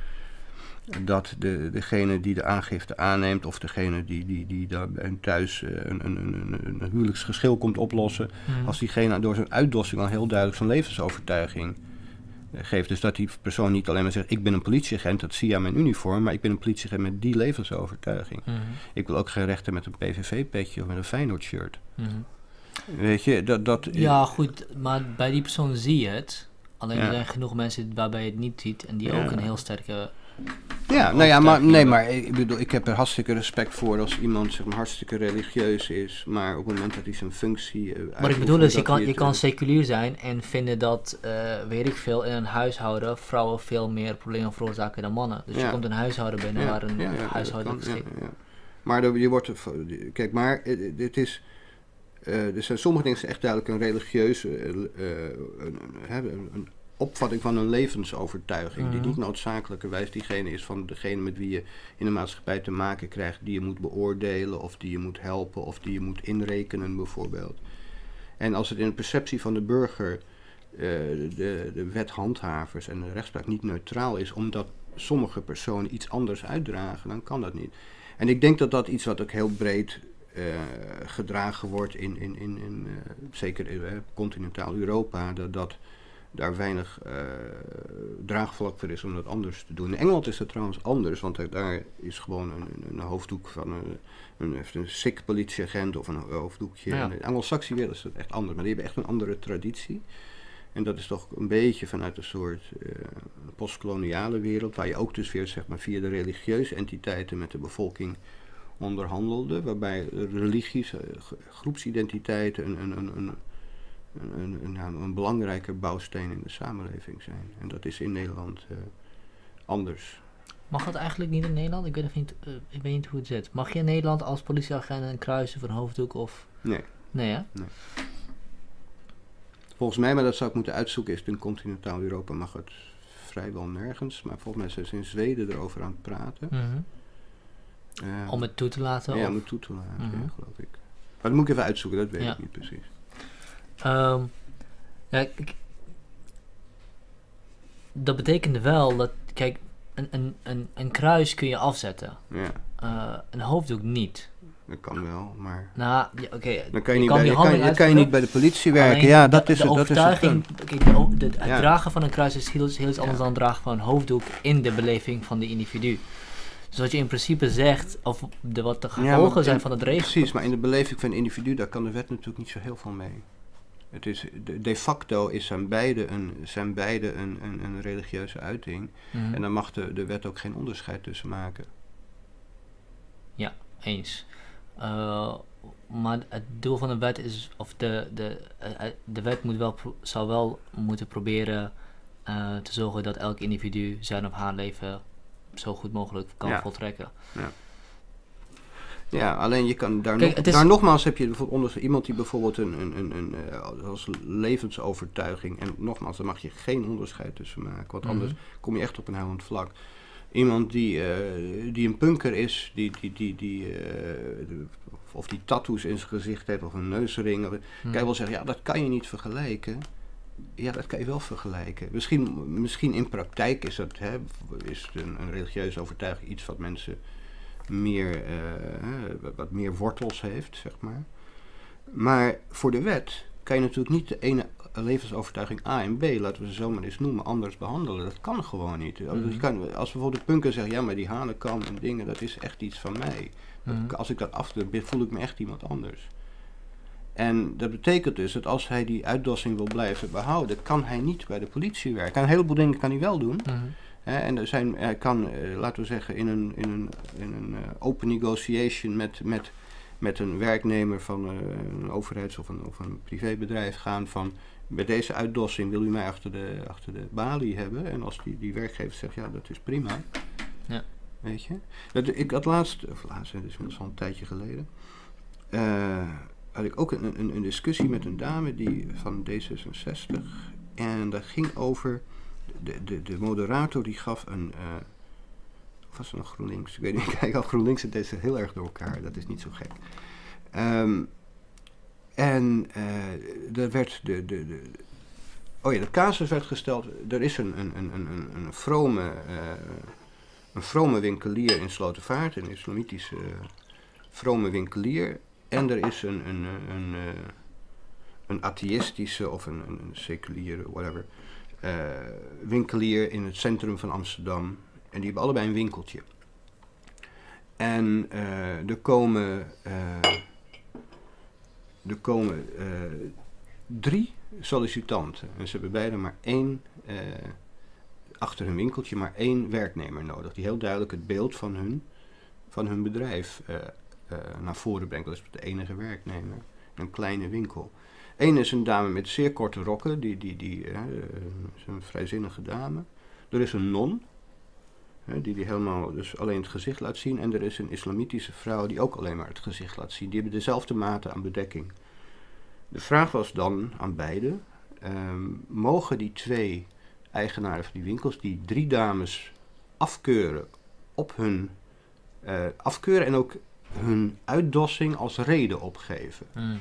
dat de, degene die de aangifte aanneemt of degene die, die, die daar thuis eh, een, een, een, een huwelijksgeschil komt oplossen, mhm. als diegene door zijn uitdossing al heel duidelijk zijn levensovertuiging eh, geeft. Dus dat die persoon niet alleen maar zegt, ik ben een politieagent, dat zie je aan mijn uniform, maar ik ben een politieagent met die levensovertuiging. Mhm. Ik wil ook geen rechter met een PVV-petje of met een Feyenoord-shirt. Mhm. Weet je, dat... dat ja, goed, maar bij die persoon zie je het. Alleen er zijn genoeg mensen waarbij je het niet ziet en die ook een heel sterke ja, nou ja, maar, nee, maar ik bedoel, ik heb er hartstikke respect voor als iemand zeg maar, hartstikke religieus is, maar op het moment dat hij zijn functie. Uh, maar ik bedoel is, je kan, je kan seculier zijn en vinden dat, uh, weet ik veel, in een huishouden vrouwen veel meer problemen veroorzaken dan mannen. Dus je komt een huishouden binnen waar een huishouden geschikt. Maar je wordt, kijk, maar eh, dit is. Uh, er zijn sommige dingen echt duidelijk een religieuze, een, een, een, opvatting van een levensovertuiging. Die mhm. niet noodzakelijkerwijs diegene is van degene met wie je in de maatschappij te maken krijgt, die je moet beoordelen of die je moet helpen of die je moet inrekenen bijvoorbeeld. En als het in de perceptie van de burger, uh, de, de wethandhavers en de rechtspraak niet neutraal is, omdat sommige personen iets anders uitdragen, dan kan dat niet. En ik denk dat dat iets wat ook heel breed uh, gedragen wordt in, in, in, in uh, zeker in continentaal Europa, dat, dat daar weinig uh, draagvlak voor is om dat anders te doen. In Engeland is dat trouwens anders, want daar is gewoon een, een hoofddoek van een, een, een sick politieagent of een hoofddoekje. Ja. In de Anglo-Saxische wereld is dat echt anders, maar die hebben echt een andere traditie. En dat is toch een beetje vanuit een soort uh, postkoloniale wereld, waar je ook dus weer zeg maar, via de religieuze entiteiten met de bevolking onderhandelde, waarbij religies, uh, groepsidentiteiten een, een, een een, een, een, belangrijke bouwsteen in de samenleving zijn. En dat is in Nederland uh, anders. Mag dat eigenlijk niet in Nederland? Ik weet, niet, uh, ik weet niet hoe het zit. Mag je in Nederland als politieagent een kruisen voor een hoofddoek of... Nee. Nee, hè? Nee. Volgens mij, maar dat zou ik moeten uitzoeken, is het in continentaal Europa mag het vrijwel nergens. Maar volgens mij zijn ze in Zweden erover aan het praten. Mm om het toe te laten? Ja, om het toe te laten, mm ja, geloof ik. Maar dat moet ik even uitzoeken, dat weet ik niet precies. Um, ja, dat betekende wel dat, kijk, een, een, een, een kruis kun je afzetten. Ja. Uh, een hoofddoek niet. Dat kan wel, maar. Nou, ja, oké. Dan kan je, niet, bij, je kan, kan je niet bij de politie werken. ja, dat is, het, dat is het Kijk, de, het dragen van een kruis is heel, heel iets anders dan het dragen van een hoofddoek in de beleving van de individu. Dus wat je in principe zegt, of de, wat de gevolgen zijn van het regelen. Precies, maar in de beleving van een individu, daar kan de wet natuurlijk niet zo heel veel mee. Het is, de, facto is zijn beide een, zijn beide een, een, een religieuze uiting. Mhm. En dan mag de, de wet ook geen onderscheid tussen maken. Ja, eens. Uh, maar het doel van de wet is, of de, de, uh, de wet moet wel, zal wel moeten proberen uh, te zorgen dat elk individu zijn of haar leven zo goed mogelijk kan ja. voltrekken. Ja. Ja, alleen je kan daar, nog, daar nogmaals heb je bijvoorbeeld iemand die bijvoorbeeld een, een, een, een uh, als levensovertuiging, en nogmaals, daar mag je geen onderscheid tussen maken, want anders mhm. kom je echt op een helend vlak. Iemand die, uh, die een punker is, die, die, die, die uh, of die tattoos in zijn gezicht heeft, of een neusring, mm. kan je wel zeggen, ja, dat kan je niet vergelijken. Ja, dat kan je wel vergelijken. Misschien, misschien in praktijk is, dat, hè, is een, een religieuze overtuiging iets wat mensen meer, uh, wat meer wortels heeft, zeg maar. Maar voor de wet kan je natuurlijk niet de ene levensovertuiging A en B, laten we ze zo maar eens noemen, anders behandelen. Dat kan gewoon niet. Mm je kan, als bijvoorbeeld de punker zegt, ja, maar die hanenkam en dingen, dat is echt iets van mij. Mhm. Als ik dat afdoe, voel ik me echt iemand anders. En dat betekent dus dat als hij die uitdossing wil blijven behouden, kan hij niet bij de politie werken. Een heleboel dingen kan hij wel doen. Mhm. En er zijn, hij kan, eh, laten we zeggen, in een, in een, in een eh, open negotiation met, met, met een werknemer van eh, een overheids- of een, of een privébedrijf gaan van bij deze uitdossing wil u mij achter de, achter de balie hebben. En als die, die werkgever zegt ja, dat is prima. Ja. Weet je? Dat, ik had laatst, of laatst, dat is inmiddels al een tijdje geleden, had ik ook een, een, een discussie met een dame die, van D66. En dat ging over, de, de, de moderator die gaf een, of was het een GroenLinks? Ik weet niet, (laughs) kijk al GroenLinks en deze heel erg door elkaar, dat is niet zo gek. Ehm, en eh er werd de, de, de, oh ja, de casus werd gesteld, er is een, een, een, een, een, vrome, eh, een vrome winkelier in Slotervaart, een islamitische eh, vrome winkelier. En er is een, een, een, een, een atheïstische of een, een, seculiere, whatever, winkelier in het centrum van Amsterdam. En die hebben allebei een winkeltje. En eh, er komen, eh, er komen eh, drie sollicitanten. En ze hebben beide maar één, eh, achter hun winkeltje, maar één werknemer nodig. Die heel duidelijk het beeld van hun, van hun bedrijf eh, eh, naar voren brengt. Dat is de enige werknemer. Een kleine winkel. Eén is een dame met zeer korte rokken, die, die, die eh, is een vrijzinnige dame. Er is een non, hè, die, die helemaal dus alleen het gezicht laat zien. En er is een islamitische vrouw die ook alleen maar het gezicht laat zien. Die hebben dezelfde mate aan bedekking. De vraag was dan aan beide, ehm, mogen die twee eigenaren van die winkels die drie dames afkeuren op hun eh, afkeuren en ook hun uitdossing als reden opgeven? Mm.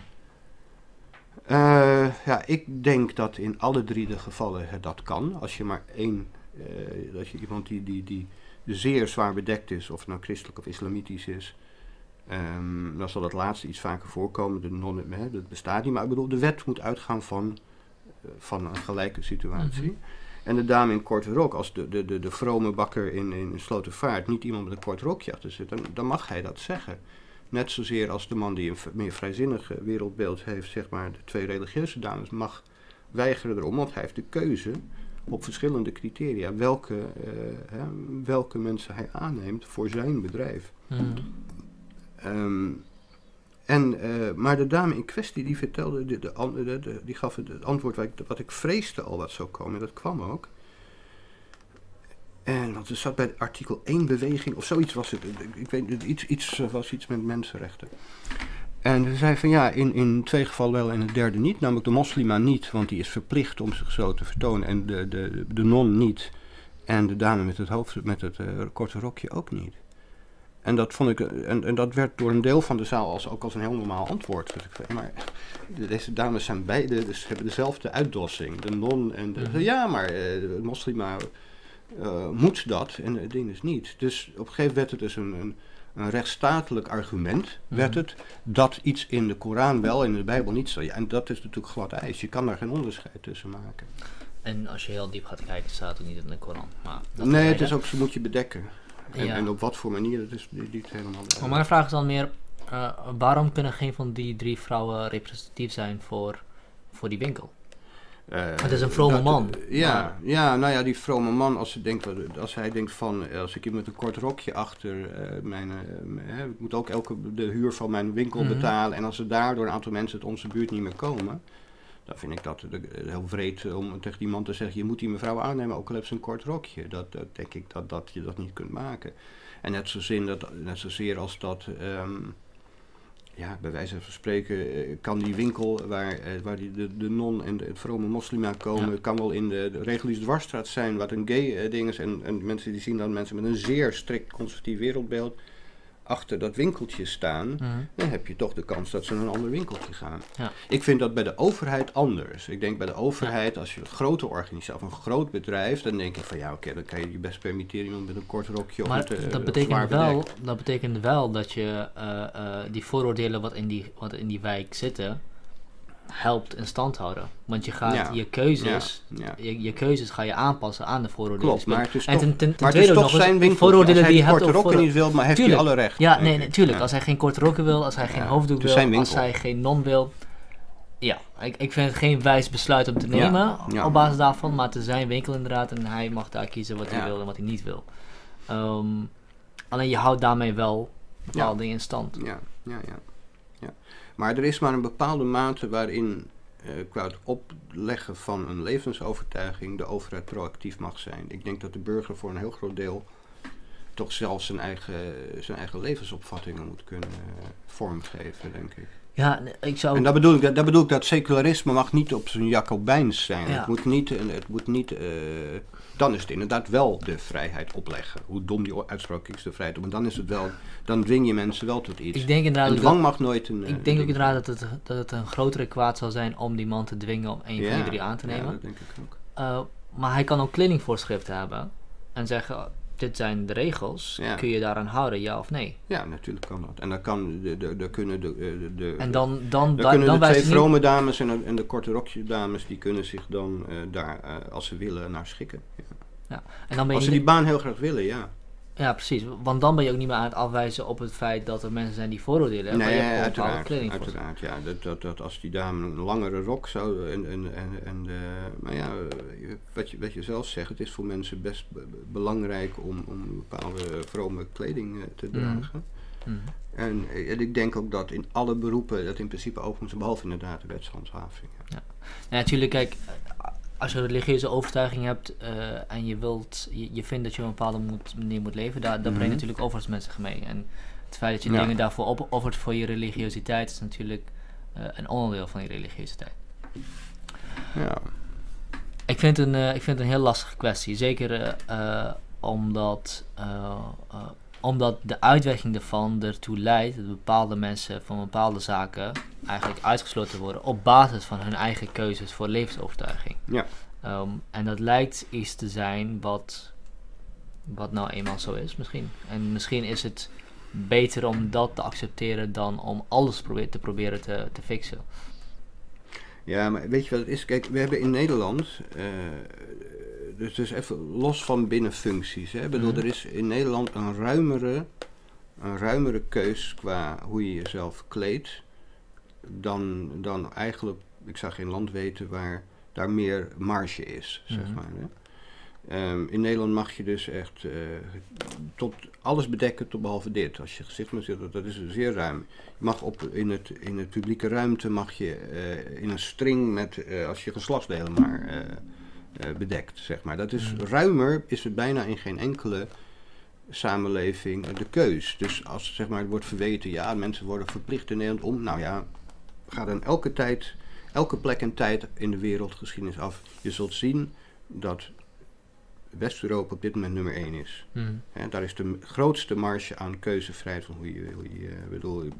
Eh, ja, ik denk dat in alle drie de gevallen dat kan. Als je maar één, eh, als je iemand die, die, die zeer zwaar bedekt is, of het nou christelijk of islamitisch is, ehm, dan zal het laatste iets vaker voorkomen. De non, hè, dat bestaat niet, maar ik bedoel, de wet moet uitgaan van, eh, van een gelijke situatie. Mhm. En de dame in korte rok, als de, de, de, de vrome bakker in, in Slotervaart niet iemand met een kort rokje achter zit, dan, dan mag hij dat zeggen. Net zozeer als de man die een meer vrijzinnig eh, wereldbeeld heeft, zeg maar, de twee religieuze dames, mag weigeren erom, want hij heeft de keuze op verschillende criteria welke, eh, hè, welke mensen hij aanneemt voor zijn bedrijf. Mm. Ehm, en, eh, maar de dame in kwestie die vertelde, de, de, die gaf het, antwoord wat ik, wat ik vreesde al wat zou komen. En dat kwam ook. En want er zat bij artikel 1 beweging of zoiets was het. Ik, weet niet, iets, iets eh, was iets met mensenrechten. En ze zei van ja, in, in twee gevallen wel en het derde niet. Namelijk de moslima niet, want die is verplicht om zich zo te vertonen. En de, de, de non niet. En de dame met het, hoofd, met het eh, korte rokje ook niet. En dat, vond ik, eh, en, en dat werd door een deel van de zaal als, ook als een heel normaal antwoord. Dus ik zei, maar de- deze dames zijn beide, dus hebben dezelfde uitdossing. De non en de... Mhm. Ja, maar de moslima eh, moet dat en het ding is niet. Dus op een gegeven moment werd het dus een, een, een rechtsstatelijk argument. Werd Mhm. het dat iets in de Koran wel en in de Bijbel niet zo. Ja, en dat is natuurlijk glad ijs. Je kan daar geen onderscheid tussen maken. En als je heel diep gaat kijken, staat het niet in de Koran. Maar nee, het is ook, ze moet je bedekken. En, Ja. en op wat voor manier, dat is niet niet helemaal... Maar mijn vraag is dan meer, eh, waarom kunnen geen van die drie vrouwen representatief zijn voor, voor die winkel? Eh, Het is een vrome dat- man, Ja, maar- ja, nou ja, die vrome man, als, ze denkt, als hij denkt van, als ik hier met een kort rokje achter eh, mijn, eh, ik moet ook elke de huur van mijn winkel Mhm. betalen. En als er daardoor een aantal mensen uit onze buurt niet meer komen, dan vind ik dat heel vreed om tegen die man te zeggen, je moet die mevrouw aannemen, ook al heeft ze een kort rokje. Dat, dat denk ik dat, dat je dat niet kunt maken. En net, zozeer dat, net zozeer als dat... ehm, ja, bij wijze van spreken eh, kan die winkel waar, eh, waar die, de, de non en de vrome moslima komen, Ja. kan wel in de, de reguliere dwarsstraat zijn, wat een gay eh, ding is. En, en mensen die zien dan mensen met een zeer strikt conservatief wereldbeeld achter dat winkeltje staan, Mhm. dan heb je toch de kans dat ze naar een ander winkeltje gaan. Ja. Ik vind dat bij de overheid anders. Ik denk bij de overheid, als je een grote organisatie of een groot bedrijf, dan denk ik van ja, oké, dan kan je je best permitteren iemand met een kort rokje of Maar met, eh, dat, betekent wel, dat betekent wel dat je eh, eh, die vooroordelen wat in die, wat in die wijk zitten, helpt in stand houden. Want je gaat Ja. je keuzes, Ja, je, je keuzes ga je aanpassen aan de vooroordelen. Klopt, maar het is en toch, ten, ten, ten tweede nog zijn winkel. vooroordelen Als hij die je hebt over rokken niet wil, maar heeft hij alle recht. Ja, nee, natuurlijk. Als hij geen korte rokken wil, als hij geen hoofddoek wil, als hij geen non wil, Ja, ik, ik vind het geen wijs besluit om te nemen op basis daarvan, maar het is zijn winkel inderdaad en hij mag daar kiezen wat hij wil en wat hij niet wil. Ehm, alleen je houdt daarmee wel bepaalde dingen in stand. Ja, ja, ja. Maar er is maar een bepaalde mate waarin, eh, qua het opleggen van een levensovertuiging, de overheid proactief mag zijn. Ik denk dat de burger voor een heel groot deel toch zelf zijn eigen, zijn eigen levensopvattingen moet kunnen eh, vormgeven, denk ik. Ja, ik zou En dat bedoel ik, dat, dat bedoel ik dat secularisme mag niet op zijn Jacobijns zijn. Ja. Het moet niet, een- het moet niet eh, dan is het inderdaad wel de vrijheid opleggen. Hoe dom die uitspraak is, de vrijheid op. Maar dan is het wel, dan dwing je mensen wel tot iets. ik denk inderdaad en dwang dat, mag nooit een. eh, ik denk ook inderdaad dat het, dat het een grotere kwaad zal zijn om die man te dwingen om een zijn. van die drie aan te Ja, nemen. dat denk ik ook. Eh, maar hij kan ook kledingvoorschriften hebben en zeggen: dit zijn de regels, Ja. kun je daaraan houden, ja of nee? Ja, natuurlijk kan dat. En dan kan de, de, de kunnen de, de, de, En dan, dan, dan dan, kunnen dan de twee niet- vrome dames en de, en de korte rokjes dames, die kunnen zich dan eh, daar, eh, als ze willen, naar schikken. Ja. en dan ben Als ze die baan heel graag willen, ja. Ja, precies. Want dan ben je ook niet meer aan het afwijzen op het feit dat er mensen zijn die vooroordelen hebben. maar je hebt Nee, bepaalde uiteraard. kleding uiteraard ja. dat, dat, dat als die dame een langere rok zou. En, en, en, en maar ja, wat je, wat je zelf zegt, het is voor mensen best be- be- belangrijk om, om bepaalde vrome kleding eh, te Mhm. dragen. Mhm. En, eh, en ik denk ook dat in alle beroepen dat in principe is, behalve inderdaad de wetshandhaving. Ja. Ja, natuurlijk, kijk, als je een religieuze overtuiging hebt eh, en je wilt, je, je vindt dat je op een bepaalde moet, manier moet leven, daar, daar breng je Mhm. natuurlijk overigens mensen mee. En het feit dat je Ja. dingen daarvoor opoffert voor je religiositeit is natuurlijk eh, een onderdeel van je religiositeit. Ja. Ik vind, een, eh, ik vind het een heel lastige kwestie. Zeker omdat, omdat de uitwerking ervan ertoe leidt dat bepaalde mensen van bepaalde zaken eigenlijk uitgesloten worden op basis van hun eigen keuzes voor levensovertuiging. Ja. Ehm, en dat lijkt iets te zijn wat, wat nou eenmaal zo is misschien. En misschien is het beter om dat te accepteren dan om alles probeer, te proberen te, te fixen. Ja, maar weet je wat het is? Kijk, we hebben in Nederland, eh, dus, dus even los van binnenfuncties. Hè? Bedoel, Mhm. er is in Nederland een ruimere, een ruimere keus qua hoe je jezelf kleedt dan, dan eigenlijk, ik zou geen land weten waar daar meer marge is, zeg Mhm. maar. Hè? Ehm, in Nederland mag je dus echt eh, tot alles bedekken tot behalve dit. Als je gezicht moet zitten, dat is zeer ruim. Je mag op, in, het, in de publieke ruimte mag je eh, in een string met, eh, als je geslachtsdelen maar bedekt, zeg maar. Dat is ruimer, is het bijna in geen enkele samenleving eh, de keus. Dus als zeg maar, het wordt verweten, ja, mensen worden verplicht in Nederland om, nou ja, ga dan elke tijd, elke plek en tijd in de wereldgeschiedenis af. Je zult zien dat West-Europa op dit moment nummer één is. Hè, daar is de grootste marge aan keuzevrijheid van hoe je, hoe je eh, bedoel. d-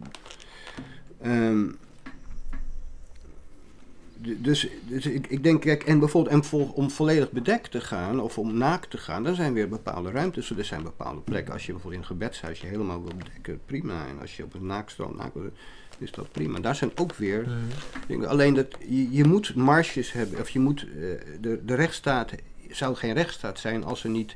dus, dus ik, ik denk, kijk, en bijvoorbeeld en vol- om volledig bedekt te gaan of om naakt te gaan, dan zijn weer bepaalde ruimtes. Er zijn bepaalde plekken. Als je bijvoorbeeld in een gebedshuis je helemaal wil bedekken, prima. En als je op een naaktstrand naakt wil, is dat prima. Daar zijn ook weer. Alleen dat je, je moet marges hebben, of je moet, eh, de, de rechtsstaat zou geen rechtsstaat zijn als er niet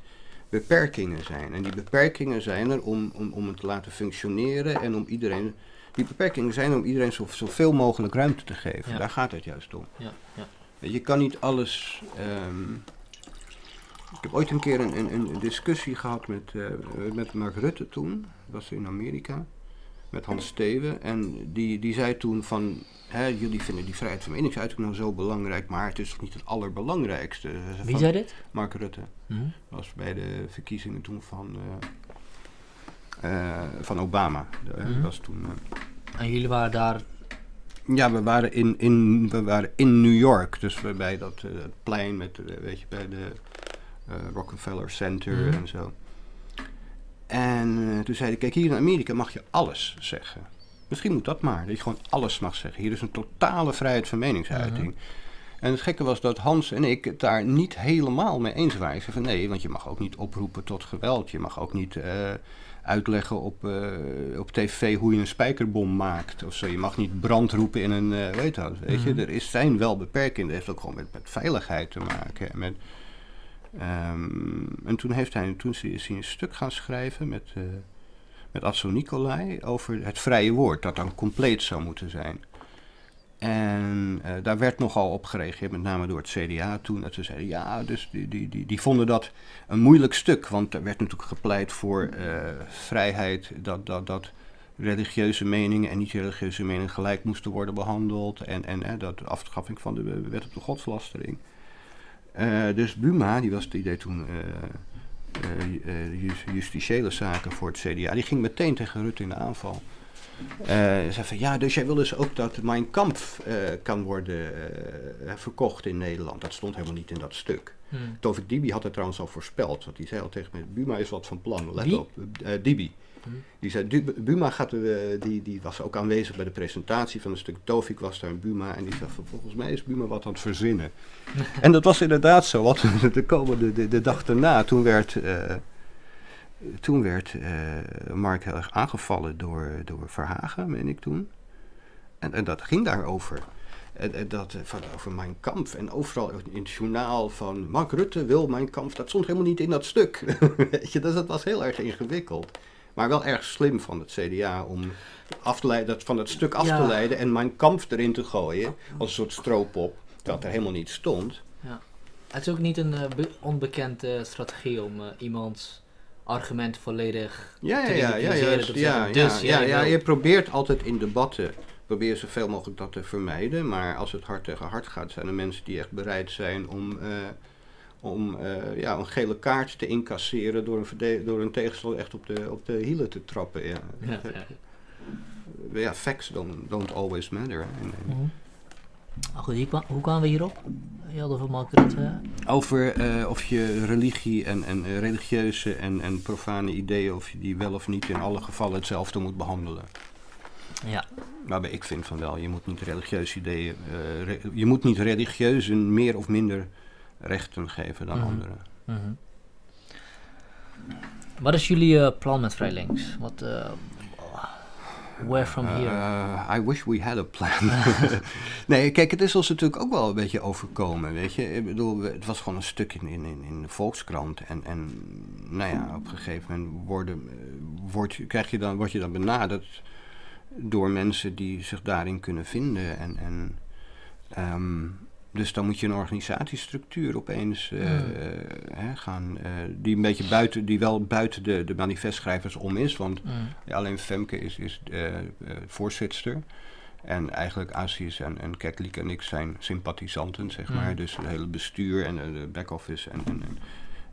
beperkingen zijn. En die beperkingen zijn er om, om, om het te laten functioneren en om iedereen. Die beperkingen zijn om iedereen zo, zoveel mogelijk ruimte te geven. Ja. Daar gaat het juist om. Ja, ja. Je kan niet alles. ehm, ik heb ooit een keer een, een, een discussie gehad met, eh, met Mark Rutte toen. Dat was in Amerika. Met Hans Steven. En die, die zei toen van. Hè, jullie vinden die vrijheid van meningsuiting nou zo belangrijk. Maar het is toch niet het allerbelangrijkste. Wie Van zei dit? Mark Rutte. Mhm. was bij de verkiezingen toen van. eh, eh, van Obama. Dat Mhm. was toen. En jullie waren daar. ja, we waren in, in, we waren in New York. Dus we bij dat eh, plein met, eh, weet je, bij de eh, Rockefeller Center Mhm. en zo. En toen zei hij, kijk, hier in Amerika mag je alles zeggen. Misschien moet dat maar, dat je gewoon alles mag zeggen. Hier is een totale vrijheid van meningsuiting. Mhm. En het gekke was dat Hans en ik het daar niet helemaal mee eens waren. Ik zei van nee, want je mag ook niet oproepen tot geweld. Je mag ook niet uitleggen op, eh, op tv hoe je een spijkerbom maakt. Of zo. Je mag niet brand roepen in een, eh, weet dat, weet je. Mhm. Er is, zijn wel beperkingen. Dat heeft ook gewoon met, met veiligheid te maken. En, met, ehm, en toen, heeft hij, toen is hij een stuk gaan schrijven met, eh met Atso Nicolai over het vrije woord. Dat dan compleet zou moeten zijn. En uh, daar werd nogal op gereageerd, met name door het CDA toen. Dat ze zeiden, ja, dus die, die, die, die vonden dat een moeilijk stuk. Want er werd natuurlijk gepleit voor uh, vrijheid, dat, dat, dat religieuze meningen en niet-religieuze meningen gelijk moesten worden behandeld. En, en dat afschaffing van de wet op de godslastering. dus Buma, die was het idee toen justitiële zaken voor het CDA, die ging meteen tegen Rutte in de aanval. Uh, zei van ja, dus jij wil dus ook dat Mein Kampf uh, kan worden uh, verkocht in Nederland. Dat stond helemaal niet in dat stuk. Hmm. Tovik Dibi had het trouwens al voorspeld. Want die zei al tegen me, Buma is wat van plan. Let Wie? op, Dibi. Hmm. Die zei, Buma gaat, die, die was ook aanwezig bij de presentatie van een stuk. Tovik was daar in Buma. En die zei, volgens mij is Buma wat aan het verzinnen. (laughs) en dat was inderdaad zo. Want (laughs) de, komende, de, de dag daarna, toen werd toen werd uh, Mark heel erg aangevallen door, door Verhagen, meen ik toen. En, en dat ging daarover. En, en dat, eh, van, over mijn kamp. En overal in het journaal van Mark Rutte wil mijn kamp. Dat stond helemaal niet in dat stuk. (laughs) Weet je, dus dat was heel erg ingewikkeld. Maar wel erg slim van het CDA om af te leiden, dat van het stuk af te leiden en mijn kamp erin te gooien. Als een soort stroopop. Dat er helemaal niet stond. Ja. Het is ook niet een uh, onbekende strategie om uh, iemands argument volledig ja, ja, ja, ja, ja, ja, dus ja, ja, je probeert altijd in debatten, probeer zoveel mogelijk dat te vermijden. Maar als het hard tegen hard gaat, zijn er mensen die echt bereid zijn om, uh, om uh, ja, een gele kaart te incasseren door een, door een tegenstander echt op de, op de hielen te trappen. Ja, ja, ja. facts don't, don't always matter. En, en, mm -hmm. Goed, hoe kwamen we hierop? Je had over Mark Rutte. Over uh, of je religie en, en uh, religieuze en, en profane ideeën, of je die wel of niet in alle gevallen hetzelfde moet behandelen. Ja. Waarbij ik vind van wel, je moet niet religieuze ideeën, uh, re je moet niet religieuzen meer of minder rechten geven dan Mhm. anderen. Mhm. Wat is jullie plan met Vrij Links? Wat, where from here? Uh, I wish we had a plan. (laughs) nee, kijk, het is ons natuurlijk ook wel een beetje overkomen, weet je. Ik bedoel, het was gewoon een stuk in, in, in de Volkskrant. En, en nou ja, op een gegeven moment worden, word, krijg je dan, word je dan benaderd door mensen die zich daarin kunnen vinden. En, en um, dus dan moet je een organisatiestructuur opeens uh, mm. hè, gaan, uh, die een beetje buiten, die wel buiten de, de manifestschrijvers om is. Want mm. ja, alleen Femke is, is uh, voorzitter. En eigenlijk Aziës en, en Keklik en ik zijn sympathisanten, zeg maar. Mm. Dus het hele bestuur en de back-office en, en, en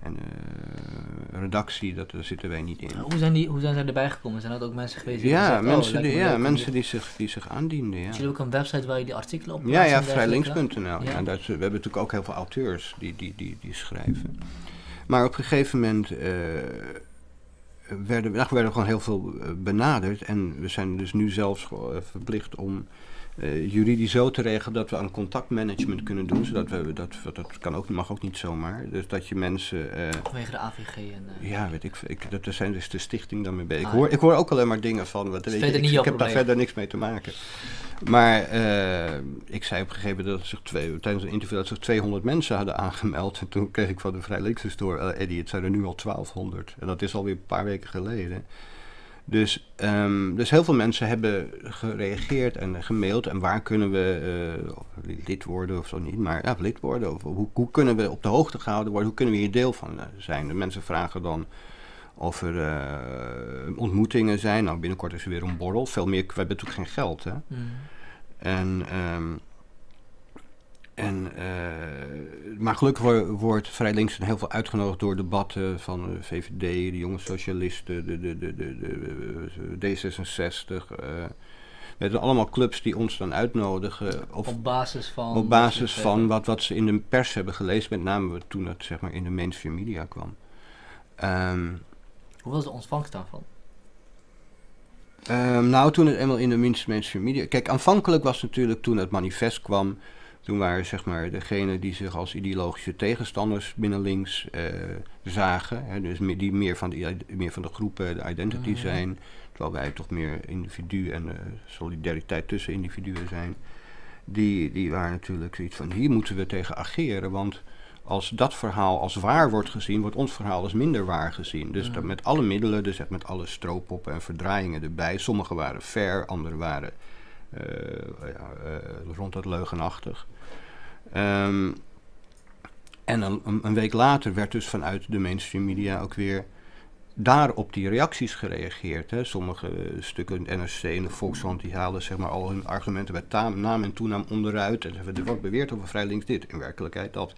en uh, redactie, dat, daar zitten wij niet in. Hoe zijn, die, hoe zijn zij erbij gekomen? Zijn dat ook mensen geweest die Ja, gezegd, mensen, oh, die, ja mensen die, zich, die zich aandienden. Ja. Jullie ook een website waar je die artikelen op Ja, ja, vrijlinks.nl. Ja. Ja, dat, we hebben natuurlijk ook heel veel auteurs die, die, die, die schrijven. Maar op een gegeven moment uh, werden, nou, we werden gewoon heel veel benaderd. En we zijn dus nu zelfs verplicht om uh, juridisch zo te regelen dat we aan contactmanagement kunnen doen. Zodat we, dat, dat kan ook, mag ook niet zomaar. Dus dat je mensen... Uh, Vanwege de AVG en... Uh, ja, weet ik. ik dat er zijn dus de stichting daarmee bezig. Ah, ik, hoor, ik hoor ook alleen maar dingen van... Wat, weet je, ik, ik heb daar verder niks mee te maken. Maar ik zei op een gegeven moment dat zich twee, tijdens een interview dat zich 200 mensen hadden aangemeld. En toen kreeg ik van de Vrij Linksers door... Eddie, het zijn er nu al 1200. En dat is alweer een paar weken geleden. Dus, um, dus heel veel mensen hebben gereageerd en gemaild. En waar kunnen we uh, lid worden of zo niet, maar ja, lid worden. Of hoe, hoe kunnen we op de hoogte gehouden worden? Hoe kunnen we hier deel van zijn? De mensen vragen dan of er uh, ontmoetingen zijn. Nou, binnenkort is er weer een borrel. Veel meer, we hebben natuurlijk geen geld. Hè? Mm. En... Um, en, uh, maar gelukkig wordt Vrij Links heel veel uitgenodigd door debatten van de VVD, de jonge socialisten, de, de, de, de, de D66. Uh, hebben allemaal clubs die ons dan uitnodigen. Of op basis van? Op basis van wat, wat ze in de pers hebben gelezen, met name toen het zeg maar, in de mainstream media kwam. Um, Hoe was de ontvangst daarvan? Um, nou, toen het eenmaal in de mainstream media... Kijk, aanvankelijk was natuurlijk toen het manifest kwam... Toen waren zeg maar degenen die zich als ideologische tegenstanders binnen links uh, zagen. Hè, dus die meer van, de, meer van de groepen, de identity mm. zijn. Terwijl wij toch meer individu en uh, solidariteit tussen individuen zijn. Die, die waren natuurlijk zoiets van, hier moeten we tegen ageren. Want als dat verhaal als waar wordt gezien, wordt ons verhaal als minder waar gezien. Dus mm. met alle middelen, dus met alle stroopoppen en verdraaiingen erbij. Sommige waren fair, andere waren ja, rond het leugenachtig. Ehm, en een, een, week later werd dus vanuit de mainstream media ook weer daar op die reacties gereageerd. Hè. Sommige stukken het NRC en de Volkskrant die halen zeg maar, al hun argumenten bij naam en toenaam onderuit. En er wordt beweerd over vrij links dit, in werkelijkheid dat.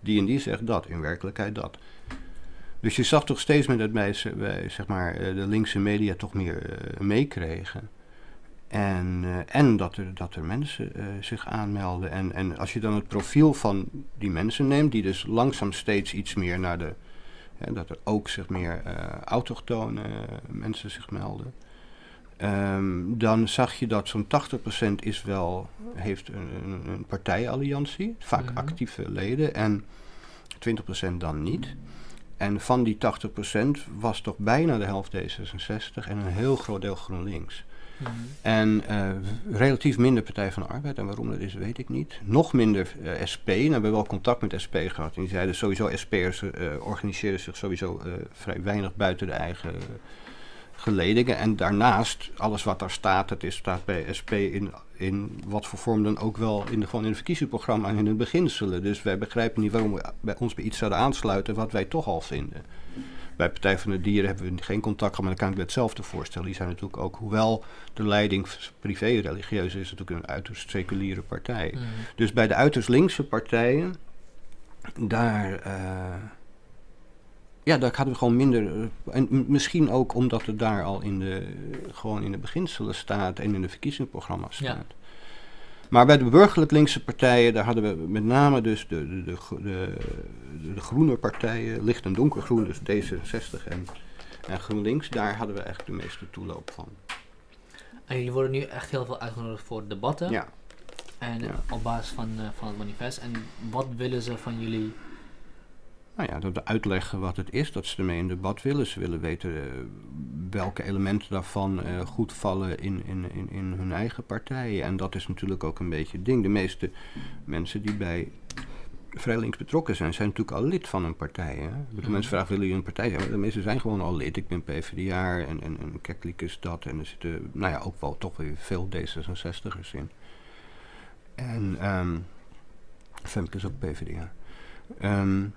Die en die zegt dat, in werkelijkheid dat. Dus je zag toch steeds meer dat bij, zeg maar, eh, de linkse media toch meer meekregen. En, uh, en dat, er, dat er mensen uh, zich aanmelden. En, en als je dan het profiel van die mensen neemt, die dus langzaam steeds iets meer naar de dat er ook zich meer uh, autochtone mensen zich melden. Um, dan zag je dat zo'n 80% is wel, heeft een, een, een partijalliantie, vaak actieve leden, en 20% dan niet. En van die 80% was toch bijna de helft D66 en een heel groot deel GroenLinks. Mhm. En uh, relatief minder Partij van de Arbeid. En waarom dat is, weet ik niet. Nog minder uh, SP. En we hebben wel contact met SP gehad. En die zeiden sowieso, SP'ers uh, organiseren zich sowieso vrij weinig buiten de eigen geledingen. En daarnaast, alles wat daar staat, het is, staat bij SP in, in wat voor vorm dan ook wel in de, gewoon in het verkiezingsprogramma en in het beginselen. Dus wij begrijpen niet waarom we bij ons bij iets zouden aansluiten wat wij toch al vinden. Bij Partij van de Dieren hebben we geen contact gehad, maar dan kan ik me hetzelfde voorstellen. Die zijn natuurlijk ook, hoewel de leiding privé-religieus is, natuurlijk een uiterst seculiere partij. Mm. Dus bij de uiterst linkse partijen, daar, uh, ja, daar hadden we gewoon minder. Uh, en misschien ook omdat het daar al in de, gewoon in de beginselen staat en in de verkiezingsprogramma's staat. Ja. Maar bij de burgerlijk linkse partijen, daar hadden we met name dus de, de, de, de, groene partijen, licht en donkergroen, dus D66 en, en GroenLinks, daar hadden we eigenlijk de meeste toeloop van. En jullie worden nu echt heel veel uitgenodigd voor debatten. Ja. En op basis van, uh, van het manifest. En wat willen ze van jullie nou ja, dat uitleggen wat het is, dat ze ermee in debat willen. Ze willen weten uh, welke elementen daarvan uh, goed vallen in, in, in, in hun eigen partijen. En dat is natuurlijk ook een beetje het ding. De meeste mensen die bij vrij links betrokken zijn, zijn natuurlijk al lid van een partij. Hè? De mhm. mensen vragen, willen jullie een partij zijn? De meeste zijn gewoon al lid. Ik ben PvdA en, en, en Keklik is dat. En er zitten, nou ja, ook wel toch weer veel D66'ers in. En um, Femke is ook PvdA. Um,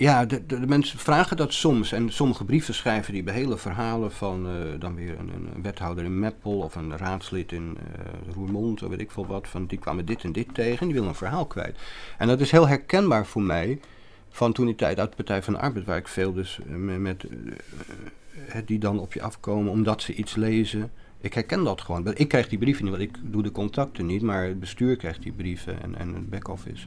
ja, de, de, mensen vragen dat soms. En sommige brieven schrijven die bij hele verhalen van uh, dan weer een, een, wethouder in Meppel of een raadslid in uh, Roermond, of weet ik veel wat, van die kwamen dit en dit tegen en die willen een verhaal kwijt. En dat is heel herkenbaar voor mij van toen die tijd uit de Partij van de Arbeid, waar ik veel dus uh, met, die dan op je afkomen omdat ze iets lezen. Ik herken dat gewoon. Ik krijg die brieven niet, want ik doe de contacten niet, maar het bestuur krijgt die brieven en, en het back-office.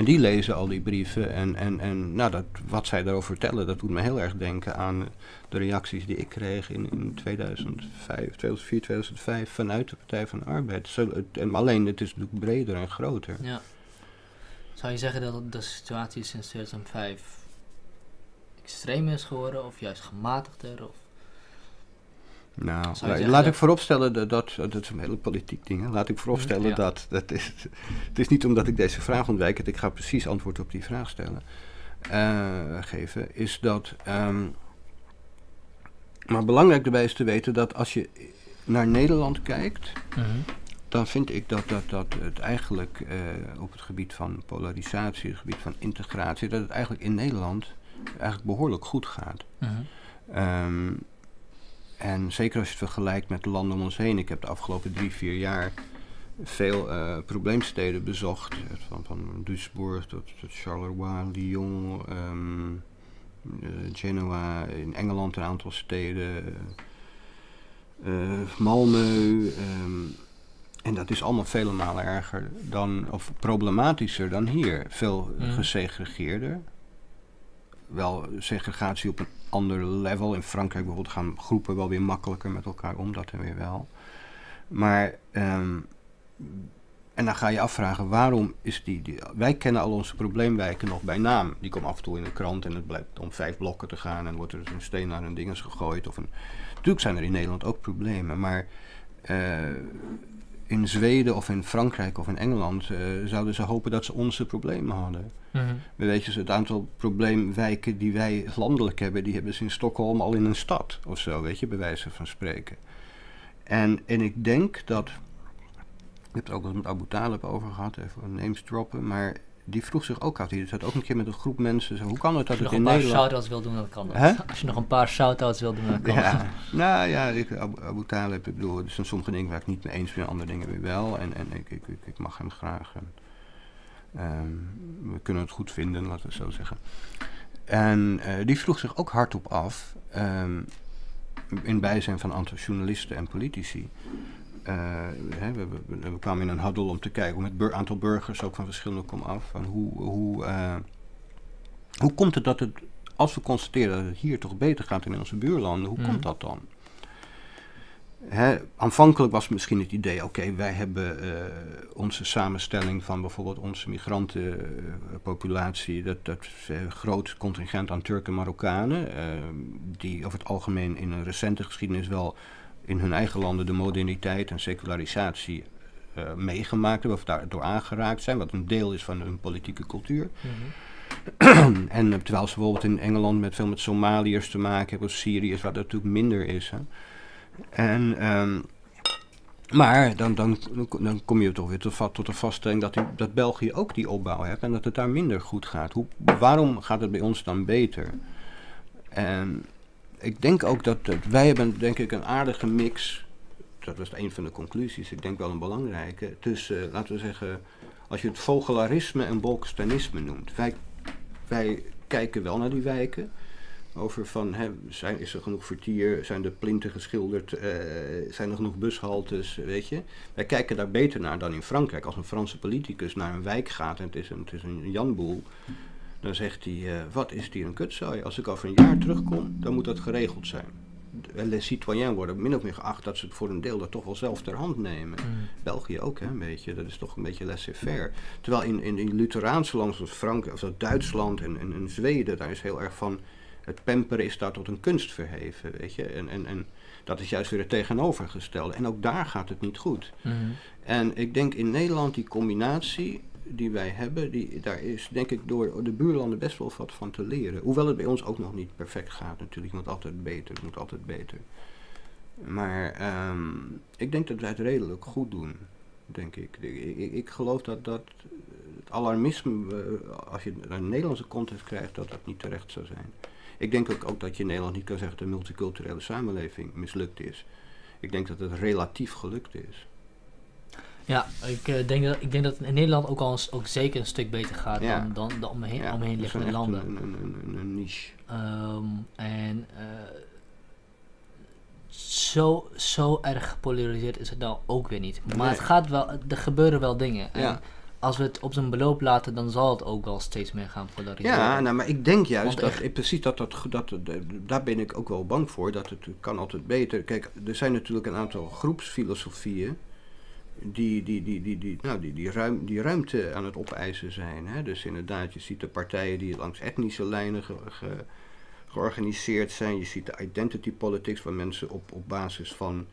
En die lezen al die brieven. En, en, en nou, dat, wat zij daarover vertellen, dat doet me heel erg denken aan de reacties die ik kreeg in, in 2005, 2004, 2005 vanuit de Partij van de Arbeid. Zo, en alleen, het is natuurlijk breder en groter. Ja. Zou je zeggen dat de situatie sinds 2005 extreem is geworden of juist gematigder? Of? Nou, laat ik vooropstellen dat, dat, dat is een hele politiek ding. Hè. Laat ik vooropstellen dat, dat is, het is niet omdat ik deze vraag ontwijk, ik ga precies antwoord op die vraag stellen, uh, geven, is dat, um, maar belangrijk daarbij is te weten dat als je naar Nederland kijkt, mhm. dan vind ik dat, dat, dat het eigenlijk uh, op het gebied van polarisatie, het gebied van integratie, dat het eigenlijk in Nederland eigenlijk behoorlijk goed gaat. Mm en zeker als je het vergelijkt met de landen om ons heen. Ik heb de afgelopen drie, vier jaar veel uh, probleemsteden bezocht. Van, van Duisburg tot, tot Charleroi, Lyon, um, Genoa, in Engeland een aantal steden, uh, Malmö. Um, en dat is allemaal vele malen erger dan, of problematischer dan hier. Veel mm. gesegregeerder. Wel segregatie op een ander level. In Frankrijk bijvoorbeeld gaan groepen wel weer makkelijker met elkaar om, dat en weer wel. Maar, ehm, en dan ga je afvragen, waarom is die, die, Wij kennen al onze probleemwijken nog bij naam. Die komen af en toe in de krant en het blijkt om vijf blokken te gaan en wordt er dus een steen naar een dinges gegooid. Of een, natuurlijk zijn er in Nederland ook problemen, maar... Uh, in Zweden of in Frankrijk of in Engeland uh, zouden ze hopen dat ze onze problemen hadden. Mm -hmm. Weet je, het aantal probleemwijken die wij landelijk hebben, die hebben ze in Stockholm al in een stad of zo, weet je, bij wijze van spreken. En, en ik denk dat, ik heb het ook wel met Abu Talib over gehad, even names droppen, maar die vroeg zich ook af, die zat ook een keer met een groep mensen, zo, hoe kan het dat Als je het nog in een paar Nederland... shout-outs wil doen, dan kan dat. Hè? Als je nog een paar shout-outs wil doen, dan kan Ja, dat. nou ja, ik, Abu, Abu Talib, ik bedoel, er zijn sommige dingen waar ik niet mee eens ben, andere dingen weer wel. En, en ik, ik, ik, ik mag hem graag. En, ehm, we kunnen het goed vinden, laten we het zo zeggen. En eh, die vroeg zich ook hardop af, ehm, in bijzijn van aantal journalisten en politici. Eh, hè, we, we, we kwamen in een huddle om te kijken met een aantal burgers, ook van verschillende komaf, van hoe, hoe, eh, hoe komt het dat het als we constateren dat het hier toch beter gaat in onze buurlanden, hoe Mhm. komt dat dan? Hè, aanvankelijk was misschien het idee, oké, wij hebben eh, onze samenstelling van bijvoorbeeld onze migrantenpopulatie, dat, dat is een groot contingent aan Turken en Marokkanen, die over het algemeen in een recente geschiedenis wel in hun eigen landen de moderniteit en secularisatie eh, meegemaakt hebben of daardoor aangeraakt zijn, wat een deel is van hun politieke cultuur. Mhm. en eh, terwijl ze bijvoorbeeld in Engeland met veel met Somaliërs te maken hebben, of Syriërs, dat natuurlijk minder is. Hè. En, ehm, maar dan, dan, dan kom je toch weer tot, tot de vaststelling dat, die, dat België ook die opbouw heeft en dat het daar minder goed gaat. Hoe, waarom gaat het bij ons dan beter? En ik denk ook dat, wij hebben denk ik een aardige mix, dat was een van de conclusies, ik denk wel een belangrijke, tussen, eh, laten we zeggen, als je het vogelarisme en bolkestanisme noemt. Wij, wij kijken wel naar die wijken. Over van, hè, zijn, is er genoeg vertier? Zijn de plinten geschilderd? eh, zijn er genoeg bushaltes? Weet je? Wij kijken daar beter naar dan in Frankrijk. Als een Franse politicus naar een wijk gaat en het is een, het is een Janboel, dan zegt hij: eh, Wat is die een kutzooi? Als ik over een jaar terugkom, dan moet dat geregeld zijn. Les citoyens worden min of meer geacht dat ze het voor een deel dat toch wel zelf ter hand nemen. Mhm. België ook, hè, een beetje. Dat is toch een beetje laissez-faire. Terwijl in, in, in Lutheraanse landen zoals Frankrijk, of Duitsland en, en, en Zweden, daar is heel erg van. Het pamperen is daar tot een kunst verheven, weet je. En, en, en dat is juist weer het tegenovergestelde. En ook daar gaat het niet goed. Mhm. En ik denk in Nederland die combinatie die wij hebben, die, daar is denk ik door de buurlanden best wel wat van te leren. Hoewel het bij ons ook nog niet perfect gaat natuurlijk. Moet altijd beter, het moet altijd beter. Maar ehm, ik denk dat wij het redelijk goed doen, denk ik. Ik, ik, geloof dat, dat het alarmisme, eh, als je een Nederlandse context krijgt, dat dat niet terecht zou zijn. Ik denk ook, ook dat je in Nederland niet kan zeggen dat de multiculturele samenleving mislukt is. Ik denk dat het relatief gelukt is. Ja, ik, eh, denk dat, ik denk dat het in Nederland ook al eens- ook zeker een stuk beter gaat Ja. dan, dan de omheen, Ja, omheen liggende landen. Een, een, een, een, een niche. Ehm, en eh, zo, zo erg gepolariseerd is het nou ook weer niet. Maar Nee. het gaat wel, er gebeuren wel dingen. En als we het op zijn beloop laten, dan zal het ook wel steeds meer gaan polariseren. Ja, nou, maar ik denk juist Want dat, ik, precies dat, dat, dat, dat- daar ben ik ook wel bang voor, dat het kan altijd beter. Kijk, er zijn natuurlijk een aantal groepsfilosofieën die, die, die, die, die, nou, die, die, ruim, die ruimte aan het opeisen zijn. Hè? Dus inderdaad, je ziet de partijen die langs etnische lijnen ge- ge- georganiseerd zijn. Je ziet de identity politics, waar mensen op, op basis van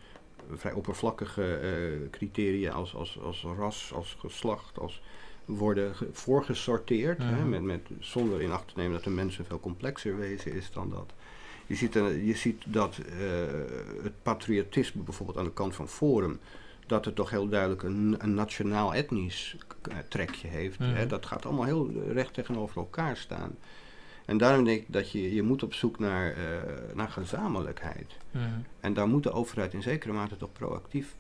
vrij oppervlakkige eh, criteria als, als, als ras, als geslacht, als worden ge- voorgesorteerd. Hè, met, met, zonder in acht te nemen dat een mens een veel complexer wezen is dan dat. Je ziet, eh, je ziet dat eh, het patriotisme bijvoorbeeld aan de kant van Forum, dat het toch heel duidelijk een, een nationaal-etnisch eh, trekje heeft. Hè. Mhm. Dat gaat allemaal heel recht tegenover elkaar staan. En daarom denk ik dat je, je moet op zoek naar, eh, naar gezamenlijkheid. Mhm. En daar moet de overheid in zekere mate toch proactief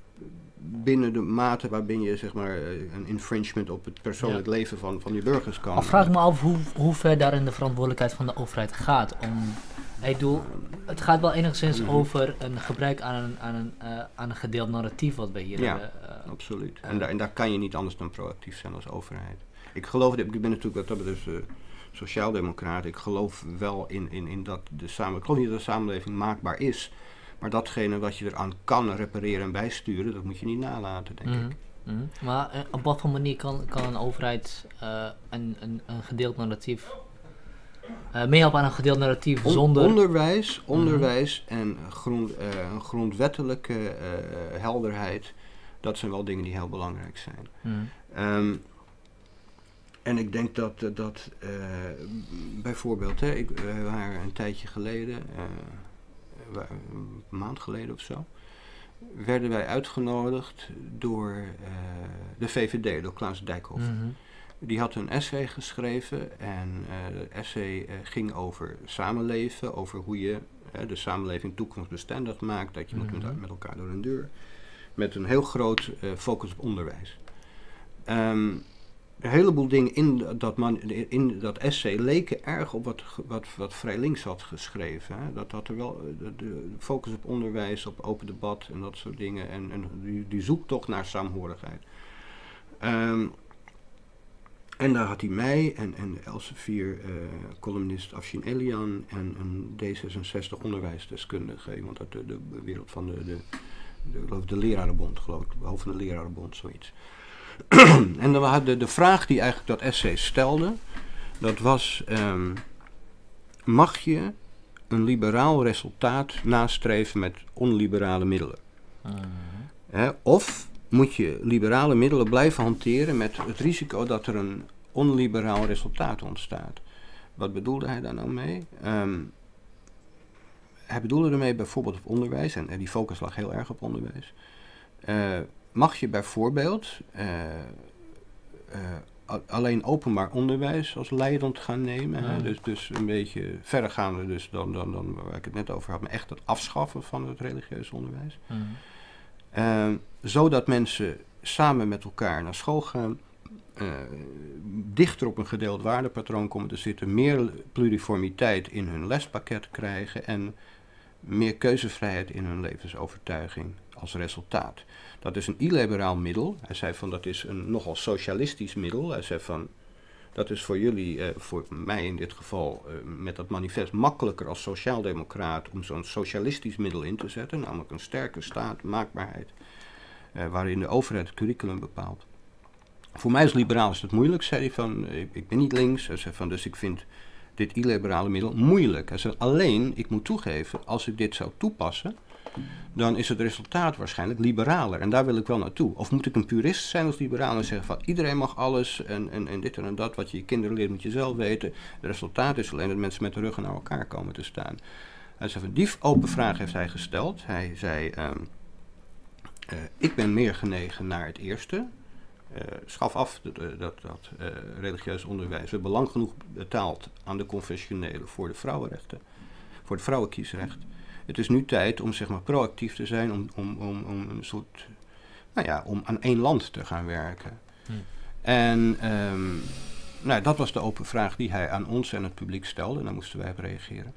binnen de mate waarbij je zeg maar eh, een infringement op het persoonlijk Ja. leven van, van die burgers kan. Al vraag ik me af hoe, hoe ver daarin de verantwoordelijkheid van de overheid gaat. Om, ik bedoel, het gaat wel enigszins over een gebruik aan een, aan een, eh, aan een gedeeld narratief wat we hier Ja. hebben. eh, Absoluut. Eh. En, daar, en daar kan je niet anders dan proactief zijn als overheid. Ik geloof, ik ben natuurlijk wat dat betreft eh, sociaaldemocraat. Ik geloof wel in, in, in dat de samen, ik geloof niet dat de samenleving maakbaar is. Maar datgene wat je eraan kan repareren en bijsturen, dat moet je niet nalaten, denk Mhm. ik. Mhm. Maar op wat voor manier kan, kan een overheid een, een, een gedeeld narratief eh meehelpen aan een gedeeld narratief On- zonder... Onderwijs, onderwijs en grond, eh, een grondwettelijke eh, helderheid, dat zijn wel dingen die heel belangrijk zijn. Mhm. Ehm, en ik denk dat, dat bijvoorbeeld, hè, ik, we waren een tijdje geleden, een maand geleden of zo, werden wij uitgenodigd door uh, de VVD, door Klaas Dijkhoff. Mhm. Die had een essay geschreven en uh, de essay uh, ging over samenleven, over hoe je de samenleving toekomstbestendig maakt, dat je moet Mhm. met, met elkaar door een deur. Met een heel groot focus op onderwijs. Ehm, een heleboel dingen in dat, man, in dat essay leken erg op wat, wat, wat Vrij Links had geschreven. Hè? Dat had er wel de, de, focus op onderwijs, op open debat en dat soort dingen. En, en die, die zoektocht naar saamhorigheid. Um, en daar had hij mij en, en Elsevier, uh, columnist Afshin Elian en een D66 onderwijsdeskundige. Iemand uit de, de wereld van de, de, de, de lerarenbond, geloof ik. Hoofd van de lerarenbond, zoiets. (clears throat) en dan hadden de vraag die eigenlijk dat essay stelde, dat was, um, mag je een liberaal resultaat nastreven met onliberale middelen? Hè, of moet je liberale middelen blijven hanteren met het risico dat er een onliberaal resultaat ontstaat? Wat bedoelde hij daar nou mee? Um, hij bedoelde ermee bijvoorbeeld op onderwijs, en, en die focus lag heel erg op onderwijs. Uh, mag je bijvoorbeeld uh, uh, alleen openbaar onderwijs als leidend gaan nemen. Ja. Hè? Dus, dus een beetje verdergaande dus dan, dan, dan waar ik het net over had, maar echt het afschaffen van het religieus onderwijs. Uh, zodat mensen samen met elkaar naar school gaan, uh, dichter op een gedeeld waardepatroon komen te zitten, meer pluriformiteit in hun lespakket krijgen en meer keuzevrijheid in hun levensovertuiging als resultaat. Dat is een illiberaal middel. Hij zei van dat is een nogal socialistisch middel. Hij zei van dat is voor jullie, uh, voor mij in dit geval, uh, met dat manifest makkelijker als sociaaldemocraat om zo'n socialistisch middel in te zetten, namelijk een sterke staat, maakbaarheid, uh, waarin de overheid het curriculum bepaalt. Voor mij als liberaal is het moeilijk, zei hij van, ik, ben niet links, zei van, dus ik vind dit illiberale middel moeilijk. Hij zei alleen, ik moet toegeven, als ik dit zou toepassen, dan is het resultaat waarschijnlijk liberaler. En daar wil ik wel naartoe. Of moet ik een purist zijn als liberaal en zeggen van iedereen mag alles en, en, en dit en dat, wat je je kinderen leert moet je zelf weten. Het resultaat is alleen dat mensen met de ruggen naar elkaar komen te staan. Hij zei van die open vraag heeft hij gesteld. Hij zei, um, uh, ik ben meer genegen naar het eerste. Uh, schaf af dat, dat, dat religieus onderwijs. We hebben genoeg betaald aan de confessionele voor de vrouwenrechten, voor het vrouwenkiesrecht. Het is nu tijd om zeg maar proactief te zijn, om, om, om, om een soort, nou ja, om aan één land te gaan werken. Hm. En um, nou, dat was de open vraag die hij aan ons en het publiek stelde en daar moesten wij op reageren.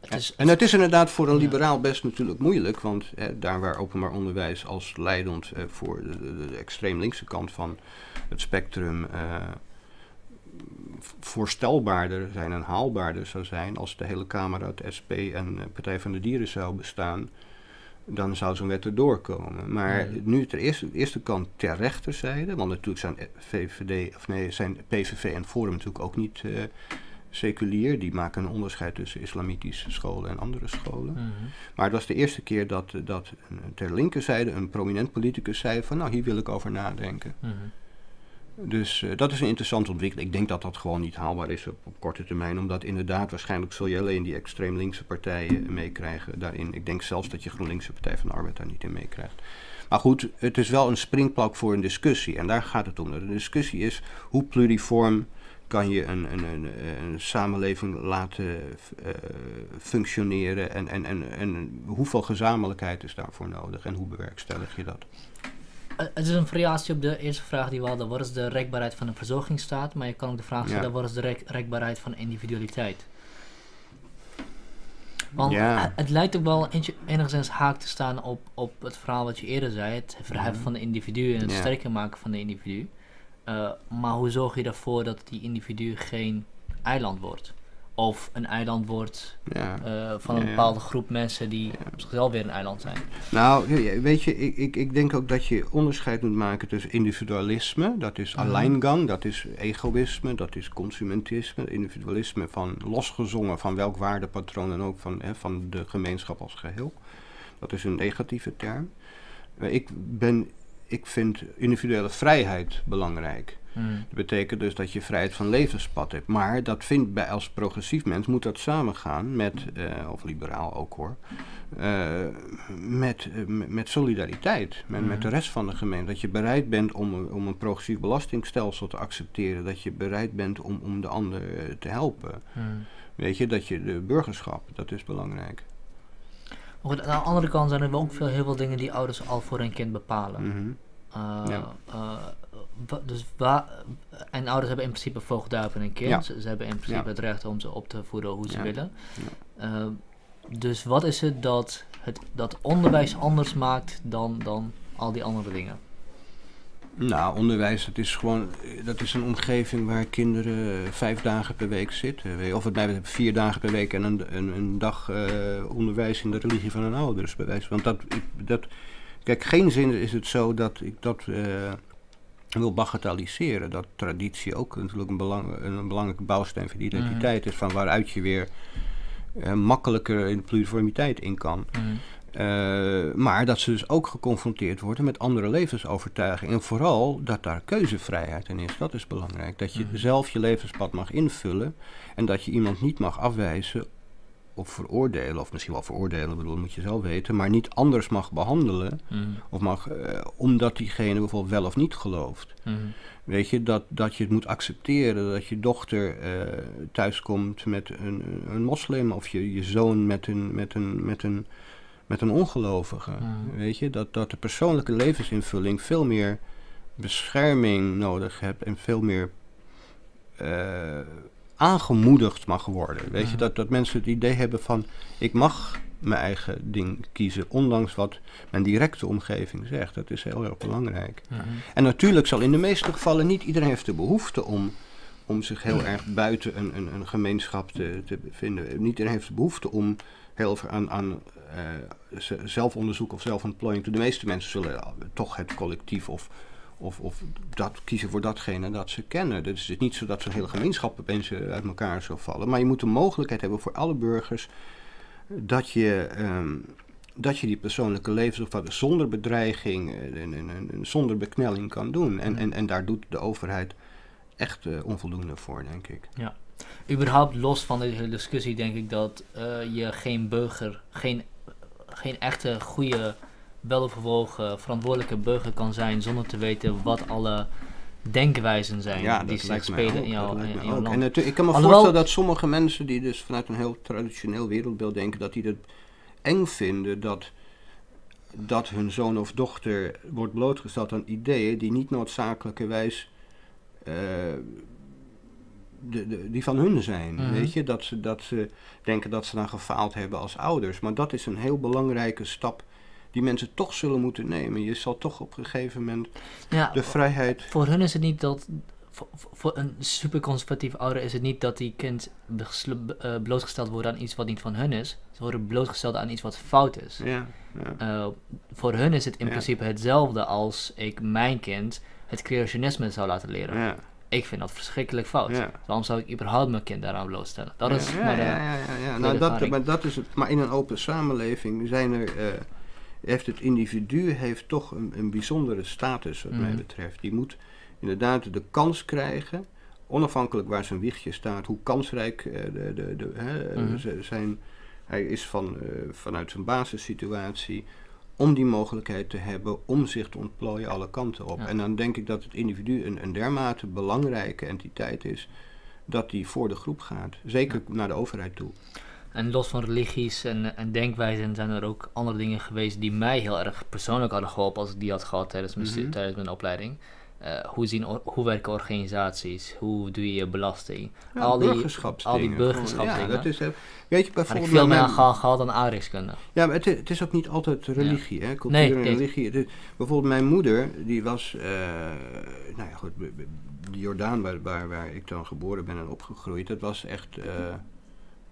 Het is, En het is inderdaad voor een liberaal best natuurlijk moeilijk, want daar waar openbaar onderwijs als leidend eh, voor de, de, de, extreem linkse kant van het spectrum uh, voorstelbaarder zijn en haalbaarder zou zijn als de hele Kamer uit SP en Partij van de Dieren zou bestaan, dan zou zo'n wet erdoor komen. Maar nu ter eerste, eerste kant ter rechterzijde, want natuurlijk zijn VVD, of nee, zijn PVV en Forum natuurlijk ook niet uh, seculier. Die maken een onderscheid tussen islamitische scholen en andere scholen. Mhm. Maar het was de eerste keer dat, dat ter linkerzijde een prominent politicus zei van nou hier wil ik over nadenken. Mhm. Dus uh, dat is een interessante ontwikkeling. Ik denk dat dat gewoon niet haalbaar is op, korte termijn. Omdat inderdaad, waarschijnlijk zul je alleen die extreem linkse partijen meekrijgen daarin. Ik denk zelfs dat je GroenLinkse Partij van de Arbeid daar niet in meekrijgt. Maar goed, het is wel een springplank voor een discussie. En daar gaat het om. De discussie is hoe pluriform kan je een, een, een, een samenleving laten uh, functioneren. En, en, en, en hoeveel gezamenlijkheid is daarvoor nodig. En hoe bewerkstellig je dat? Het is een variatie op de eerste vraag die we hadden. Wat is de rekbaarheid van een verzorgingsstaat? Maar je kan ook de vraag stellen, ja. wat is de rek rekbaarheid van individualiteit? Want ja. het lijkt ook wel enigszins haak te staan op, op het verhaal wat je eerder zei. Het verheffen van de individu en het Ja. sterker maken van de individu. Uh, maar hoe zorg je ervoor dat die individu geen eiland wordt? Of een eiland wordt Ja. uh, van een Ja, bepaalde groep mensen die op zichzelf weer een eiland zijn. Nou, weet je, ik, ik, ik denk ook dat je onderscheid moet maken tussen individualisme, dat is Mhm. alleingang, dat is egoïsme, dat is consumentisme, individualisme van losgezongen van welk waardepatroon en ook van, hè, van de gemeenschap als geheel. Dat is een negatieve term. Eh, Ik ben ik vind individuele vrijheid belangrijk. Mm. Dat betekent dus dat je vrijheid van levenspad hebt. Maar dat vindt bij als progressief mens moet dat samengaan met, eh, of liberaal ook hoor, eh, met, eh, met- solidariteit, met, met de rest van de gemeente. Dat je bereid bent om, een- om een progressief belastingstelsel te accepteren. Dat je bereid bent om, om de ander te helpen. Weet je, dat je de burgerschap, dat is belangrijk. Maar goed, aan de andere kant zijn er ook veel, heel veel dingen die ouders al voor hun kind bepalen. Mhm. Uh, Ja. uh, dus wa- en ouders hebben in principe voogdij op hun kind. Ja. Ze, ze hebben in principe Ja. het recht om ze op te voeden hoe ze Ja. willen. Uh, dus wat is het dat het dat onderwijs anders maakt dan, dan al die andere dingen? Nou, onderwijs, dat is gewoon, dat is een omgeving waar kinderen vijf dagen per week zitten. Of het mij vier dagen per week en een, een, een dag eh, onderwijs in de religie van hun ouders. bij wijze. Want dat, dat, kijk, geen zin is het zo dat ik dat eh, wil bagatelliseren. Dat traditie ook natuurlijk een, belang, een belangrijke bouwsteen van de identiteit is. Van waaruit je weer eh, makkelijker in de pluriformiteit in kan. Mm. Uh, maar dat ze dus ook geconfronteerd worden met andere levensovertuigingen. En vooral dat daar keuzevrijheid in is. Dat is belangrijk. Dat je Mhm. zelf je levenspad mag invullen. En dat je iemand niet mag afwijzen of veroordelen. Of misschien wel veroordelen, bedoel, moet je zelf weten. Maar niet anders mag behandelen. Mm. Of mag, uh, omdat diegene bijvoorbeeld wel of niet gelooft. Mm. Weet je, dat, dat je het moet accepteren dat je dochter uh, thuiskomt met een, een moslim. Of je, je zoon met een. Met een, met een met een ongelovige. Mm. Weet je, dat, dat de persoonlijke levensinvulling veel meer bescherming nodig hebt en veel meer uh, aangemoedigd mag worden. Weet je, dat, dat mensen het idee hebben van ik mag mijn eigen ding kiezen, ondanks wat mijn directe omgeving zegt. Dat is heel erg belangrijk. Mm. En natuurlijk zal in de meeste gevallen niet iedereen heeft de behoefte om, om zich heel erg buiten een, een, een gemeenschap te, te bevinden. Niet iedereen heeft de behoefte om heel veel aan, aan uh, zelfonderzoek of zelfontplooiing. De meeste mensen zullen toch het collectief of, of, of dat kiezen voor datgene dat ze kennen. Dus het is niet zo dat zo'n hele gemeenschap opeens uit elkaar zou vallen. Maar je moet de mogelijkheid hebben voor alle burgers dat je, um, dat je die persoonlijke levensopvatting zonder bedreiging en, en, en, zonder beknelling kan doen. En, en, en daar doet de overheid echt uh, onvoldoende voor, denk ik. Ja überhaupt los van deze hele discussie denk ik dat uh, je geen burger, geen, geen echte goede, weloverwogen, verantwoordelijke burger kan zijn zonder te weten wat alle denkwijzen zijn ja, die zich spelen in jouw, in jouw land. En het, ik kan me Alhoewel, voorstellen dat sommige mensen die dus vanuit een heel traditioneel wereldbeeld denken, dat die het eng vinden dat, dat hun zoon of dochter wordt blootgesteld aan ideeën die niet noodzakelijkerwijs uh, de, de, die van hun zijn. Mhm. Weet je, dat ze, dat ze denken dat ze dan gefaald hebben als ouders. Maar dat is een heel belangrijke stap die mensen toch zullen moeten nemen. Je zal toch op een gegeven moment Ja, de vrijheid. Voor hun is het niet dat. Voor, voor een superconservatief ouder is het niet dat die kind uh, blootgesteld wordt aan iets wat niet van hun is. Ze worden blootgesteld aan iets wat fout is. Ja, ja. Uh, voor hun is het in Ja. principe hetzelfde als ik mijn kind het creationisme zou laten leren. ja. Ik vind dat verschrikkelijk fout. Ja. Waarom zou ik überhaupt mijn kind daaraan blootstellen? Dat is ja, maar ja, ja, ja, ja. Nou, dat, maar dat is het. Maar in een open samenleving zijn er. eh, heeft het individu heeft toch een, een bijzondere status, wat mij Mhm. betreft. Die moet inderdaad de kans krijgen, onafhankelijk waar zijn wichtje staat, hoe kansrijk eh, de, de, de, hè, Mhm. z- zijn. Hij is van, eh, vanuit zijn basissituatie. Om die mogelijkheid te hebben om zich te ontplooien alle kanten op. Ja. En dan denk ik dat het individu een, een dermate belangrijke entiteit is. dat die voor de groep gaat. Zeker naar de overheid toe. En los van religies en, en denkwijzen zijn er ook andere dingen geweest die mij heel erg persoonlijk hadden geholpen als ik die had gehad tijdens mijn, Mhm. tijdens mijn opleiding. Eh, hoe, zien, hoe werken organisaties? Hoe doe je je belasting? Ja, al, die, burgerschapsdingen. al die burgerschapsdingen. Ja, dat is, eh, weet je, bijvoorbeeld... veel meer aan geha- gehad dan aardrijkskunde. Ja, maar het, is- het is ook niet altijd religie, hè? Cultuur Nee, en religie. Bijvoorbeeld mijn moeder, die was... eh, nou ja, goed, de Jordaan waar, waar, waar ik dan geboren ben en opgegroeid... dat was echt,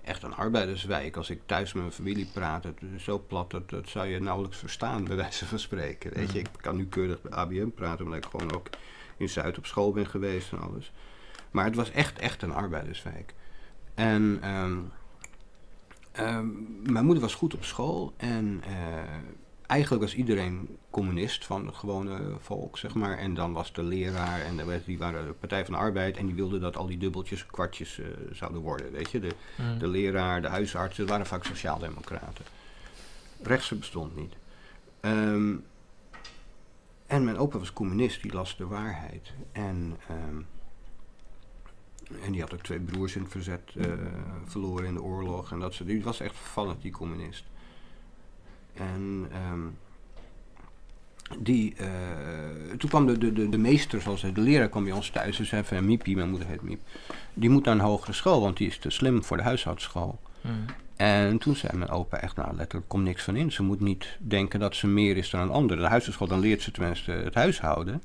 echt een arbeiderswijk. Als ik thuis met mijn familie praat, het is zo plat... Dat, dat zou je nauwelijks verstaan, bij wijze van spreken. Weet je, ik kan nu keurig bij ABM praten... omdat ik gewoon ook in Zuid op school ben geweest en alles. Maar het was echt, echt een arbeiderswijk. En... ehm, Ehm, mijn moeder was goed op school en eh, eigenlijk was iedereen communist van het gewone volk, zeg maar. En dan was de leraar en de, die waren de Partij van de Arbeid en die wilden dat al die dubbeltjes kwartjes eh, zouden worden, weet je. De, Mm. de leraar, de huisarts, dat waren vaak sociaaldemocraten. Rechtse bestond niet. Ehm, en mijn opa was communist, die las de waarheid. En, ehm, en die had ook twee broers in het verzet eh, verloren in de oorlog. En dat soort, die was echt fanatiek communist. En ehm, die, eh, toen kwam de, de, de, de meester, zoals de leraar kwam bij ons thuis. Dus even Miepie, mijn moeder heet Miep. Die moet naar een hogere school, want die is te slim voor de huishoudschool. Mm. En toen zei mijn opa echt, nou letterlijk, komt niks van in. Ze moet niet denken dat ze meer is dan een ander. De huishoudschool, dan leert ze tenminste het huishouden.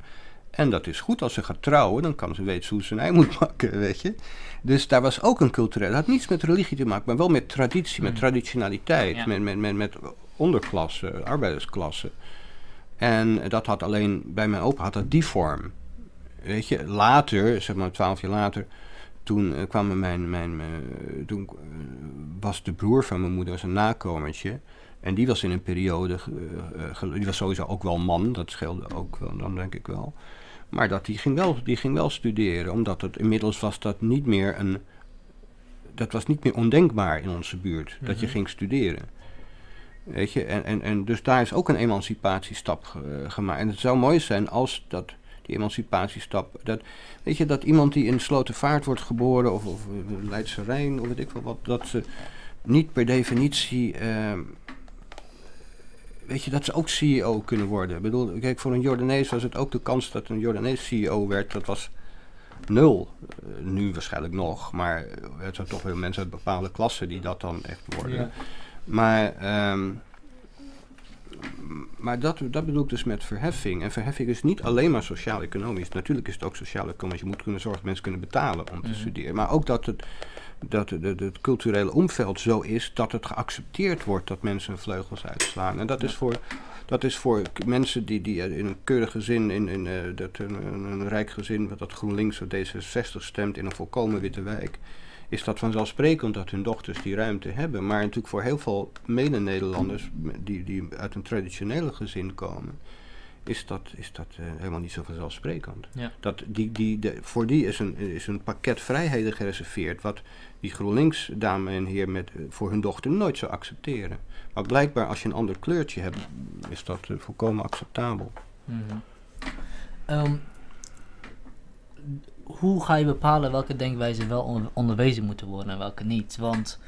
En dat is goed, als ze gaat trouwen, dan kan ze weten hoe ze een ei moet (laughs) bakken, weet je. Dus daar was ook een cultureel, dat had niets met religie te maken, maar wel met traditie, met Mm. traditionaliteit, Ja. met, met, met, met onderklasse, arbeidersklasse. En dat had alleen, bij mijn opa had dat die vorm. Weet je, later, zeg maar twaalf jaar later, toen eh, kwam mijn, mijn, eh, toen eh, was de broer van mijn moeder was een nakomertje. En die was in een periode, die was sowieso ook wel man, dat scheelde ook wel, dan denk ik wel. Maar dat die ging wel, die ging wel studeren, omdat het inmiddels was dat niet meer een, dat was niet meer ondenkbaar in onze buurt, dat je Mhm. ging studeren. Weet je, en, en, en dus daar is ook een emancipatiestap eh, gemaakt. En het zou mooi zijn als dat, die emancipatiestap, dat, weet je, dat iemand die in Slotervaart wordt geboren, of, of Leidse Rijn, of weet ik wel wat, dat ze niet per definitie, ehm, weet je, dat ze ook CEO kunnen worden. Ik bedoel, kijk, voor een Jordanees was het ook de kans dat een Jordanees CEO werd, dat was nul. Eh, nu waarschijnlijk nog, maar het zijn toch wel mensen uit bepaalde klassen die dat dan echt worden. Maar, ehm, maar dat, dat bedoel ik dus met verheffing. En verheffing is niet alleen maar sociaal-economisch. Natuurlijk is het ook sociaal-economisch. Je moet kunnen zorgen dat mensen kunnen betalen om te Mhm. studeren. Maar ook dat het, dat het, het, het culturele omveld zo is dat het geaccepteerd wordt dat mensen hun vleugels uitslaan. En dat is voor, dat is voor mensen die, die in een keurig gezin, in, in, eh, dat een, een, een rijk gezin, wat dat GroenLinks of D66 stemt in een volkomen witte wijk is dat vanzelfsprekend dat hun dochters die ruimte hebben. Maar natuurlijk voor heel veel mede-Nederlanders die, die uit een traditionele gezin komen, is dat, is dat eh, helemaal niet zo vanzelfsprekend. Ja. Dat die, die, de, voor die is een, is een pakket vrijheden gereserveerd, wat die GroenLinks dame en heer met, eh, voor hun dochter nooit zou accepteren. Maar blijkbaar als je een ander kleurtje hebt, is dat eh, volkomen acceptabel. Ehm, hoe ga je bepalen welke denkwijzen wel on- onderwezen moeten worden en welke niet? Want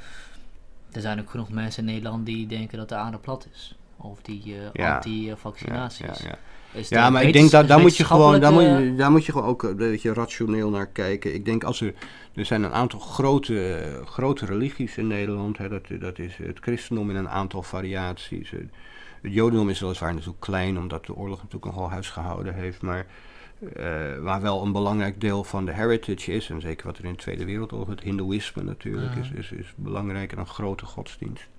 er zijn ook genoeg mensen in Nederland die denken dat de aarde plat is. Of die eh, Ja. anti-vaccinaties. Ja, ja, ja. Maar ik denk dat daar moet je gewoon, daar moet je, daar moet je gewoon ook een beetje rationeel naar kijken. Ik denk als er, er zijn een aantal grote, eh, grote religies in Nederland. Hè, dat, dat is het christendom in een aantal variaties. Eh, Het jodendom is weliswaar natuurlijk klein, omdat de oorlog natuurlijk nogal huis gehouden heeft. Maar eh, waar wel een belangrijk deel van de heritage is, en zeker wat er in de Tweede Wereldoorlog, het hindoeïsme natuurlijk, is, is, is belangrijk en een grote godsdienst.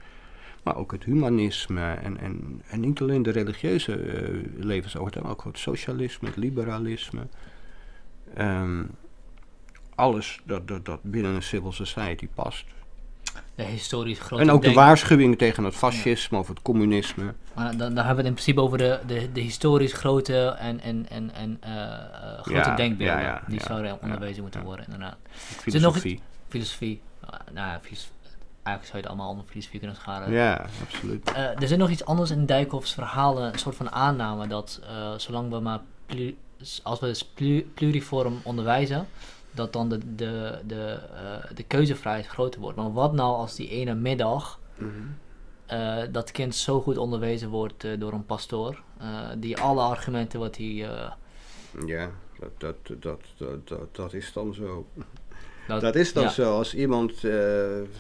Maar ook het humanisme en, en, en niet alleen de religieuze levensovertuiging, maar ook het socialisme, het liberalisme. Ehm, alles dat, dat, dat binnen een civil society past. De historisch grote en ook de waarschuwingen tegen het fascisme of het communisme. Maar dan, dan hebben we het in principe over de, de, de historisch grote en, en, en, en eh, eh, grote Ja, denkbeelden. ja, die zouden onderwezen moeten worden, inderdaad. Filosofie. nog iets- Filosofie. Ah, nou ja, filos- eigenlijk zou je het allemaal onder filosofie kunnen scharen. Ja, absoluut. Eh, er zit nog iets anders in Dijkhoffs verhalen, een soort van aanname dat zolang we maar als we dus plu- pluriform onderwijzen, dat dan de, de, de, eh, de keuzevrijheid groter wordt. Maar wat nou als die ene middag eh, dat kind zo goed onderwezen wordt eh, door een pastoor, die alle argumenten wat hij... Ja, dat, dat, dat, dat, dat, dat is dan zo. dat, Dat is dan ja. zo. Als iemand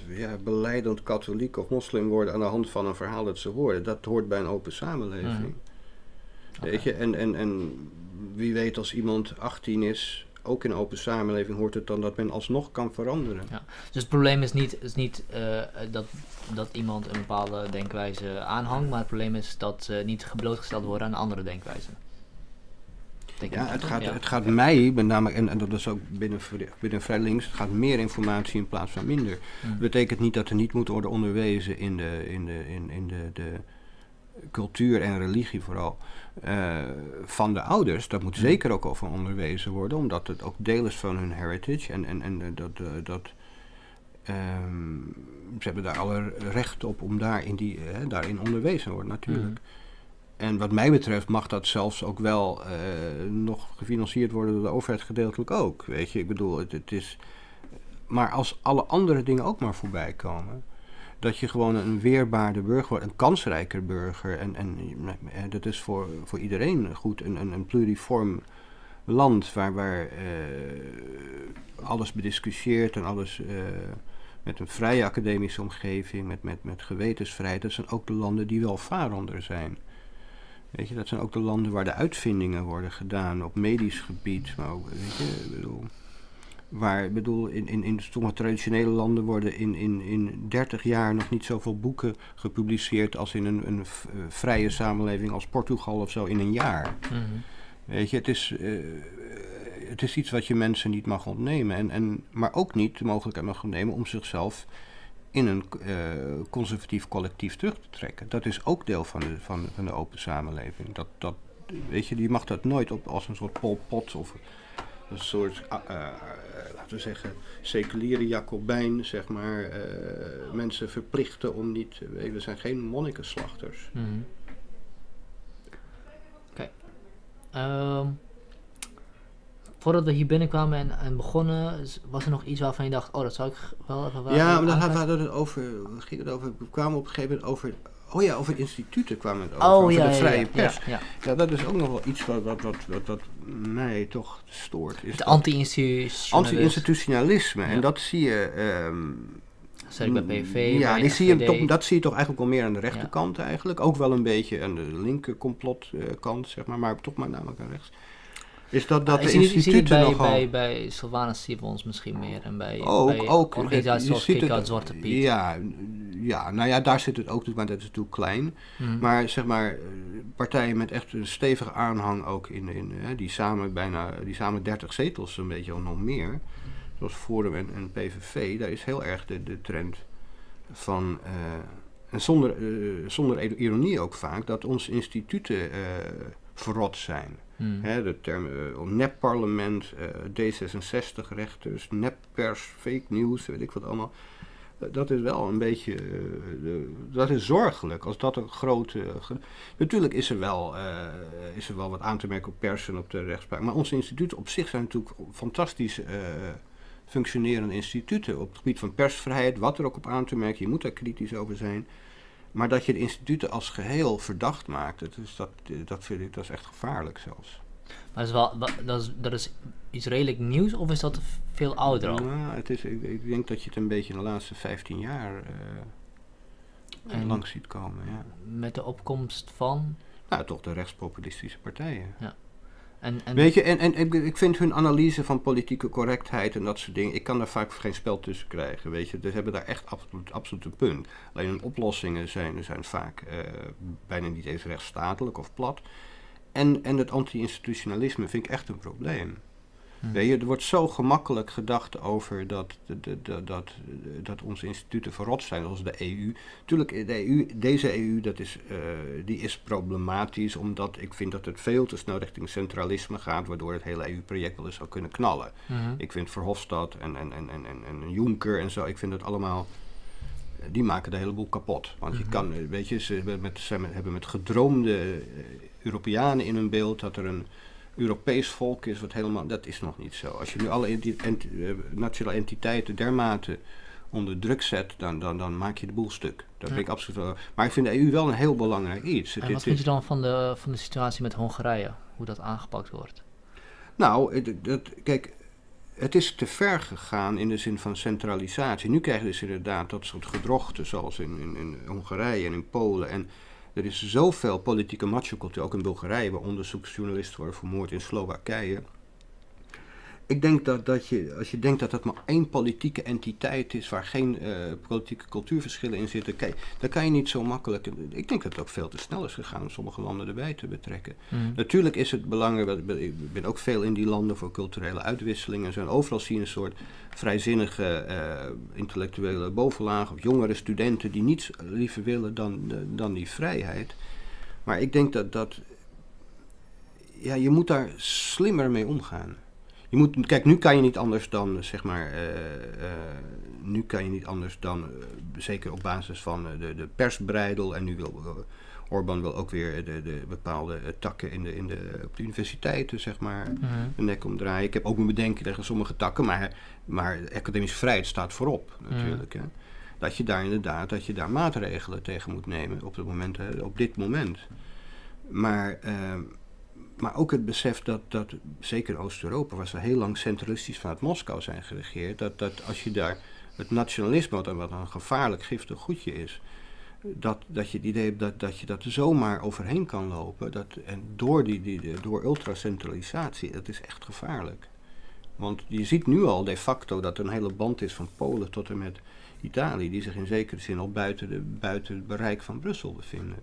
ja, beleidend katholiek of moslim wordt aan de hand van een verhaal dat ze horen, dat hoort bij een open samenleving. Mhm. Weet je, en, en, en wie weet als iemand 18 is, ook in een open samenleving, hoort het dan dat men alsnog kan veranderen. Dus het probleem is niet, is niet eh, dat, dat iemand een bepaalde denkwijze aanhangt, maar het probleem is dat ze niet geblootgesteld worden aan andere denkwijzen. Denk Ja, het gaat, Ja. het gaat mij, met name, en, en dat is ook binnen, binnen Vrij Links, het gaat meer informatie in plaats van minder. Mm. Dat betekent niet dat er niet moet worden onderwezen in de, in de, in, in de, de cultuur en religie vooral eh, van de ouders, dat moet zeker ook over onderwezen worden, omdat het ook deel is van hun heritage en, en, en dat, uh, dat ehm, ze hebben daar alle recht op om daar in die, uh, daarin onderwezen worden natuurlijk. Mm. En wat mij betreft mag dat zelfs ook wel nog gefinancierd worden door de overheid gedeeltelijk ook. Weet je, ik bedoel, het, het is. Maar als alle andere dingen ook maar voorbij komen, dat je gewoon een weerbaarde burger wordt, een kansrijker burger. En, en, en dat is voor, voor iedereen goed. Een, een, een pluriform land waar, waar uh, alles bediscussieerd en alles uh, met een vrije academische omgeving, met, met, met gewetensvrijheid. Dat zijn ook de landen die wel varender zijn. Weet je, dat zijn ook de landen waar de uitvindingen worden gedaan op medisch gebied. Maar ook, weet je, ik bedoel, Waar, ik bedoel, in, in, in sommige traditionele landen worden in, in, in 30 jaar nog niet zoveel boeken gepubliceerd als in een, een eh, vrije samenleving als Portugal of zo in een jaar. Mm -hmm. Weet je, het is, uh, het is iets wat je mensen niet mag ontnemen. En, en, maar ook niet de mogelijkheid mag ontnemen om zichzelf in een uh, conservatief collectief terug te trekken. Dat is ook deel van de, van, van de open samenleving. Dat, dat, weet je, die mag dat nooit op als een soort polpot of een soort, uh, uh, laten we zeggen, seculiere Jacobijn, zeg maar, uh, mensen verplichten om niet, we zijn geen monnikenslachters. Mm -hmm. Oké. Okay. Um, voordat we hier binnenkwamen en, en, begonnen, was er nog iets waarvan je dacht, oh, dat zou ik wel even... Ja, maar dan hadden we het over, ging het over, we kwamen op een gegeven moment over Oh ja, over instituten kwam het over. Oh, over ja, de vrije ja, pers. Ja, ja, dat is ook nog wel iets wat, wat, wat, wat, wat mij toch stoort. Is het anti-institutionalisme. Anti-institutionalisme. En dat zie je... Um, Zeker bij PVV. Ja, die zie je toch, dat zie je toch eigenlijk wel meer aan de rechterkant eigenlijk. Ook wel een beetje aan de linker complotkant, zeg maar. Maar toch maar namelijk aan rechts. Is dat, dat de instituten bij, nogal... bij, bij Sylvanus Simons misschien meer. En bij, ook, bij ook, organisaties zoals Kika Zwarte Piet. Ja, ja, nou ja, daar zit het ook, maar dat is natuurlijk klein. Mhm. Maar zeg maar, partijen met echt een stevige aanhang ook in, in hè, die samen bijna, die samen 30 zetels, een beetje al nog meer. Zoals Forum en, en PVV, daar is heel erg de, de trend van, uh, en zonder, uh, zonder ironie ook vaak, dat onze instituten uh, verrot zijn. Hmm. De term uh, nepparlement, D66-rechters, neppers, fake news, weet ik wat allemaal dat is wel een beetje, dat is zorgelijk als dat een grote... Natuurlijk is er, wel, is er wel wat aan te merken op pers en op de rechtspraak, maar onze instituten op zich zijn natuurlijk fantastisch functionerende instituten op het gebied van persvrijheid, wat er ook op aan te merken, je moet daar kritisch over zijn. Maar dat je de instituten als geheel verdacht maakt, dat is, dat, dat vind ik dat is echt gevaarlijk zelfs. Maar is wel, dat, is, dat is iets redelijk nieuws of is dat veel ouder al? Nou, het is, ik, ik, denk dat je het een beetje in de laatste 15 jaar uh, en langs ziet komen. Ja. Met de opkomst van? Nou, toch de rechtspopulistische partijen. Ja. En, en Weet je, en, en ik, ik vind hun analyse van politieke correctheid en dat soort dingen, ik kan daar vaak geen spel tussen krijgen, weet je. Dus ze hebben daar echt absoluut, absoluut een punt. Alleen hun oplossingen zijn, zijn vaak uh, bijna niet eens rechtsstatelijk of plat. En, en het anti-institutionalisme vind ik echt een probleem. Hmm. Weet je, er wordt zo gemakkelijk gedacht over dat, dat, dat, dat, dat onze instituten verrot zijn, zoals de EU. Tuurlijk, de EU, deze EU dat is, uh, die is problematisch, omdat ik vind dat het veel te snel richting centralisme gaat, waardoor het hele EU-project wel eens zou kunnen knallen. Mhm. Ik vind Verhofstadt en, en, en, en, en, en Juncker en zo, ik vind het allemaal die maken de hele boel kapot. Want je Mhm. kan, weet je, ze hebben met, ze hebben met gedroomde eh, Europeanen in hun beeld dat er een Europees volk is, wat helemaal, dat is nog niet zo. Als je nu alle enti eh, nationale entiteiten dermate onder druk zet, dan, dan, dan maak je de boel stuk. Ja. ben ik absoluut wel. Maar ik vind de EU wel een heel belangrijk iets. En wat vind je dan van de, van de situatie met Hongarije? Hoe dat aangepakt wordt? Nou, het, dat, kijk, het is te ver gegaan in de zin van centralisatie. Nu krijg je dus inderdaad dat soort gedrochten zoals in, in, in Hongarije en in Polen. En er is zoveel politieke macho-cultuur, ook in Bulgarije, waar onderzoeksjournalisten worden vermoord in Slowakije. Ik denk dat, dat je, als je denkt dat dat maar één politieke entiteit is waar geen eh, politieke cultuurverschillen in zitten, kijk, dan kan je niet zo makkelijk. Ik denk dat het ook veel te snel is gegaan om sommige landen erbij te betrekken. Mhm. Natuurlijk is het belangrijk, ik ben- ook veel in die landen voor culturele uitwisseling en overal zie je een soort vrijzinnige eh, intellectuele bovenlaag of jongere studenten die niets liever willen dan, dan die vrijheid. Maar ik denk dat, dat ja, je moet daar slimmer mee omgaan. Je moet, kijk, nu kan je niet anders dan, zeg maar, eh, eh, nu kan je niet anders dan, eh, zeker op basis van de, de persbreidel, en nu wil Orbán wil ook weer de, de bepaalde takken in de, in de, op de universiteiten, zeg maar, mm de nek omdraaien. Ik heb ook mijn bedenken tegen sommige takken, maar, maar academische vrijheid staat voorop natuurlijk. Hè. Dat je daar inderdaad, dat je daar maatregelen tegen moet nemen op, het moment, op dit moment. Maar maar ook het besef dat, dat zeker Oost-Europa, waar ze heel lang centralistisch vanuit Moskou zijn geregeerd, dat, dat als je daar het nationalisme, wat een, wat een gevaarlijk giftig goedje is, dat, dat je het idee hebt dat, dat je dat zomaar overheen kan lopen. Dat, en door, die, die, door ultracentralisatie, dat is echt gevaarlijk. Want je ziet nu al de facto dat er een hele band is van Polen tot en met Italië, die zich in zekere zin al buiten, de, buiten het bereik van Brussel bevinden.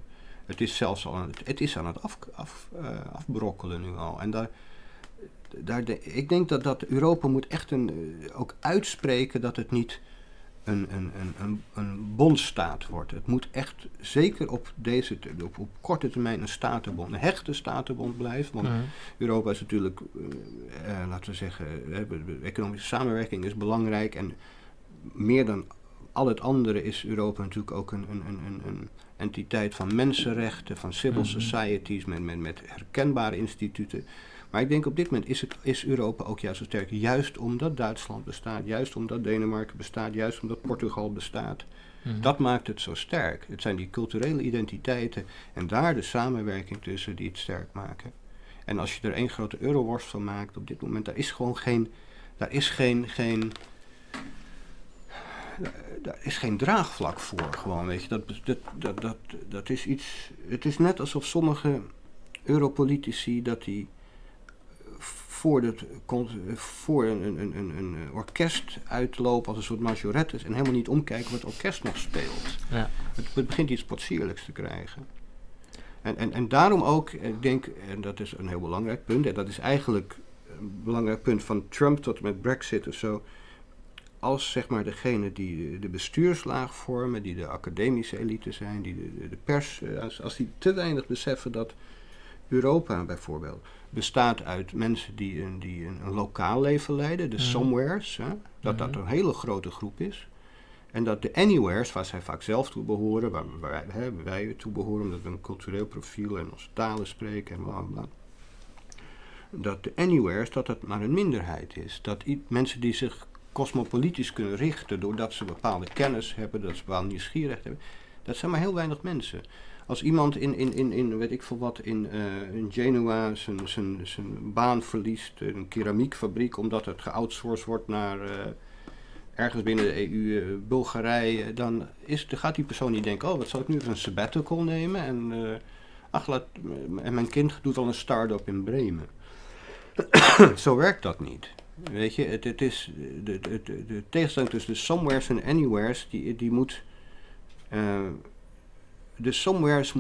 Het is zelfs al aan het, het, is aan het af, af, uh, afbrokkelen nu al. En daar, daar de, ik denk dat, dat Europa moet echt een, uh, ook uitspreken dat het niet een, een, een, een, een bondstaat wordt. Het moet echt zeker op, deze, op, op korte termijn een statenbond, een hechte statenbond blijven. Want mm. Europa is natuurlijk, uh, laten we zeggen, economische samenwerking is belangrijk. En meer dan al het andere is Europa natuurlijk ook een, een, een, een entiteit van mensenrechten, van civil mhm. societies, met, met, met herkenbare instituten. Maar ik denk op dit moment is, het, is Europa ook juist zo sterk. Juist omdat Duitsland bestaat, juist omdat Denemarken bestaat, juist omdat Portugal bestaat. Mhm. Dat maakt het zo sterk. Het zijn die culturele identiteiten en daar de samenwerking tussen die het sterk maken. En als je er één grote euroworst van maakt op dit moment, daar is gewoon geen, daar is geen, geen daar is geen draagvlak voor, gewoon, weet je. Dat, dat, dat, dat, dat is iets... Het is net alsof sommige europolitici dat die voor, het, voor een, een, een, een orkest uitlopen als een soort majorettes en helemaal niet omkijken wat het orkest nog speelt. Ja. Het, het begint iets potsierlijks te krijgen. En, en, en daarom ook, ik denk, en dat is een heel belangrijk punt, en dat is eigenlijk een belangrijk punt van Trump tot en met Brexit of zo, als zeg maar degene die de bestuurslaag vormen, die de academische elite zijn, die de, de pers, eh, als, als die te weinig beseffen dat Europa bijvoorbeeld bestaat uit mensen die een, die een, een lokaal leven leiden, de mhm. somewheres, hè, dat dat mhm. een hele grote groep is. En dat de anywheres, waar zij vaak zelf toe behoren, waar, hè, wij toe behoren omdat we een cultureel profiel en onze talen spreken en bla bla. Dat de anywheres, dat dat maar een minderheid is. Dat mensen die zich cosmopolitisch kunnen richten doordat ze bepaalde kennis hebben, dat ze bepaalde nieuwsgierigheid hebben. Dat zijn maar heel weinig mensen. Als iemand in, in, in, in weet ik veel wat, in, uh, in Genua zijn, zijn, zijn baan verliest, een keramiekfabriek, omdat het geoutsourced wordt naar uh, ergens binnen de EU, eh, Bulgarije, dan, is, gaat die persoon niet denken, oh wat zal ik nu even een sabbatical nemen en ach, laat, en mijn kind doet al een start-up in Bremen. (coughs) Zo werkt dat niet. Weet je, het, het is de, de, de, de, tegenstelling tussen de somewheres en anywheres, die, die moet. Uh, de somewheres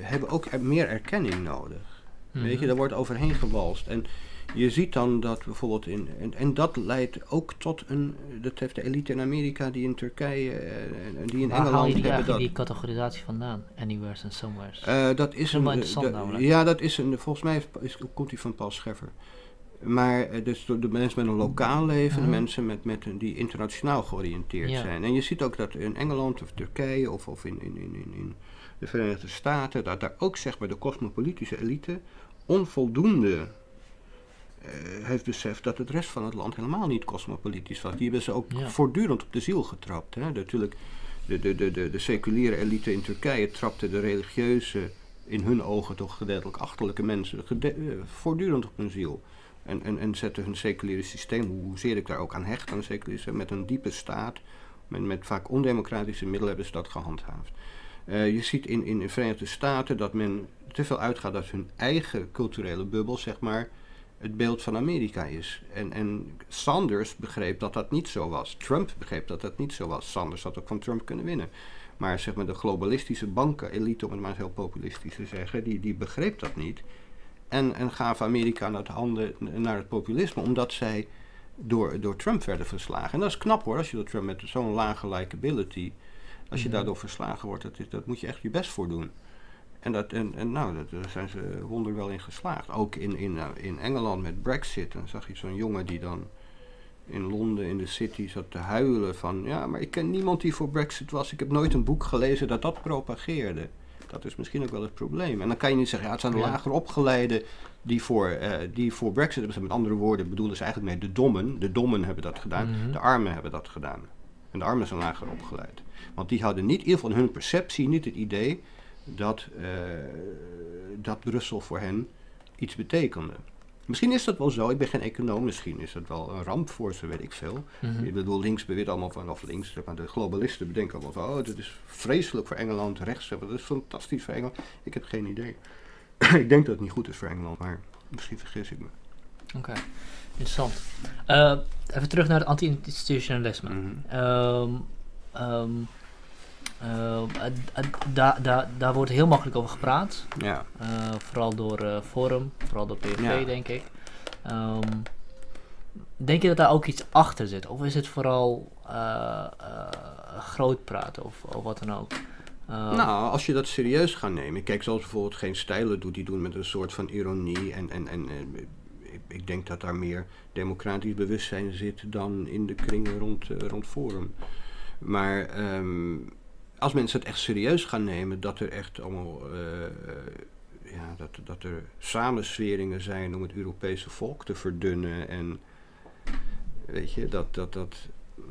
hebben ook meer erkenning nodig. Weet je, mhm. daar wordt overheen gewalst. En je ziet dan dat bijvoorbeeld in. En, en dat leidt ook tot een. Dat heeft de elite in Amerika, die in Turkije eh, en die in Waar Engeland haal je hebben. Dat, die categorisatie vandaan? Anywheres en somewheres. Uh, dat is een. ja, dat is een. Volgens mij is, komt die van Paul Scheffer. Maar eh, dus de mensen met een lokaal leven, de mensen met, met die internationaal georiënteerd zijn. En je ziet ook dat in Engeland of Turkije of, of in, in, in, in de Verenigde Staten, dat daar ook zeg maar de cosmopolitische elite onvoldoende uh, heeft beseft dat het rest van het land helemaal niet cosmopolitisch was. Die hebben ze ook voortdurend op de ziel getrapt. Hè. Natuurlijk, de, de, de, de, de seculiere elite in Turkije trapte de religieuze, in hun ogen toch gedeeltelijk achterlijke mensen, uh, voortdurend op hun ziel. En, en, en zetten hun seculiere systeem, hoezeer ik daar ook aan hecht aan seculisme, met een diepe staat, met, met vaak ondemocratische middelen hebben ze dat gehandhaafd. Uh, je ziet in, in de Verenigde Staten dat men te veel uitgaat dat hun eigen culturele bubbel, zeg maar, het beeld van Amerika is. En, en Sanders begreep dat dat niet zo was. Trump begreep dat dat niet zo was. Sanders had ook van Trump kunnen winnen. Maar zeg maar de globalistische banken, elite om het maar heel populistisch te zeggen, die, die begreep dat niet. En, en gaven Amerika naar, het handen, naar het populisme, omdat zij door, door Trump werden verslagen. En dat is knap hoor, als je door Trump met zo'n lage likability, als je mhm. daardoor verslagen wordt, dat, is, dat moet je echt je best voor doen. En, dat, en, en nou, dat, daar zijn ze wonder wel in geslaagd. Ook in, in, eh, in Engeland met Brexit. Dan zag je zo'n jongen die dan in Londen in de city zat te huilen van... Ja, maar ik ken niemand die voor Brexit was. Ik heb nooit een boek gelezen dat dat propageerde. Dat is misschien ook wel het probleem. En dan kan je niet zeggen, ja, het zijn de Ja. lager opgeleiden die voor, eh, die voor Brexit hebben. Met andere woorden bedoelen ze eigenlijk mee de dommen. De dommen hebben dat gedaan. Mhm. De armen hebben dat gedaan. En de armen zijn lager opgeleid. Want die hadden niet, in ieder geval in hun perceptie, niet het idee dat, eh, dat Brussel voor hen iets betekende. Misschien is dat wel zo, ik ben geen econoom, misschien is dat wel een ramp voor ze, weet ik veel. Mhm. Ik bedoel, links beweert allemaal van, of links, zeg maar de globalisten bedenken allemaal van, oh, dit is vreselijk voor Engeland, rechts, dat is fantastisch voor Engeland. Ik heb geen idee. (clears throat) ik denk dat het niet goed is voor Engeland, maar misschien vergis ik me. Oké, interessant. Eh, even terug naar het anti-institutionalisme. Mhm. Ehm, ehm, ehm, eh, eh, daar- daar- daar wordt heel makkelijk over gepraat. Ja. Eh, vooral door eh, Forum, vooral door Ja. denk ik. Ehm, denk je dat daar ook iets achter zit? Of is het vooral eh, eh, groot praten of, of wat dan ook? Ehm, Nou, als je dat serieus gaat nemen. Kijk, zoals bijvoorbeeld Geen Stijlen doet, die doen met een soort van ironie. En, en, en eh, ik, ik denk dat daar meer democratisch bewustzijn zit dan in de kringen rond, eh, rond Forum. Maar ehm, als mensen het echt serieus gaan nemen, dat er echt allemaal. eh, ja, dat, dat er samensweringen zijn om het Europese volk te verdunnen. En weet je, dat, dat, dat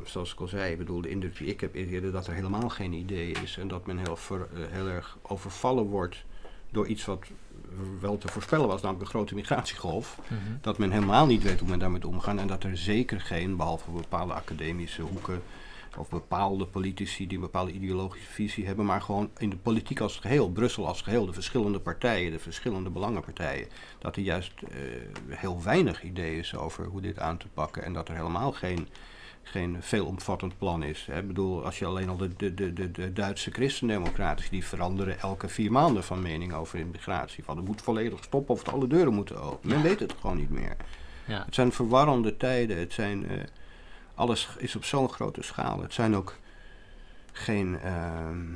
zoals ik al zei, ik bedoel, de indruk die ik heb is eerder dat er helemaal geen idee is. En dat men heel, ver- eh, heel erg overvallen wordt door iets wat wel te voorspellen was, namelijk een grote migratiegolf. mhm. Dat men helemaal niet weet hoe men daarmee omgaan. En dat er zeker geen, behalve bepaalde academische hoeken of bepaalde politici die een bepaalde ideologische visie hebben, maar gewoon in de politiek als geheel, Brussel als geheel, de verschillende partijen, de verschillende belangenpartijen, dat er juist eh, heel weinig idee is over hoe dit aan te pakken en dat er helemaal geen, geen veelomvattend plan is. Hè. Ik bedoel, als je alleen al de, de, de, de, Duitse christendemocraten, die veranderen elke vier maanden van mening over immigratie. Van het moet volledig stoppen of alle deuren moeten open. Men Ja. weet het gewoon niet meer. ja. Het zijn verwarrende tijden. Het zijn, eh, alles is op zo'n grote schaal. Het zijn ook geen, ehm,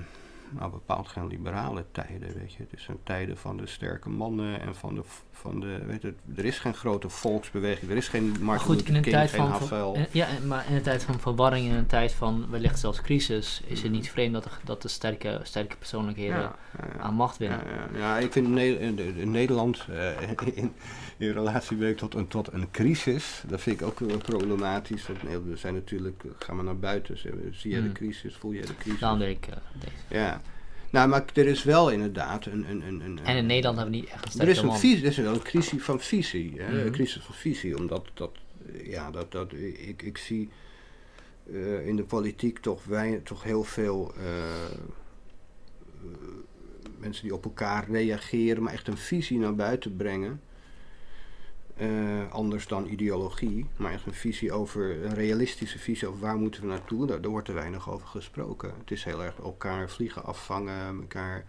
nou, bepaald geen liberale tijden, weet je. Het zijn tijden van de sterke mannen en van de, van de weet je, er is geen grote volksbeweging. Er is geen Martin goed, in een King, tijd van, eh, ja, maar in een tijd van verwarring, in een tijd van wellicht zelfs crisis, is het niet vreemd dat de, dat de sterke, sterke persoonlijkheden Ja, ja, ja. aan macht winnen. Ja, ja, ja, ik vind eh, de- de Nederland eh, in, in relatie weet ik, tot een, tot een crisis, dat vind ik ook problematisch. Want, nee, we zijn natuurlijk, ga maar naar buiten, zie je de Mm. crisis, voel je de crisis. Dan denk ik, deze. Ja. Nou, maar er is wel inderdaad een... een, een, een En in Nederland hebben we niet echt een er is, een man. visie, er is wel een crisis van visie. Hè? Mhm. Een crisis van visie, omdat dat, ja, dat, dat, ik, ik zie eh, in de politiek toch, wij, toch heel veel eh, eh, mensen die op elkaar reageren, maar echt een visie naar buiten brengen. Eh, anders dan ideologie, maar echt een visie over, een realistische visie over waar moeten we naartoe. Daar, daar wordt er weinig over gesproken. Het is heel erg elkaar vliegen afvangen, elkaar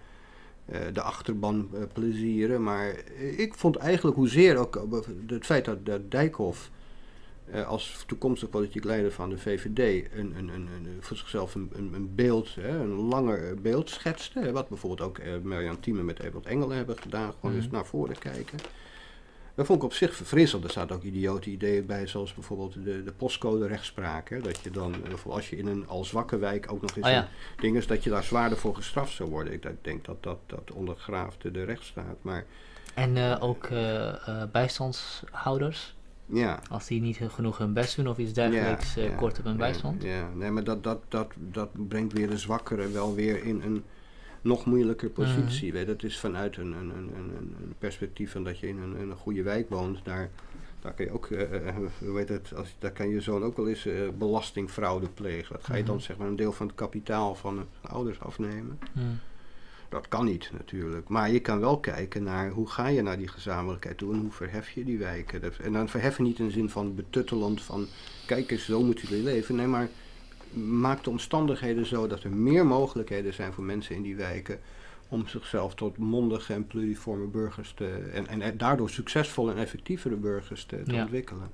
eh, de achterban eh, plezieren. Maar ik vond eigenlijk hoezeer ook het feit dat, dat Dijkhoff als toekomstig politiek leider van de VVD een, een, een, een, voor zichzelf een, een, beeld, hè, een langer beeld schetste. Wat bijvoorbeeld ook Marian Thieme met Ewald Engelen hebben gedaan. Gewoon Mhm. eens naar voren kijken. Dat vond ik op zich verfrissend. Er zaten ook idiote ideeën bij, zoals bijvoorbeeld de, de postcode rechtspraak. Hè, dat je dan, eh, als je in een al zwakke wijk ook nog eens Oh ja. ding is, dat je daar zwaarder voor gestraft zou worden. Ik denk dat dat, dat ondergraaft de rechtsstaat. Maar En eh, ook eh, bijstandshouders, ja. als die niet genoeg hun best doen of iets dergelijks, Ja, eh, ja, kort op hun bijstand. Ja, nee, maar dat, dat, dat, dat brengt weer de zwakkeren wel weer in een nog moeilijker positie. Mhm. Weet, je. dat is vanuit een, een, een, een, een perspectief van dat je in een, goede wijk woont. Daar, daar kan je ook, hoe heet het, als, daar kan je zoon ook wel eens eh, belastingfraude plegen. Dat ga je dan Mhm. zeg maar een deel van het kapitaal van de ouders afnemen. Hmm. Dat kan niet natuurlijk. Maar je kan wel kijken naar hoe ga je naar die gezamenlijkheid toe en hoe verhef je die wijken. En dan verheffen niet in de zin van betuttelend van kijk eens, zo moeten jullie leven. Nee, maar maak de omstandigheden zo dat er meer mogelijkheden zijn voor mensen in die wijken om zichzelf tot mondige en pluriforme burgers te en, en daardoor succesvolle en effectievere burgers te, te Ja. ontwikkelen.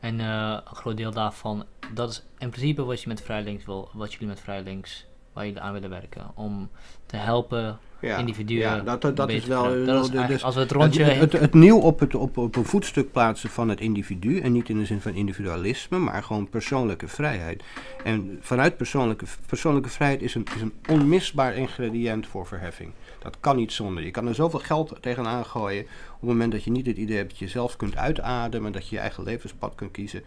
En eh, een groot deel daarvan, dat is in principe wat je met Vrijlinks wil, wat jullie met Vrijlinks waar jullie aan willen werken. Om te helpen Ja, individuen ja, dat, dat, dat is wel. Dat is dus als we het rondje het, het nieuw op, het, op, op een voetstuk plaatsen van het individu. En niet in de zin van individualisme, maar gewoon persoonlijke vrijheid. En vanuit persoonlijke, persoonlijke vrijheid is een, is een onmisbaar ingrediënt voor verheffing. Dat kan niet zonder. Je kan er zoveel geld tegenaan gooien. Op het moment dat je niet het idee hebt dat je zelf kunt uitademen, dat je je eigen levenspad kunt kiezen,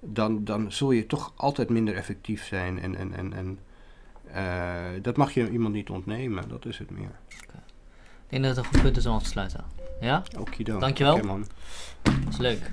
dan, dan zul je toch altijd minder effectief zijn. En, en, en, en dat mag je iemand niet ontnemen. Dat is het meer. Ik denk dat het een goed punt is om af te sluiten. Ja? Okido. Dankjewel. Man. Dat is leuk.